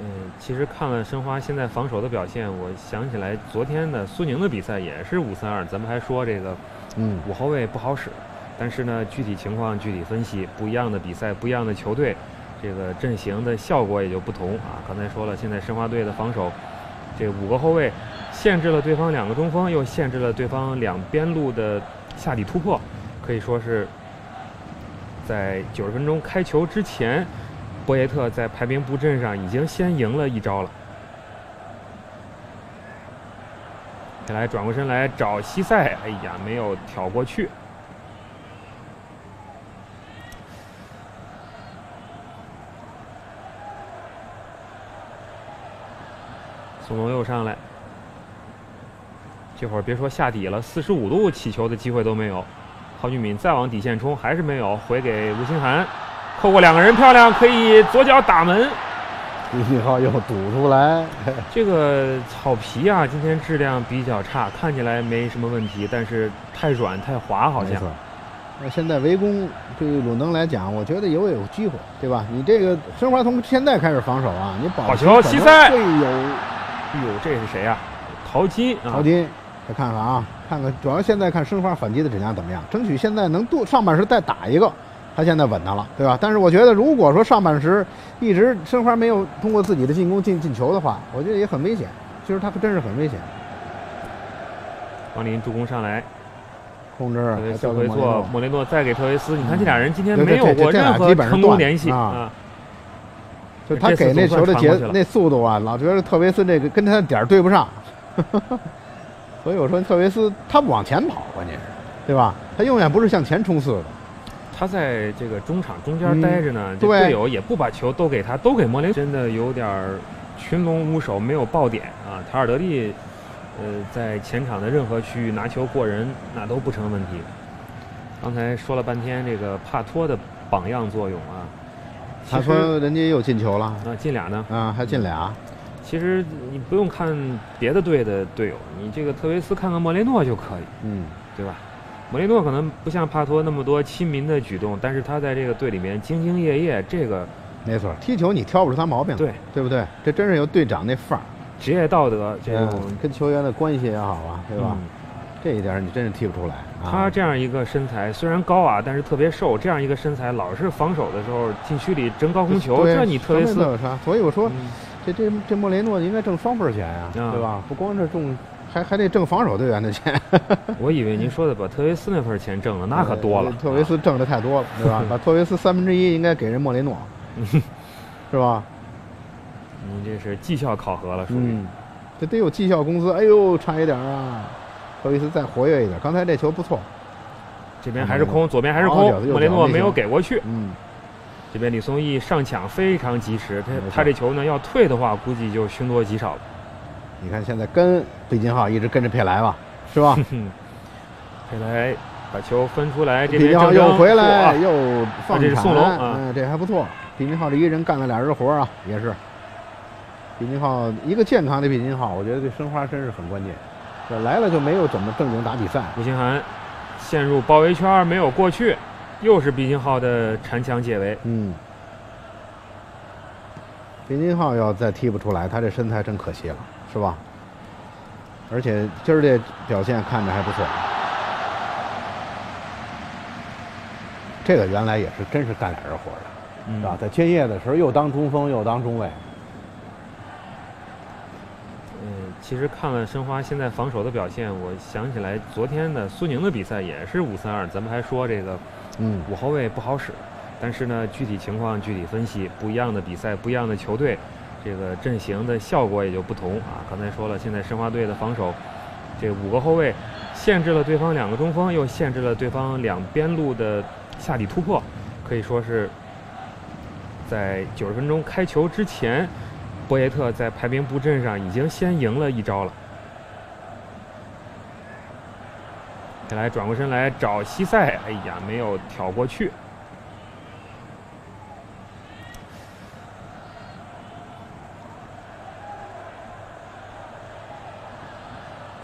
嗯，其实看了申花现在防守的表现，我想起来昨天的苏宁的比赛也是五三二，咱们还说这个，嗯，五后卫不好使。但是呢，具体情况具体分析，不一样的比赛，不一样的球队，这个阵型的效果也就不同啊。刚才说了，现在申花队的防守，这五个后卫限制了对方两个中锋，又限制了对方两边路的。下底突破，可以说是在九十分钟开球之前，博耶特在排兵布阵上已经先赢了一招了。再来转过身来找西塞，哎呀，没有挑过去。宋龙又上来。这会儿别说下底了，四十五度起球的机会都没有。郝俊敏再往底线冲，还是没有，回给吴兴涵，扣过两个人，漂亮，可以左脚打门。吴信浩又堵出来。这个草皮啊，今天质量比较差，看起来没什么问题，但是太软太滑，好像。那现在围攻对鲁能来讲，我觉得也有机会，对吧？你这个申花从现在开始防守啊，你保球西塞会有。哎呦，这是谁啊？陶金，陶金。再看看啊，看看，主要现在看申花反击的质量怎么样，争取现在能多上半时再打一个，他现在稳当了，对吧？但是我觉得，如果说上半时一直申花没有通过自己的进攻进进球的话，我觉得也很危险。其实他真是很危险。王林助攻上来，控制，小回做莫雷诺再给特维斯，你看这俩人今天没有过任何成功联系啊。就他给那球的节那速度啊，老觉得特维斯这个跟他的点儿对不上。所以我说特维斯他不往前跑，关键是，对吧？他永远不是向前冲刺的。他在这个中场中间待着呢，队友也不把球都给他，都给莫雷，真的有点群龙无首，没有爆点啊。塔尔德利，呃，在前场的任何区域拿球过人，那都不成问题。刚才说了半天这个帕托的榜样作用啊，他说人家又进球了，啊，进俩呢，啊，还进俩。其实你不用看别的队的队友，你这个特维斯看看莫雷诺就可以，嗯，对吧？莫雷诺可能不像帕托那么多亲民的举动，但是他在这个队里面兢兢业业，这个没错。踢球你挑不出他毛病，对对不对？这真是有队长那范儿，职业道德这种跟球员的关系也好啊，对吧？这一点你真是踢不出来。他这样一个身材虽然高啊，但是特别瘦，这样一个身材老是防守的时候禁区里争高空球，这你特维斯，所以我说。这这这莫雷诺应该挣双份钱呀，对吧？不光是挣，还还得挣防守队员的钱。我以为您说的把特维斯那份钱挣了，那可多了。特维斯挣的太多了，对吧？把特维斯三分之一应该给人莫雷诺，是吧？你这是绩效考核了，属于。这得有绩效工资。哎呦，差一点啊！特维斯再活跃一点。刚才这球不错。这边还是空，左边还是空。莫雷诺没有给过去。嗯。这边李松义上抢非常及时，他他这球呢要退的话，估计就凶多吉少了。你看现在跟毕金浩一直跟着佩莱吧，是吧？佩莱把球分出来，毕金浩又回来又放这是宋龙啊，这还不错。毕金浩这一人干了俩人活啊，也是。毕金浩一个健康的毕金浩，我觉得对申花真是很关键。这来了就没有怎么正经打比赛。吴兴涵陷入包围圈没有过去。又是毕金浩的缠墙解围。嗯，毕金浩要再踢不出来，他这身材真可惜了，是吧？而且今儿这表现看着还不错。这个原来也是真是干俩人活的，是吧？在建业的时候又当中锋又当中卫。嗯，其实看了申花现在防守的表现，我想起来昨天的苏宁的比赛也是五三二，咱们还说这个。嗯，五后卫不好使，但是呢，具体情况具体分析，不一样的比赛，不一样的球队，这个阵型的效果也就不同啊。刚才说了，现在申花队的防守，这五个后卫限制了对方两个中锋，又限制了对方两边路的下底突破，可以说是在九十分钟开球之前，博耶特在排兵布阵上已经先赢了一招了。来转过身来找西塞，哎呀，没有挑过去。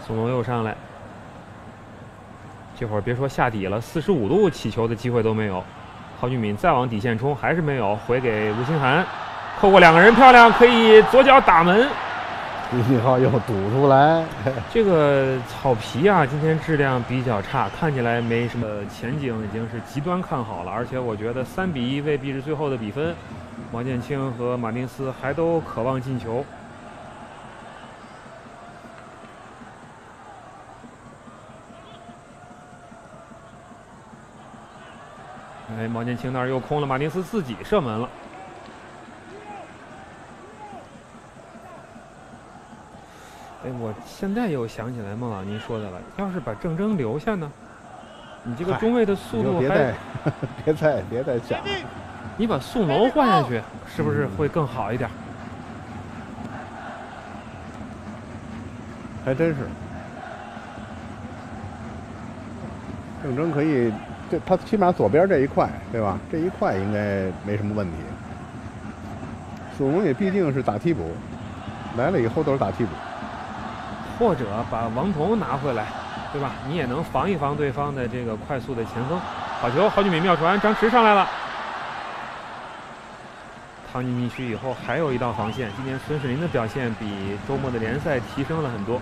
宋龙又上来，这会儿别说下底了，四十五度起球的机会都没有。郝俊敏再往底线冲，还是没有，回给吴兴涵，扣过两个人，漂亮，可以左脚打门。李信号又堵出来，这个草皮啊，今天质量比较差，看起来没什么前景，已经是极端看好了。而且我觉得三比一未必是最后的比分，毛剑卿和马丁斯还都渴望进球。哎，毛剑卿那儿又空了，马丁斯自己射门了。哎，我现在又想起来孟老您说的了，要是把郑铮留下呢？你这个中卫的速度还别再别再别再讲，你把宋龙换下去，是不是会更好一点？还真是，郑铮可以，这他起码左边这一块，对吧？这一块应该没什么问题。宋龙也毕竟是打替补，来了以后都是打替补。或者把王彤拿回来，对吧？你也能防一防对方的这个快速的前锋。好球，好几米妙传，张弛上来了。汤尼禁区以后还有一道防线。今天孙世林的表现比周末的联赛提升了很多。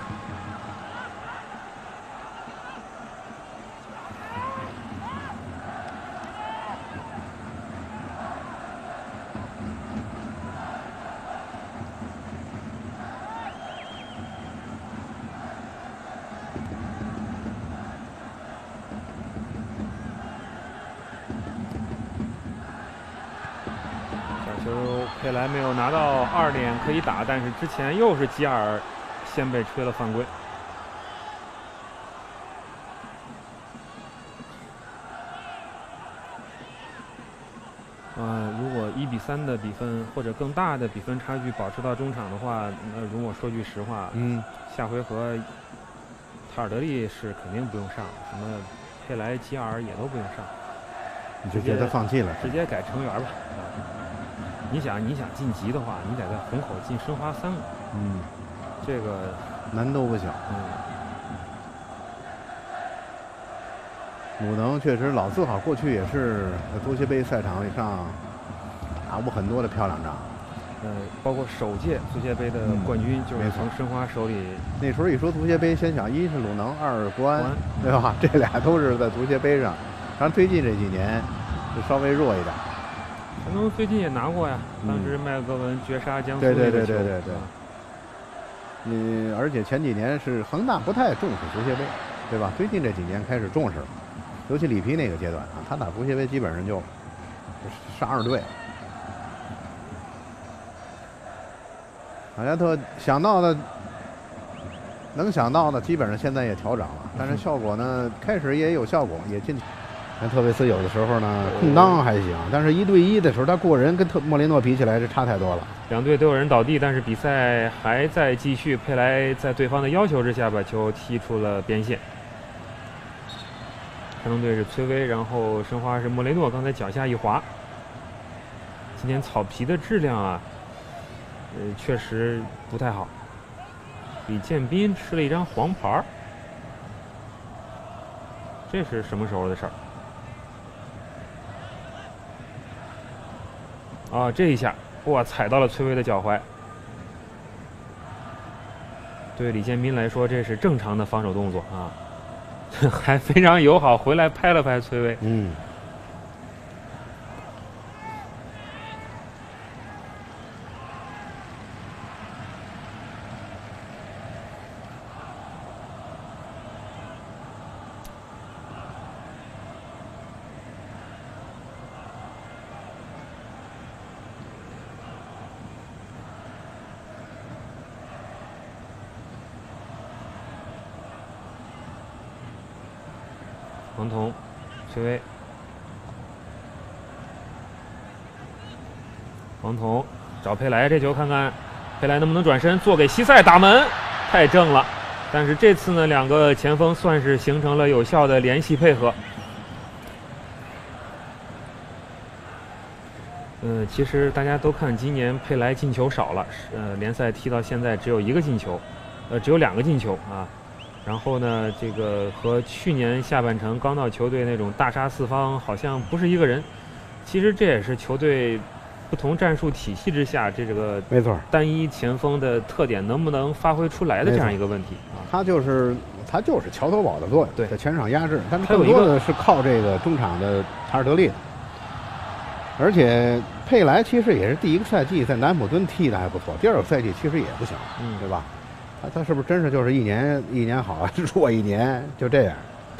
佩莱没有拿到二点可以打，但是之前又是吉尔先被吹了犯规。啊，如果一比三的比分或者更大的比分差距保持到中场的话，那容我说句实话，嗯，下回合塔尔德利是肯定不用上，什么佩莱、吉尔也都不用上，你就觉得放弃了，直接改成员吧。你想，你想晋级的话，你得在虹口进申花三个。嗯，这个难度不小。嗯，鲁能确实老字号，过去也是在足协杯赛场上打过很多的漂亮仗。呃，包括首届足协杯的冠军就是从申花手里。那时候一说足协杯，先想一是鲁能，二是国安，对吧？这俩都是在足协杯上。当然最近这几年就稍微弱一点。山东最近也拿过呀，当时麦格文绝杀江苏对对对对对对。嗯，而且前几年是恒大不太重视足协杯，对吧？最近这几年开始重视了，尤其里皮那个阶段啊，他打足协杯基本上就杀二队。马加特想到的、能想到的，基本上现在也调整了，但是效果呢，开始也有效果，也进。但特维斯有的时候呢，空当还行，但是一对一的时候，他过人跟特莫雷诺比起来，这差太多了。两队都有人倒地，但是比赛还在继续。佩莱在对方的要求之下，把球踢出了边线。山东队是崔巍，然后申花是莫雷诺，刚才脚下一滑。今天草皮的质量啊，呃，确实不太好。李建斌吃了一张黄牌这是什么时候的事儿？啊，这一下，哇，踩到了崔巍的脚踝。对李建斌来说，这是正常的防守动作啊，还非常友好，回来拍了拍崔巍。嗯。王彤，崔巍，王彤找佩莱，这球看看佩莱能不能转身做给西塞打门，太正了。但是这次呢，两个前锋算是形成了有效的联系配合。嗯，其实大家都看今年佩莱进球少了，呃，联赛踢到现在只有一个进球，呃，只有两个进球啊。然后呢，这个和去年下半程刚到球队那种大杀四方好像不是一个人。其实这也是球队不同战术体系之下，这这个没错单一前锋的特点能不能发挥出来的这样一个问题啊。他就是他就是桥头堡的作用，对，在前场压制，但是更多的是靠这个中场的塔尔德利。而且佩莱其实也是第一个赛季在南普敦踢的还不错，第二个赛季其实也不行，嗯，对吧？他他是不是真是就是一年一年好，弱一年就这样？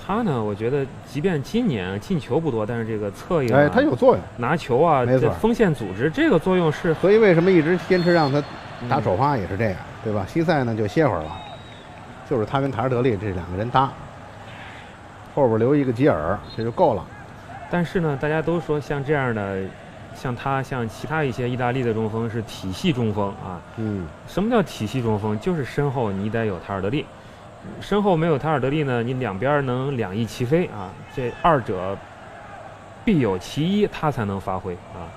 他呢？我觉得，即便今年进球不多，但是这个策应，哎，他有作用，拿球啊，没错，锋线组织这个作用是。所以为什么一直坚持让他打首发也是这样，对吧？西塞呢就歇会儿了，就是他跟塔尔德利这两个人搭，后边留一个吉尔，这就够了。但是呢，大家都说像这样的。像他，像其他一些意大利的中锋是体系中锋啊。嗯。什么叫体系中锋？就是身后你得有塔尔德利，身后没有塔尔德利呢，你两边能两翼齐飞啊。这二者必有其一，他才能发挥啊。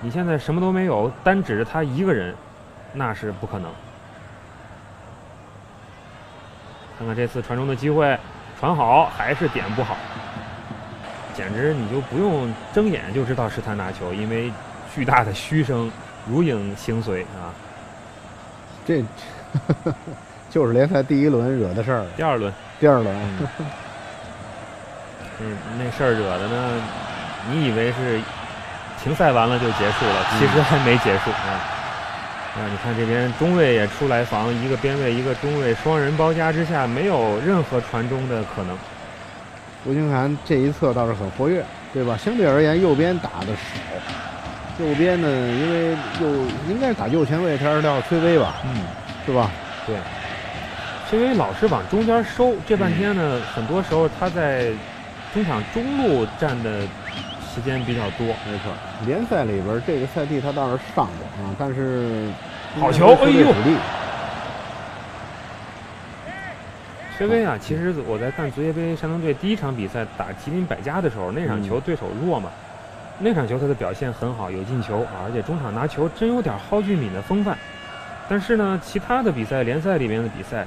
你现在什么都没有，单指着他一个人，那是不可能。看看这次传中的机会，传好还是点不好。简直你就不用睁眼就知道是他拿球，因为巨大的嘘声如影形随啊！这就是联赛第一轮惹的事儿。第二轮，第二轮，嗯，那事儿惹的呢？你以为是停赛完了就结束了，其实还没结束啊！啊，你看这边中卫也出来防，一个边卫一个中卫，双人包夹之下，没有任何传中的可能。吴兴涵这一侧倒是很活跃，对吧？相对而言，右边打的少。右边呢，因为右应该是打右前卫，他是叫崔威吧？嗯，是吧？对。崔巍老是往中间收，这半天呢，很多时候他在中场中路站的时间比较多。没错，联赛里边这个赛季他倒是上过啊，但是好球！哎呦！薛飞啊，其实我在看足协杯山东队第一场比赛打吉林百家的时候，那场球对手弱嘛，那场球他的表现很好，有进球啊，而且中场拿球真有点蒿俊闵的风范。但是呢，其他的比赛联赛里面的比赛，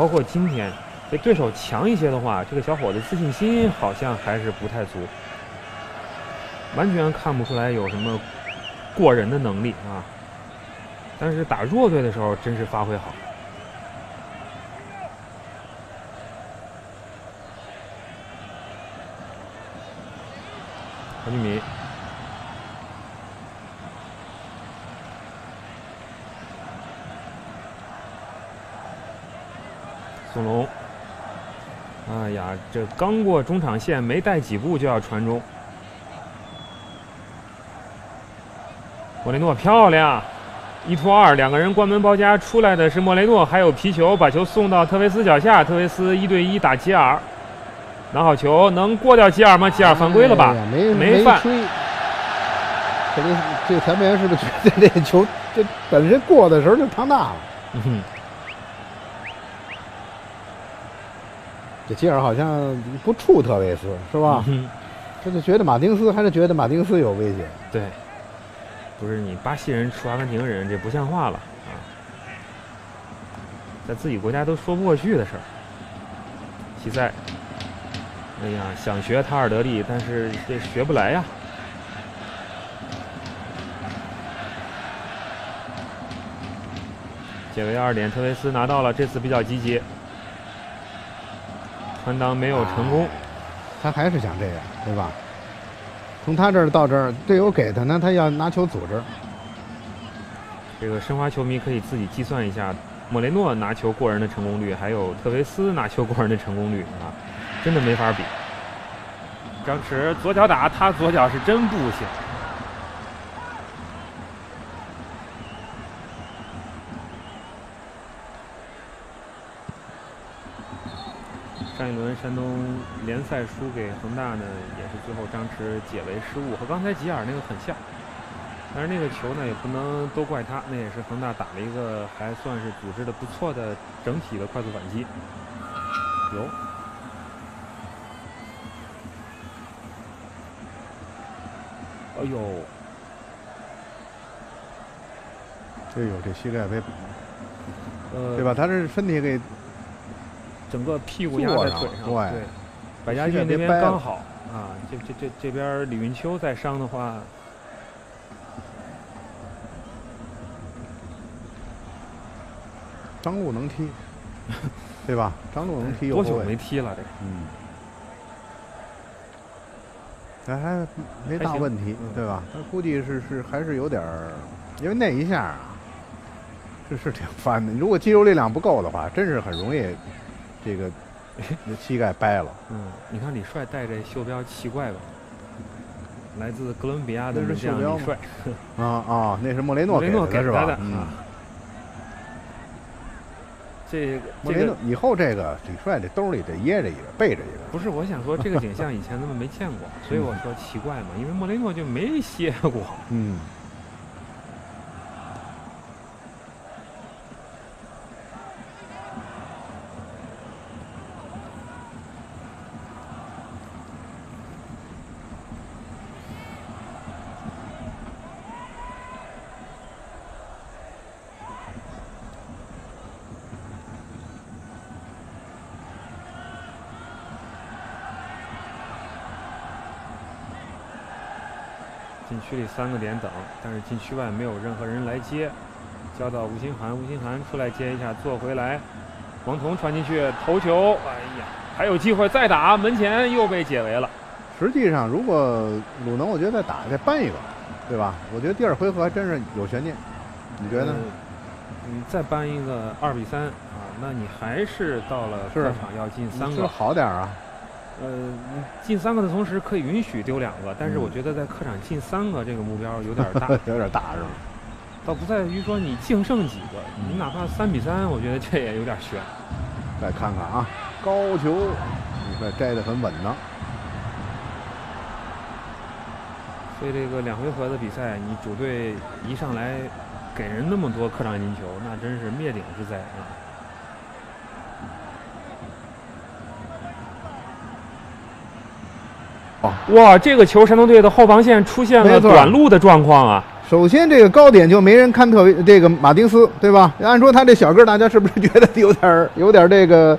包括今天，这对手强一些的话，这个小伙子自信心好像还是不太足，完全看不出来有什么过人的能力啊。但是打弱队的时候，真是发挥好。郝俊敏，宋龙。哎呀，这刚过中场线没带几步就要传中。莫雷诺漂亮，一拖二，两个人关门包夹，出来的是莫雷诺，还有皮球，把球送到特维斯脚下，特维斯一对一打吉尔，拿好球，能过掉吉尔吗？吉尔犯规了吧？没没犯。这这裁判员是不是觉得这球这本身过的时候就趟大了？嗯这吉尔好像不怵特维斯是吧？他就觉得马丁斯还是觉得马丁斯有威胁？对。不是你巴西人出阿根廷人，这不像话了啊！在自己国家都说不过去的事儿。西塞，哎呀，想学塔尔德利，但是这学不来呀。解围二点，特维斯拿到了，这次比较积极，传挡没有成功，他还是想这样，对吧？从他这儿到这儿，队友给他呢，他要拿球组织。这个申花球迷可以自己计算一下，莫雷诺拿球过人的成功率，还有特维斯拿球过人的成功率啊，真的没法比。张弛左脚打，他左脚是真不行。上一轮山东联赛输给恒大呢，也是最后张弛解围失误，和刚才吉尔那个很像。但是那个球呢，也不能都怪他，那也是恒大打了一个还算是组织的不错的整体的快速反击。有。哎呦，哎呦，这膝盖被，呃，对吧？他这身体给。整个屁股压在腿上，对，百家俊那边刚好啊，这这这这边李云秋再伤的话，张路能踢，对吧？张路能踢，多久没踢了？这，嗯，这还没大问题，对吧？他估计是是还是有点儿，因为那一下啊，这是挺翻的。如果肌肉力量不够的话，真是很容易。这个 膝盖掰了。嗯，你看李帅戴这袖标奇怪吧？来自哥伦比亚的这样李帅。啊啊，那是莫雷诺给的是吧？嗯。这莫雷诺以后这个李帅这兜里得掖着一个，背着一个。不是，我想说这个景象以前咱们没见过，所以我说奇怪嘛，因为莫雷诺就没歇过。嗯。区里三个点等，但是禁区外没有任何人来接，交到吴兴涵，吴兴涵出来接一下，做回来，王彤传进去头球，哎呀，还有机会再打，门前又被解围了。实际上，如果鲁能，我觉得再打再扳一个，对吧？我觉得第二回合还真是有悬念，你觉得呢？你再扳一个二比三啊，那你还是到了客场要进三个，好点啊。呃，进三个的同时可以允许丢两个，但是我觉得在客场进三个这个目标有点 大，有点大是吧？倒不在于说你净胜几个，你哪怕三比三，我觉得这也有点悬。再看看啊，高球，你看摘得很稳当。所以这个两回合的比赛，你主队一上来给人那么多客场进球，那真是灭顶之灾啊！哇，这个球山东队的后防线出现了短路的状况啊！首先，这个高点就没人看特别这个马丁斯，对吧？按说他这小个，大家是不是觉得有点 有点这个，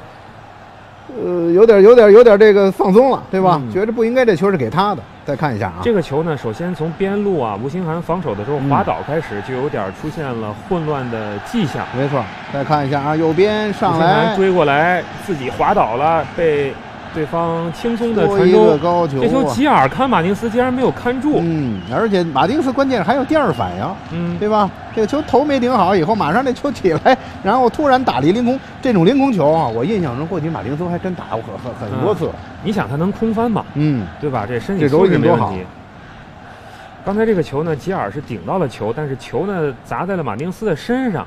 呃，有点有点有点这个放松了，对吧？觉得不应该这球是给他的。再看一下啊，这个球呢，首先从边路啊，吴兴涵防守的时候滑倒开始，就有点出现了混乱的迹象。没错，再看一下啊，右边上来追过来，自己滑倒了，被。对方轻松的传中，这球吉尔看马丁斯竟然没有看住。嗯，而且马丁斯关键还有第二反应，嗯，对吧？这个球头没顶好，以后马上这球起来，然后突然打了一凌空，这种凌空球啊，我印象中过去马丁斯还真打过很很很多次。你想他能空翻吗？嗯，对吧？这身体素质没问题。刚才这个球呢，吉尔是顶到了球，但是球呢砸在了马丁斯的身上。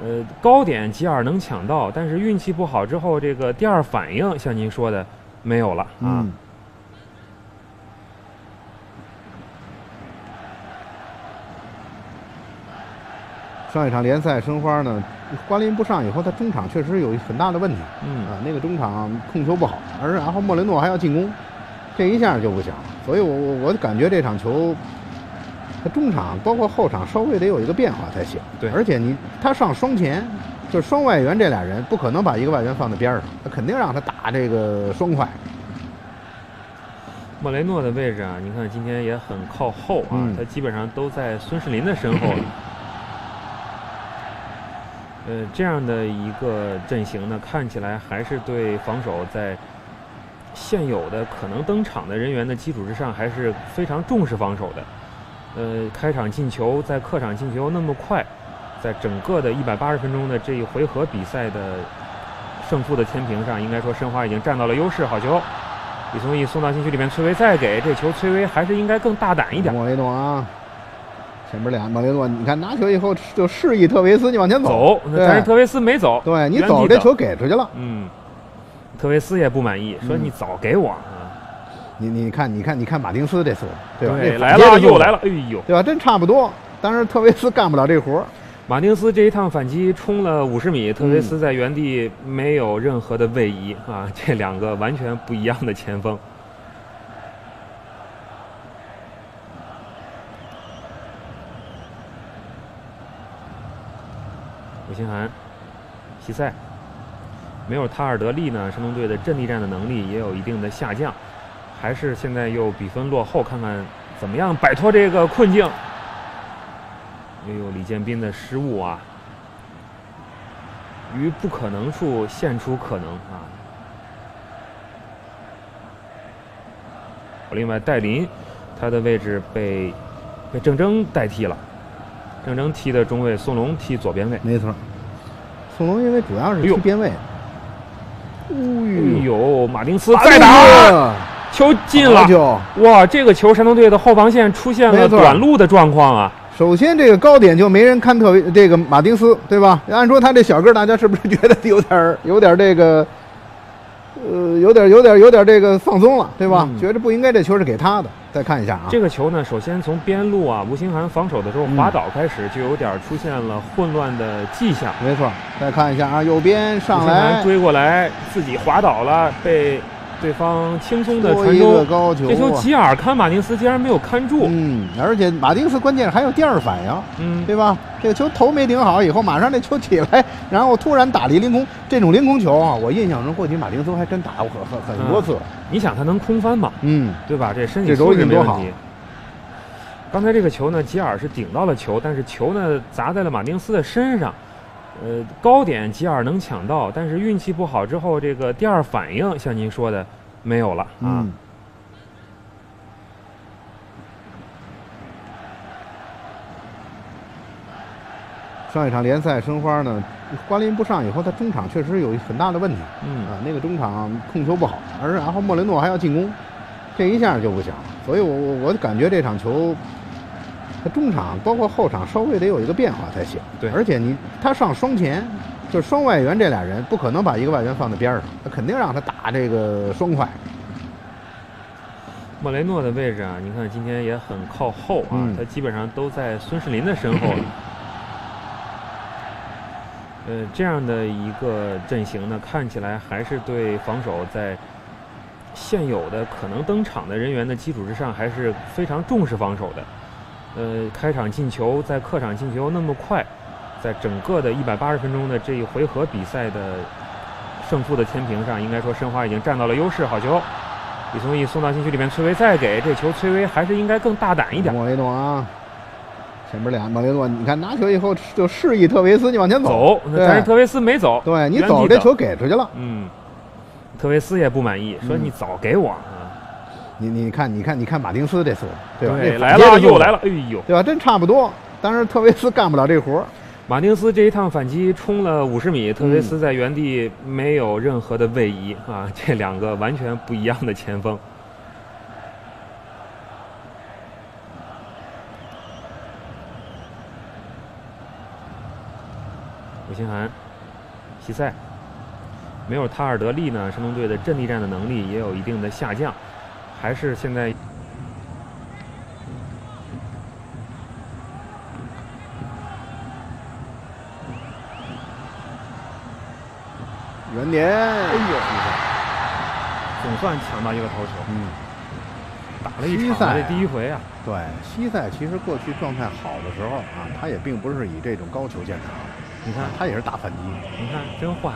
呃，高点吉尔能抢到，但是运气不好之后，这个第二反应像您说的没有了啊。上一场联赛申花呢，关林不上以后，他中场确实有很大的问题。嗯啊，那个中场控球不好，而然后莫雷诺还要进攻，这一下就不行了。所以我我我感觉这场球。他中场包括后场稍微得有一个变化才行。对，而且你他上双前，就是双外援这俩人不可能把一个外援放在边上，他肯定让他打这个双快。莫雷诺的位置啊，你看今天也很靠后啊，他基本上都在孙世林的身后。呃，这样的一个阵型呢，看起来还是对防守在现有的可能登场的人员的基础之上，还是非常重视防守的。呃，开场进球，在客场进球那么快，在整个的一百八十分钟的这一回合比赛的胜负的天平上，应该说申花已经占到了优势。好球，李松义送到禁区里面，崔维再给这球，崔维还是应该更大胆一点。莫雷诺啊，前面俩莫雷诺，你看拿球以后就示意特维斯你往前走，但是特维斯没走，对你走这球给出去了。嗯，特维斯也不满意，说你早给我。你你看你看你看马丁斯这次，对吧？来了又来了，哎呦，对吧？真差不多，但是特维斯干不了这活马丁斯这一趟反击冲了五十米，特维斯在原地没有任何的位移啊！这两个完全不一样的前锋。吴兴涵，西塞，没有塔尔德利呢，山东队的阵地战的能力也有一定的下降。还是现在又比分落后，看看怎么样摆脱这个困境。又有李建斌的失误啊，于不可能处现出可能啊。另外，戴林他的位置被被郑铮代替了，郑铮踢的中卫，宋龙踢左边卫。没错，宋龙因为主要是踢边卫。哎呦，马丁斯再打。球进了！哇，这个球山东队的后防线出现了短路的状况啊！首先，这个高点就没人看特这个马丁斯，对吧？按说他这小个，大家是不是觉得有点 有点这个，呃，有点有点有点这个放松了，对吧？觉得不应该这球是给他的。再看一下啊，这个球呢，首先从边路啊，吴兴涵防守的时候滑倒开始，就有点出现了混乱的迹象。没错，再看一下啊，右边上来追过来，自己滑倒了，被。对方轻松的传中，这球吉尔看马丁斯竟然没有看住。嗯，而且马丁斯关键还有第二反应，嗯，对吧？这个球头没顶好，以后马上这球起来，然后突然打了一凌空，这种凌空球啊，我印象中过去马丁斯还真打过很很很多次。你想他能空翻吗？嗯，对吧？这身体素质没问题。刚才这个球呢，吉尔是顶到了球，但是球呢砸在了马丁斯的身上。呃，高点吉尔能抢到，但是运气不好之后，这个第二反应像您说的没有了啊。上一场联赛申花呢，关林不上以后，他中场确实有很大的问题。嗯啊，那个中场控球不好，而然后莫雷诺还要进攻，这一下就不行了。所以我我我感觉这场球。他中场包括后场稍微得有一个变化才行。对，而且你他上双前，就是双外援这俩人不可能把一个外援放在边上，他肯定让他打这个双快。莫雷诺的位置啊，你看今天也很靠后啊，他基本上都在孙世林的身后。呃，这样的一个阵型呢，看起来还是对防守在现有的可能登场的人员的基础之上，还是非常重视防守的。呃，开场进球，在客场进球那么快，在整个的一百八十分钟的这一回合比赛的胜负的天平上，应该说申花已经占到了优势。好球，李松义送到禁区里面，崔维再给这球，崔维还是应该更大胆一点。莫雷诺啊，前面俩莫雷诺，你看拿球以后就示意特维斯你往前走，但是特维斯没走，对你走这球给出去了。嗯，特维斯也不满意，说你早给我啊！你你看你看你看马丁斯这速度，对吧？来了又来了，哎呦，对吧？真差不多，但是特维斯干不了这活儿。马丁斯这一趟反击冲了五十米，特维斯在原地没有任何的位移啊！这两个完全不一样的前锋。吴兴涵，西塞，没有塔尔德利呢，山东队的阵地战的能力也有一定的下降，还是现在。元年，哎呦，总算抢到一个头球。嗯，打了一场这第一回啊。对，西塞其实过去状态好的时候啊，他也并不是以这种高球见长。你看，他也是打反击。你看，真换，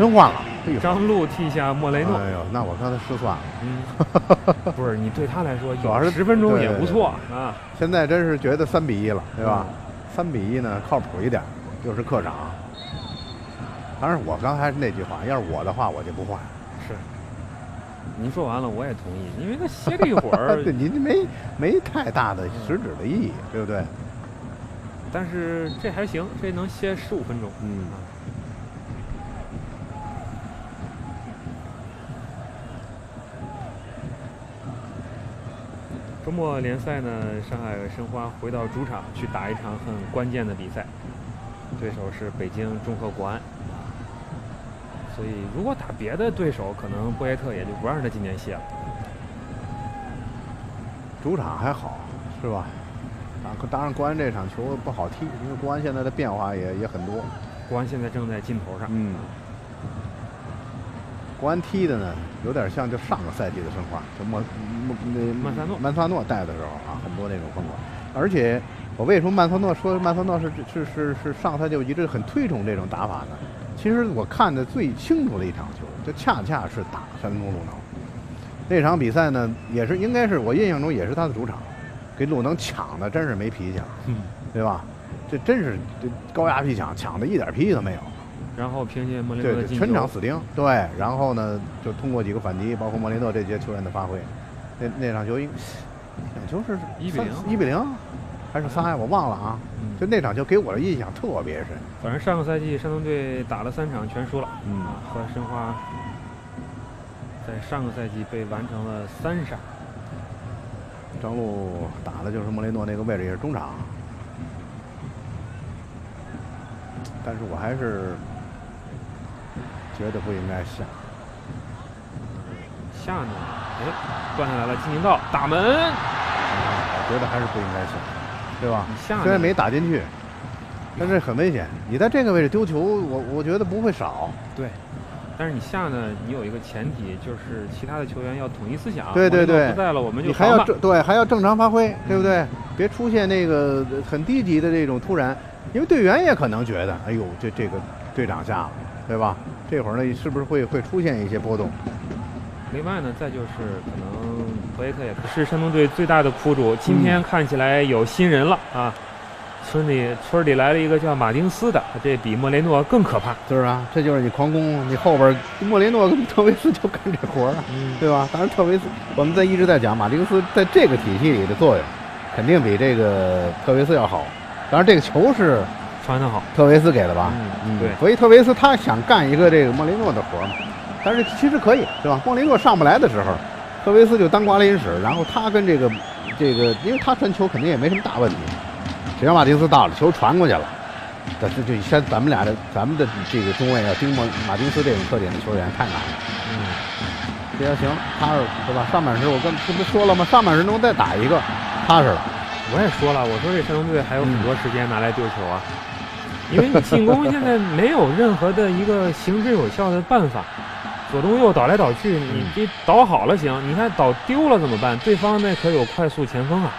真换了。张路替下莫雷诺。哎呦，那我刚才失算了。嗯，不是，你对他来说，主要是十分钟也不错啊。现在真是觉得三比一了，对吧？三比一呢，靠谱一点，又是客场。当然，我刚才那句话，要是我的话，我就不换。是。您说完了，我也同意，因为他歇了一会儿，对您没没太大的实质的意义，对不对？但是这还行，这能歇十五分钟。嗯。周末联赛呢，上海申花回到主场去打一场很关键的比赛，对手是北京中赫国安。所以，如果打别的对手，可能博耶特也就不让他今年歇了。主场还好，是吧？当然，国安这场球不好踢，因为国安现在的变化也也很多。国安现在正在劲头上。嗯。国安踢的呢，有点像就上个赛季的申花，就莫莫那曼萨诺曼萨诺带的时候啊，很多那种风格。而且，我为什么曼萨诺说曼萨诺是是是是上赛季就一直很推崇这种打法呢？其实我看的最清楚的一场球，就恰恰是打山东鲁能那场比赛呢，也是应该是我印象中也是他的主场。给鲁能抢的真是没脾气了，对吧？这真是这高压逼抢，抢的一点脾气都没有。然后凭借莫雷诺全场死盯，对，然后呢就通过几个反击，包括莫雷诺这些球员的发挥，那那场球那场球是一比零，一比零还是三呀？我忘了啊。就那场球给我的印象特别深。反正上个赛季山东队打了三场全输了，嗯，和申花在上个赛季被完成了三杀。张璐打的就是莫雷诺那个位置，也是中场。但是我还是觉得不应该下。下呢？哎，断下来了，进行到打门。我觉得还是不应该下，对吧？下虽然没打进去，但是很危险。你在这个位置丢球，我我觉得不会少。对。但是你下呢？你有一个前提，就是其他的球员要统一思想。对对对，不在了，我们就你还要正对，还要正常发挥，对不对？别出现那个很低级的这种突然，因为队员也可能觉得，哎呦，这这个队长下了，对吧？这会儿呢，是不是会会出现一些波动？另外呢，再就是可能博耶特也是山东队最大的苦主，今天看起来有新人了啊。村里村里来了一个叫马丁斯的，这比莫雷诺更可怕，是啊，这就是你狂攻，你后边莫雷诺跟特维斯就干这活了，对吧？当然特维斯，我们在一直在讲马丁斯在这个体系里的作用，肯定比这个特维斯要好。当然这个球是传的好，特维斯给的吧？嗯，对。所以特维斯他想干一个这个莫雷诺的活嘛，但是其实可以，对吧？莫雷诺上不来的时候，特维斯就当瓜林使，然后他跟这个这个，因为他传球肯定也没什么大问题。只要马丁斯到了，球传过去了，这这就先咱们俩的咱们的这个中卫要盯莫马丁斯这种特点的球员太难了。嗯，这要行，踏实是吧？上半时我跟这不说了吗？上半时能再打一个，踏实了。我也说了，我说这山东队还有很多时间拿来丢球啊，因为你进攻现在没有任何的一个行之有效的办法，左中右倒来倒去，你这倒好了行，你看倒丢了怎么办？对方那可有快速前锋啊。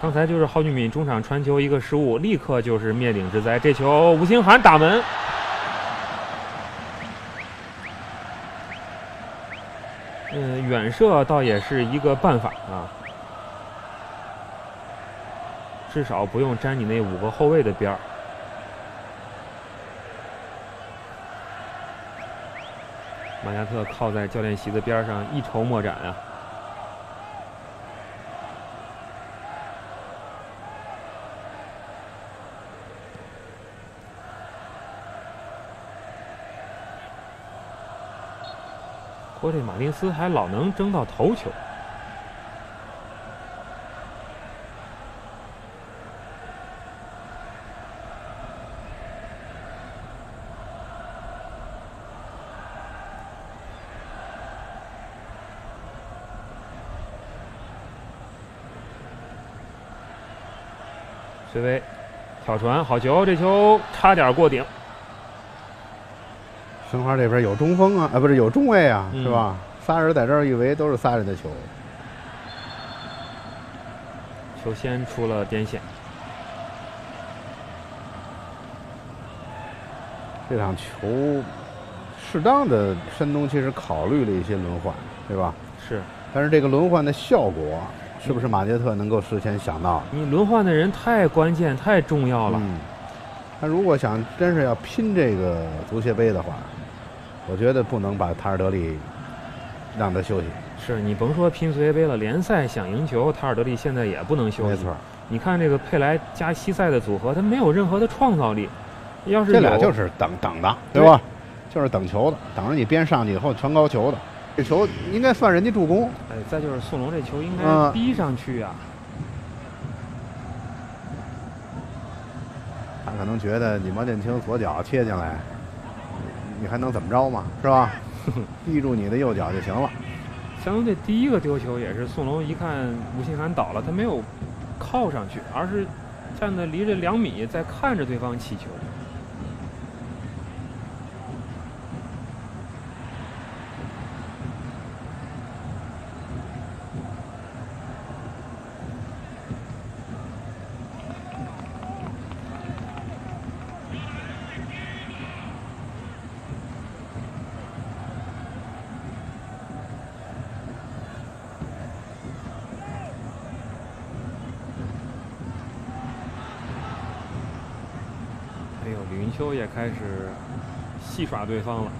刚才就是郝俊敏中场传球一个失误，立刻就是灭顶之灾。这球吴兴涵打门，嗯，远射倒也是一个办法啊，至少不用沾你那五个后卫的边儿。马加特靠在教练席的边上，一筹莫展啊。霍这马丁斯还老能争到头球。崔巍跳传，好球！这球差点过顶。申花这边有中锋啊，啊，不是有中卫啊，是吧？仨人在这儿一围，都是仨人的球。球先出了边线。这场球适当的，山东其实考虑了一些轮换，对吧？是。但是这个轮换的效果。是不是马杰特能够事先想到？你轮换的人太关键、太重要了。嗯他如果想真是要拼这个足协杯的话，我觉得不能把塔尔德利让他休息。是你甭说拼足协杯了，联赛想赢球，塔尔德利现在也不能休息。没错。你看这个佩莱加西塞的组合，他没有任何的创造力。要是这俩就是等等的，对吧？就是等球的，等着你边上去以后传高球的。这球应该算人家助攻。哎，再就是宋龙这球应该逼上去啊。他可能觉得你毛剑卿左脚切进来，你还能怎么着嘛？是吧？逼住你的右脚就行了。山东队第一个丢球也是宋龙一看吴兴涵倒了，他没有靠上去，而是站在离着两米在看着对方起球。也开始戏耍对方了。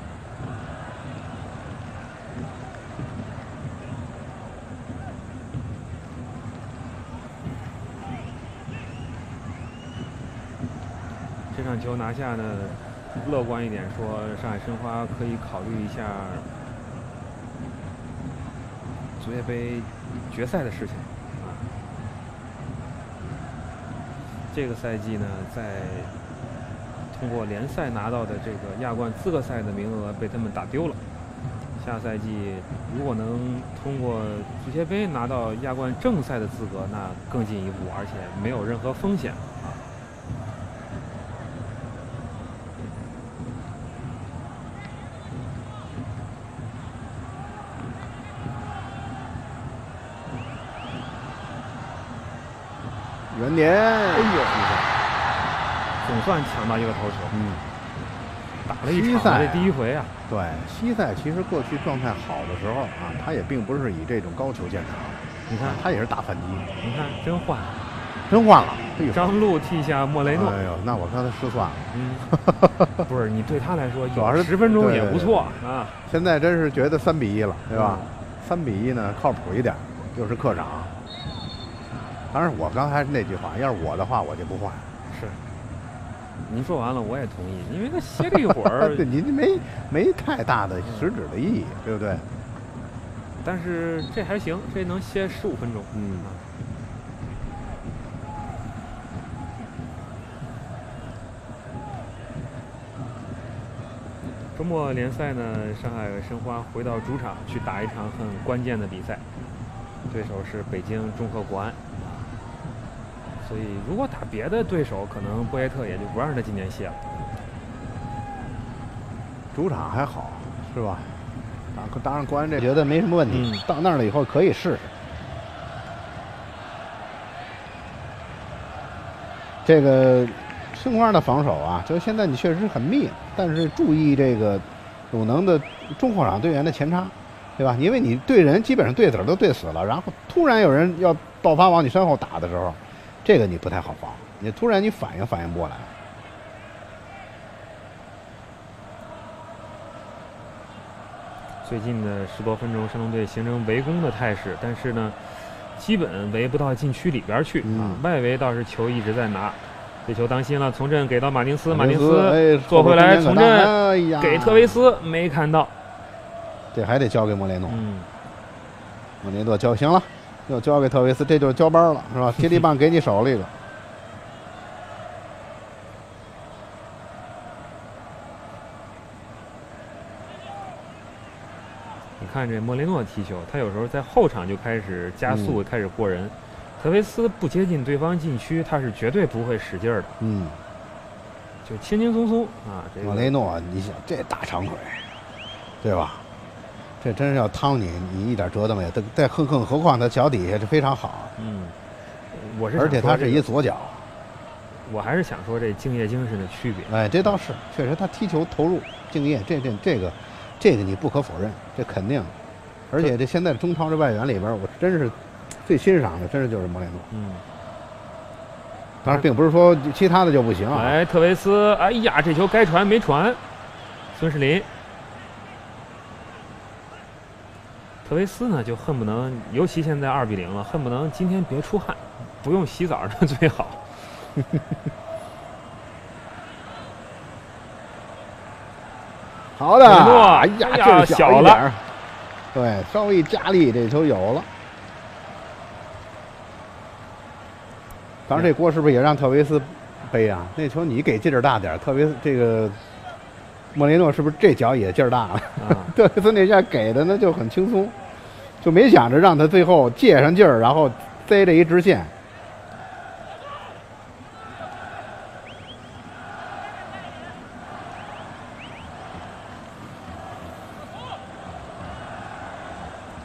这场球拿下呢，乐观一点说，上海申花可以考虑一下足协杯决赛的事情。这个赛季呢，在通过联赛拿到的这个亚冠资格赛的名额被他们打丢了。下赛季如果能通过足协杯拿到亚冠正赛的资格，那更进一步，而且没有任何风险啊。元年，哎呦！总算抢到一个头球，嗯，打了一场这第一回啊。对，西塞其实过去状态好的时候啊，他也并不是以这种高球见长。你看，他也是打反击。你看，真换，真换了。张路替下莫雷诺。哎呦，那我刚才失算了。嗯，不是，你对他来说，主要是十分钟也不错啊。现在真是觉得三比一了，对吧？三比一呢，靠谱一点，又是客场。当然，我刚才那句话，要是我的话，我就不换。是。您说完了，我也同意，因为他歇了一会儿，对您没没太大的实质的意义，对不对？但是这还行，这能歇十五分钟。嗯。周末联赛呢，上海申花回到主场去打一场很关键的比赛，对手是北京中赫国安。所以，如果打别的对手，可能博耶特也就不让他今年歇了。主场还好，是吧？当当然，国安这觉得没什么问题。到那儿了以后可以试试。这个申花的防守啊，就现在你确实很密，但是注意这个鲁能的中后场队员的前插，对吧？因为你对人基本上对子都对死了，然后突然有人要爆发往你身后打的时候。这个你不太好防，你突然你反应反应不过来。最近的十多分钟，山东队形成围攻的态势，但是呢，基本围不到禁区里边去啊。外围倒是球一直在拿，这球当心了，从阵给到马丁斯，马丁斯做回来，从阵给特维斯，没看到，这还得交给莫雷诺。莫雷诺交行了，又交给特维斯，这就是交班了，是吧？接力棒给你手里了。你看这莫雷诺踢球，他有时候在后场就开始加速，开始过人。特维斯不接近对方禁区，他是绝对不会使劲儿的。嗯，就轻轻松松啊。这莫雷诺，你想这大长腿，对吧？这真是要趟你，你一点辙都没有。再更更何况他脚底下是非常好。嗯，我是而且他是一左脚。我还是想说这敬业精神的区别。哎，这倒是，确实他踢球投入、敬业，这这这个。这个你不可否认，这肯定，而且这现在中超这外援里边，我真是最欣赏的，真是就是莫雷诺。嗯。当然，并不是说其他的就不行啊。哎，特维斯，哎呀，这球该传没传。孙世林。特维斯呢，就恨不能，尤其现在二比零了，恨不能今天别出汗，不用洗澡那 最好。好的，哎呀，小了，对，稍微加力，这球有了。当然，这锅是不是也让特维斯背啊？那球你给劲儿大点，特维斯这个莫雷诺是不是这脚也劲儿大了？特维斯那下给的那就很轻松，就没想着让他最后借上劲儿，然后塞这一直线。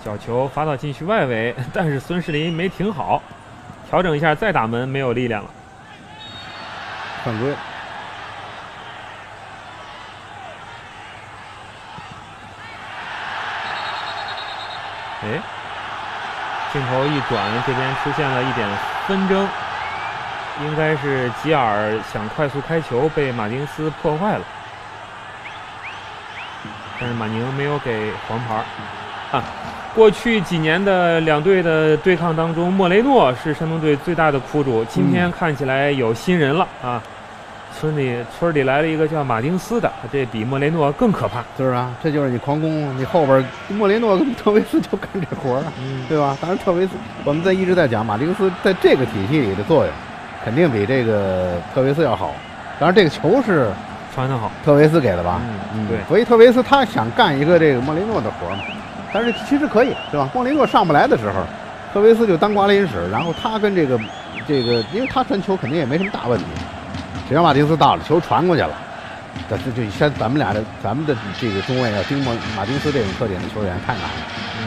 小球发到禁区外围，但是孙世林没停好，调整一下再打门，没有力量了。犯规。哎，镜头一转，这边出现了一点纷争，应该是吉尔想快速开球，被马丁斯破坏了，但是马宁没有给黄牌。啊。过去几年的两队的对抗当中，莫雷诺是山东队最大的苦主。今天看起来有新人了啊！村里村里来了一个叫马丁斯的，这比莫雷诺更可怕，就是啊，这就是你狂攻，你后边莫雷诺跟特维斯就干这活了，对吧？当然特维斯，我们在一直在讲马丁斯在这个体系里的作用，肯定比这个特维斯要好。当然这个球是传的好，特维斯给的吧？嗯，对。所以特维斯他想干一个这个莫雷诺的活嘛。但是其实可以，对吧？莫雷诺上不来的时候，特维斯就当瓜林使，然后他跟这个这个，因为他传球肯定也没什么大问题。只要马丁斯到了，球传过去了，这这就先咱们俩的咱们的这个中卫要盯莫马丁斯这种特点的球员太难了。嗯，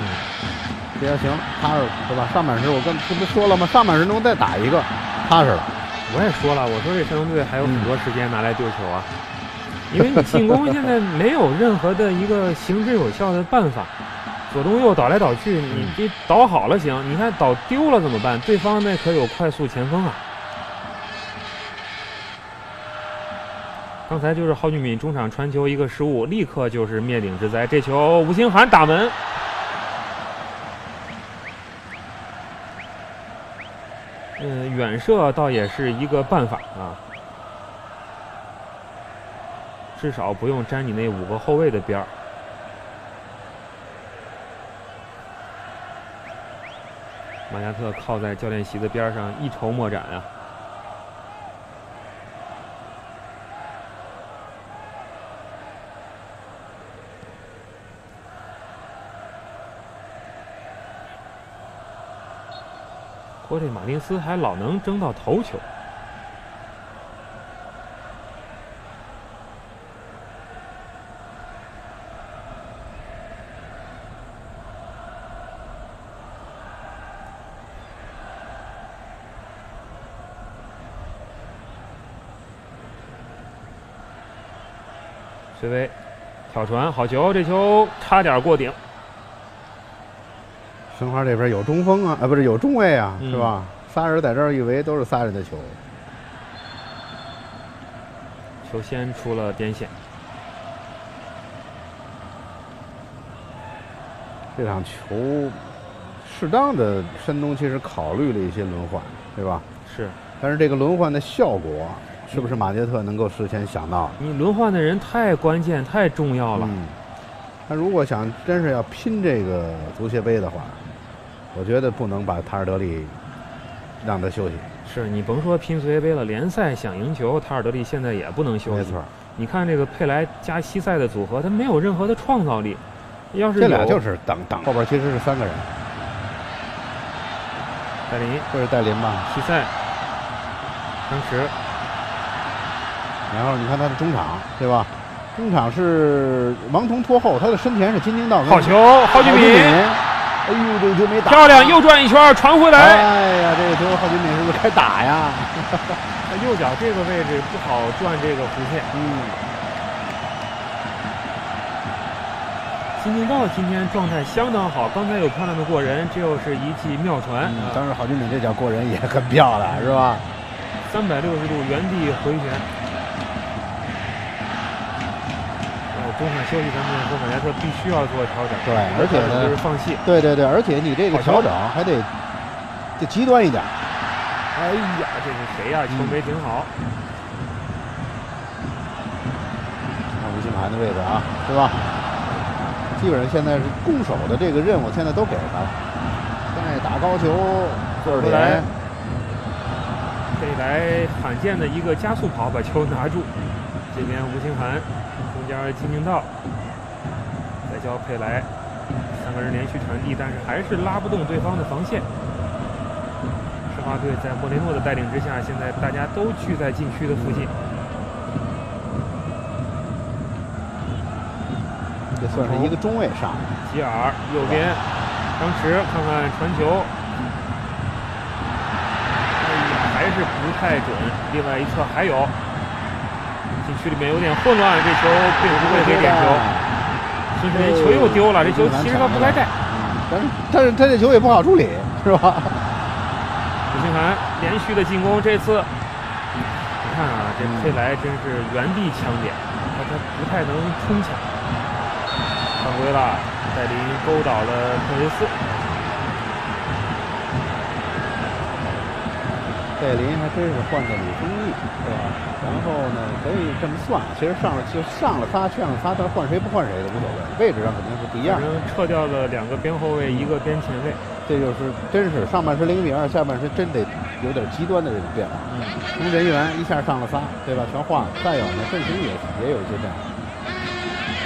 这要行，踏实是吧？上半时我跟这不说了吗？上半时能再打一个，踏实了。我也说了，我说这山东队还有很多时间拿来丢球啊，因为你进攻现在没有任何的一个行之有效的办法。左中右倒来倒去，你这倒好了行，你看倒丢了怎么办？对方那可有快速前锋啊！刚才就是郝俊敏中场传球一个失误，立刻就是灭顶之灾。这球吴兴涵打门，嗯，远射倒也是一个办法啊，至少不用沾你那五个后卫的边儿。马加特靠在教练席的边上，一筹莫展啊！我这马丁斯还老能争到头球。崔巍挑传，好球！这球差点过顶。申花这边有中锋啊，啊，不是有中卫啊，是吧？仨人在这儿一围，都是仨人的球。球先出了边线。这场球适当的山东其实考虑了一些轮换，对吧？是。但是这个轮换的效果，是不是马杰特能够事先想到？你轮换的人太关键、太重要了。他如果想真是要拼这个足协杯的话，我觉得不能把塔尔德利让他休息。是你甭说拼足协杯了，联赛想赢球，塔尔德利现在也不能休息。没错。你看这个佩莱加西塞的组合，他没有任何的创造力。要是这俩就是等等，后边其实是三个人。戴林，这是戴林吧？西塞，当时，然后你看他的中场，对吧？中场是王彤拖后，他的身前是金京道。好球，郝俊敏。哎呦，这个球没打。漂亮，又转一圈传回来。哎呀，这个球郝俊敏是不是该打呀？他 右脚这个位置不好转这个弧线。嗯。金京道今天状态相当好，刚才有漂亮的过人，这又是一记妙传。嗯当然，郝俊敏这脚过人也很漂亮，是吧？三百六十度原地回旋。呃，中场休息，咱们说马来说必须要做调整。对，而且呢，就是放弃。对对对，而且你这个调整还得就极端一点。哎呀，这是谁呀？球没顶好。看吴兴涵的位置啊，是吧？基本上现在是攻守的这个任务，现在都给他了。再打高球，回来，佩莱罕见的一个加速跑把球拿住。这边吴兴涵，中间金明道，再交佩莱，三个人连续传递，但是还是拉不动对方的防线。申花队在莫雷诺的带领之下，现在大家都聚在禁区的附近。这算是一个中卫上，吉尔右边，当时看看传球，还是不太准。另外一侧还有，禁区里面有点混乱，这球并不会给点球。孙世林球又丢了，这球其实他不该带，但是但是他这球也不好处理，是吧？吴兴涵连续的进攻，这次你看啊，这佩莱真是原地抢点，他他不太能冲抢。犯规了，戴林勾倒了特维斯。戴林还真是换的李忠义，是吧？然后呢，可以这么算，其实上了就上了仨，上了仨，但换谁不换谁的无所谓，位置上肯定是不一样。撤掉了两个边后卫，一个边前卫，这就是真是上半时零比二，下半时真得有点极端的这种变化。嗯，从人员一下上了仨，对吧？全换了。再有呢，阵型也也有一些变化。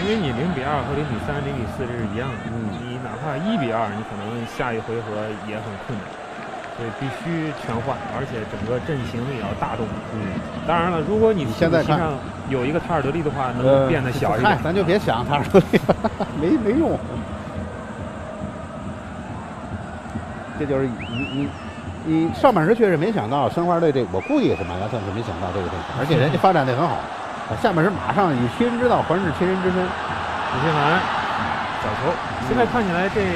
因为你零比二和零比三、零比四这是一样的，你哪怕一比二，你可能下一回合也很困难，所以必须全换，而且整个阵型也要大动。嗯，当然了，如果你现在上有一个塔尔德利的话，能变得小一点。咱就别想塔尔德利，没没用。这就是你你你上半时确实没想到申花队这，我估计也是马加特是没想到这个阵型，而且人家发展的很好。下半时马上以其人之道还治其人之身，李兴涵，小球，现在看起来这。